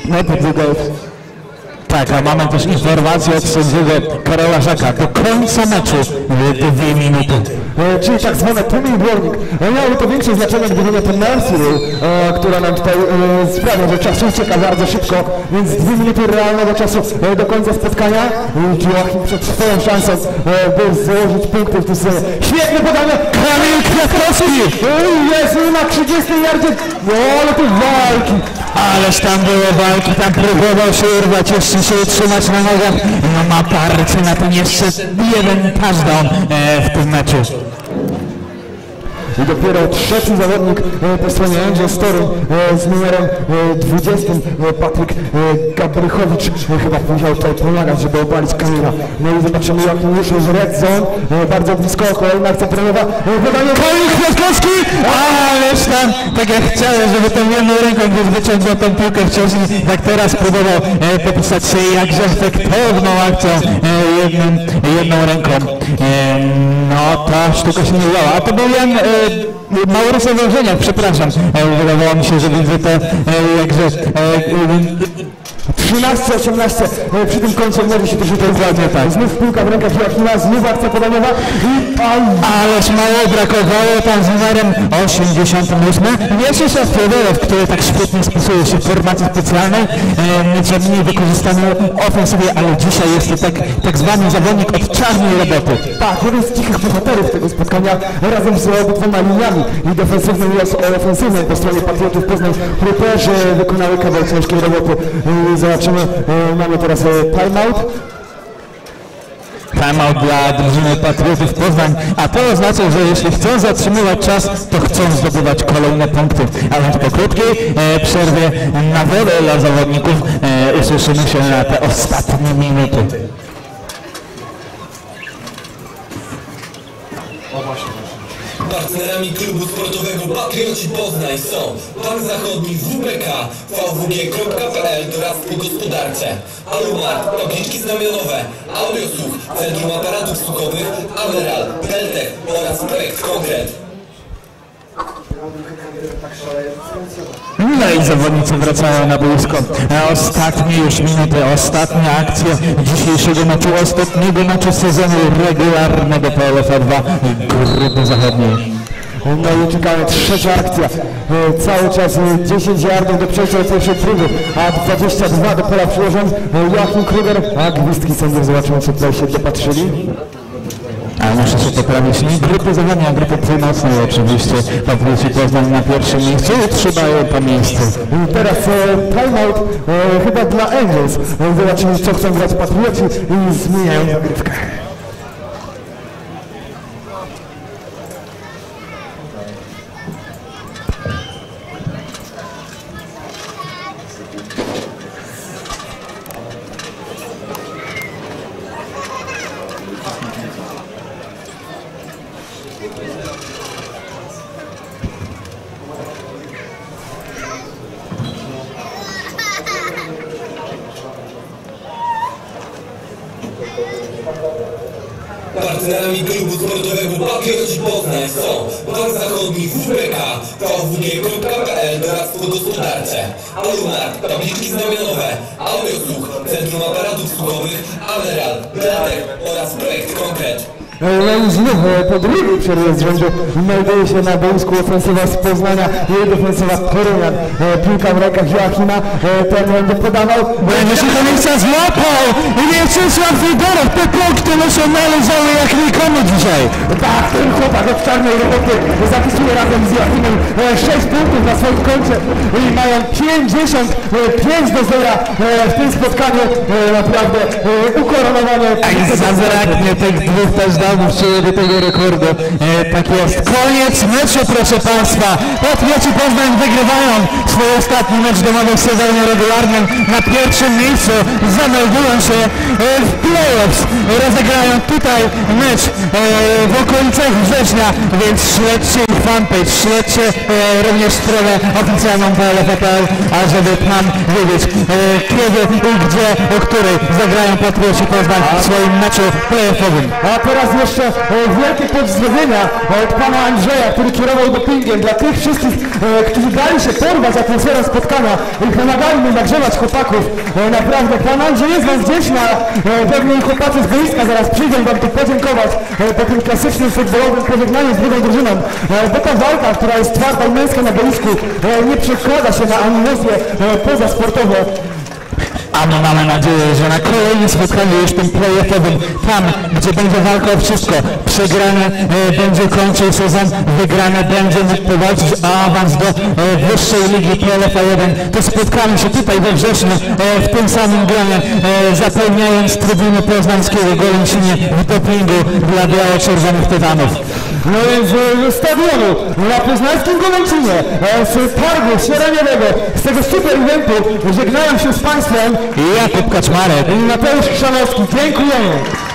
najpierw do tak, a mamy też informację od sędziego Karola Żaka. Do końca meczu dwie minuty. E, czyli tak zwane tuning warning. E, Miałoby to większe znaczenie, gdyby nie ten mercy rule, e, która nam tutaj sprawia, że czas ucieka bardzo szybko, więc dwie minuty realnego czasu do końca spotkania. Joachim przed swoją szansą, e, by założyć punkty w tym sezonie. Świetne podanie! Kamil Kwiatkowski! Jest na 30 yardzie! No ale tu walki! Ależ tam było walki, tam próbował się urwać, jeszcze się utrzymać na nogach. No ma parcie na ten jeszcze jeden touchdown e, w tym meczu. I dopiero trzeci zawodnik e, po stronie Angel Story e, z numerem e, 20, e, Patryk Gabrychowicz chyba musiał tutaj pomagać, żeby obalić Kamila. No i zobaczymy jak już jest red zone, bardzo blisko, kolejna akcja treningowa, e, podanie Kamil Kwiatkowski! Ależ tam, tak jak chciałem, żeby tą jedną ręką gdzieś wyciągnął tą piłkę wcześniej, tak teraz próbował popisać się jakże efektowną akcją e, jedną ręką. No ta sztuka się nie udała. A to był Jan e, Maurycy przepraszam. E, wydawało mi się, że widzę te, e, jakże... E, 13-18 e, przy tym końcu meczu się troszeczkę Dokładnie tak. Znów piłka w rękach Joachima, znów akcja podaniowa i aj, Ależ mało brakowało tam z numerem 88. Wiesław Fiodorew, który tak świetnie spisuje się w formacji specjalnej, e, nieco mniej wykorzystany ofensywie, ale dzisiaj jest to tak, tak zwany zawodnik od czarnej roboty. Tak, jeden z cichych bohaterów tego spotkania razem z obydwoma liniami i defensywną i ofensywną po stronie Patriotów Poznań, które też e, wykonały kawał ciężkiej roboty. Zobaczymy, e, mamy teraz e, timeout. Timeout dla drużyny Patriotów Poznań, a to oznacza, że jeśli chcą zatrzymywać czas, to chcą zdobywać kolejne punkty. A więc po krótkiej e, przerwie na wodę dla zawodników e, usłyszymy się na te ostatnie minuty. Partnerami klubu sportowego Patrioci Poznań są Bank Zachodni WBK, vwg.pl Doradztwo Gospodarcze, Alumart, tabliczki znamionowe, Audiosłuch, Centrum Aparatów Słuchowych, Ameral, Peltech oraz Projekt Konkret. No i zawodnicy wracają na boisko. E, Ostatnie już minuty, ostatnia akcja dzisiejszego meczu, ostatniego meczu sezonu regularnego PLFA 2 Grupy Zachodniej. No i czekamy, trzecia akcja. E, Cały czas e, 10 yardów do przejścia do pierwszej próby, a 22 do pola przyłożeń. E, Joachim Kruger, a gwizdki sędziów zobaczymy, czy tutaj się dopatrzyli. A muszę się poprawić. Nie grupy zachodniej, a grupy północnej oczywiście. Patrici Poznań na pierwszym miejscu i trzymają to miejsce. I teraz e, timeout e, chyba dla Angels. E, Zobaczymy, co chcą grać Patrioci i zmieniają zagrywkę. Drugiej przerwie z rzędu melduje się na boisku ofensywa z Poznania i defensywa Korynian. E, Piłka w rękach Joachima, e, ten będzie podawał. Będzie się Komica złapał i Mieczysław Fedorow te punkty muszą należały jak nikomu dzisiaj. Tak, ten chłopak od czarnej roboty zapisuje razem z Joachimem e, 6 punktów na swoim koncie i mają 55 do 0 e, w tym spotkaniu. E, Naprawdę e, ukoronowane. Zabraknie tych dwóch touchdownów czy do tego rekordu. E, tak jest. Koniec meczu, proszę Państwa. Patrioci Poznań wygrywają swój ostatni mecz domowy w sezonie regularnym. Na pierwszym miejscu zameldują się e, w playoffs. Rozegrają tutaj mecz e, w okolicach września, więc śledźcie ich fanpage, śledźcie e, również stronę oficjalną PLFPL, ażeby tam wiedzieć kiedy i gdzie, o której zagrają Patrioci Poznań w swoim meczu playoffowym. A teraz jeszcze wielkie pozdrowienia od pana Andrzeja, który kierował dopingiem dla tych wszystkich, e, którzy dali się porwać atmosferą spotkania i pomagali nagrzewać chłopaków. E, naprawdę, pan Andrzej jest wam wdzięczny, e, pewnie chłopacy z boiska zaraz przyjdą wam tu podziękować e, po tym klasycznym futbolowym pożegnaniu z drugą drużyną. E, bo ta walka, która jest twarda i męska na boisku, nie przekłada się na animozję e, pozasportową. A my mamy nadzieję, że na kolejnym spotkaniu już tym playoffowym, tam gdzie będzie walka o wszystko, przegrany e, będzie kończył sezon, wygrany będzie powalczyć o awans do e, wyższej ligi PLFA 1, to spotkamy się tutaj we wrześniu e, w tym samym gronie, e, zapełniając trybuny poznańskiego Golęcinie w dopingu dla biało-czerwonych tytanów. No więc e, stadionu na poznańskim Golęcinie e, z targu sieraniowego, z tego super eventu żegnają się z Państwem Jakub Kaczmarek. i Mateusz Chrzanowski. Dziękujemy.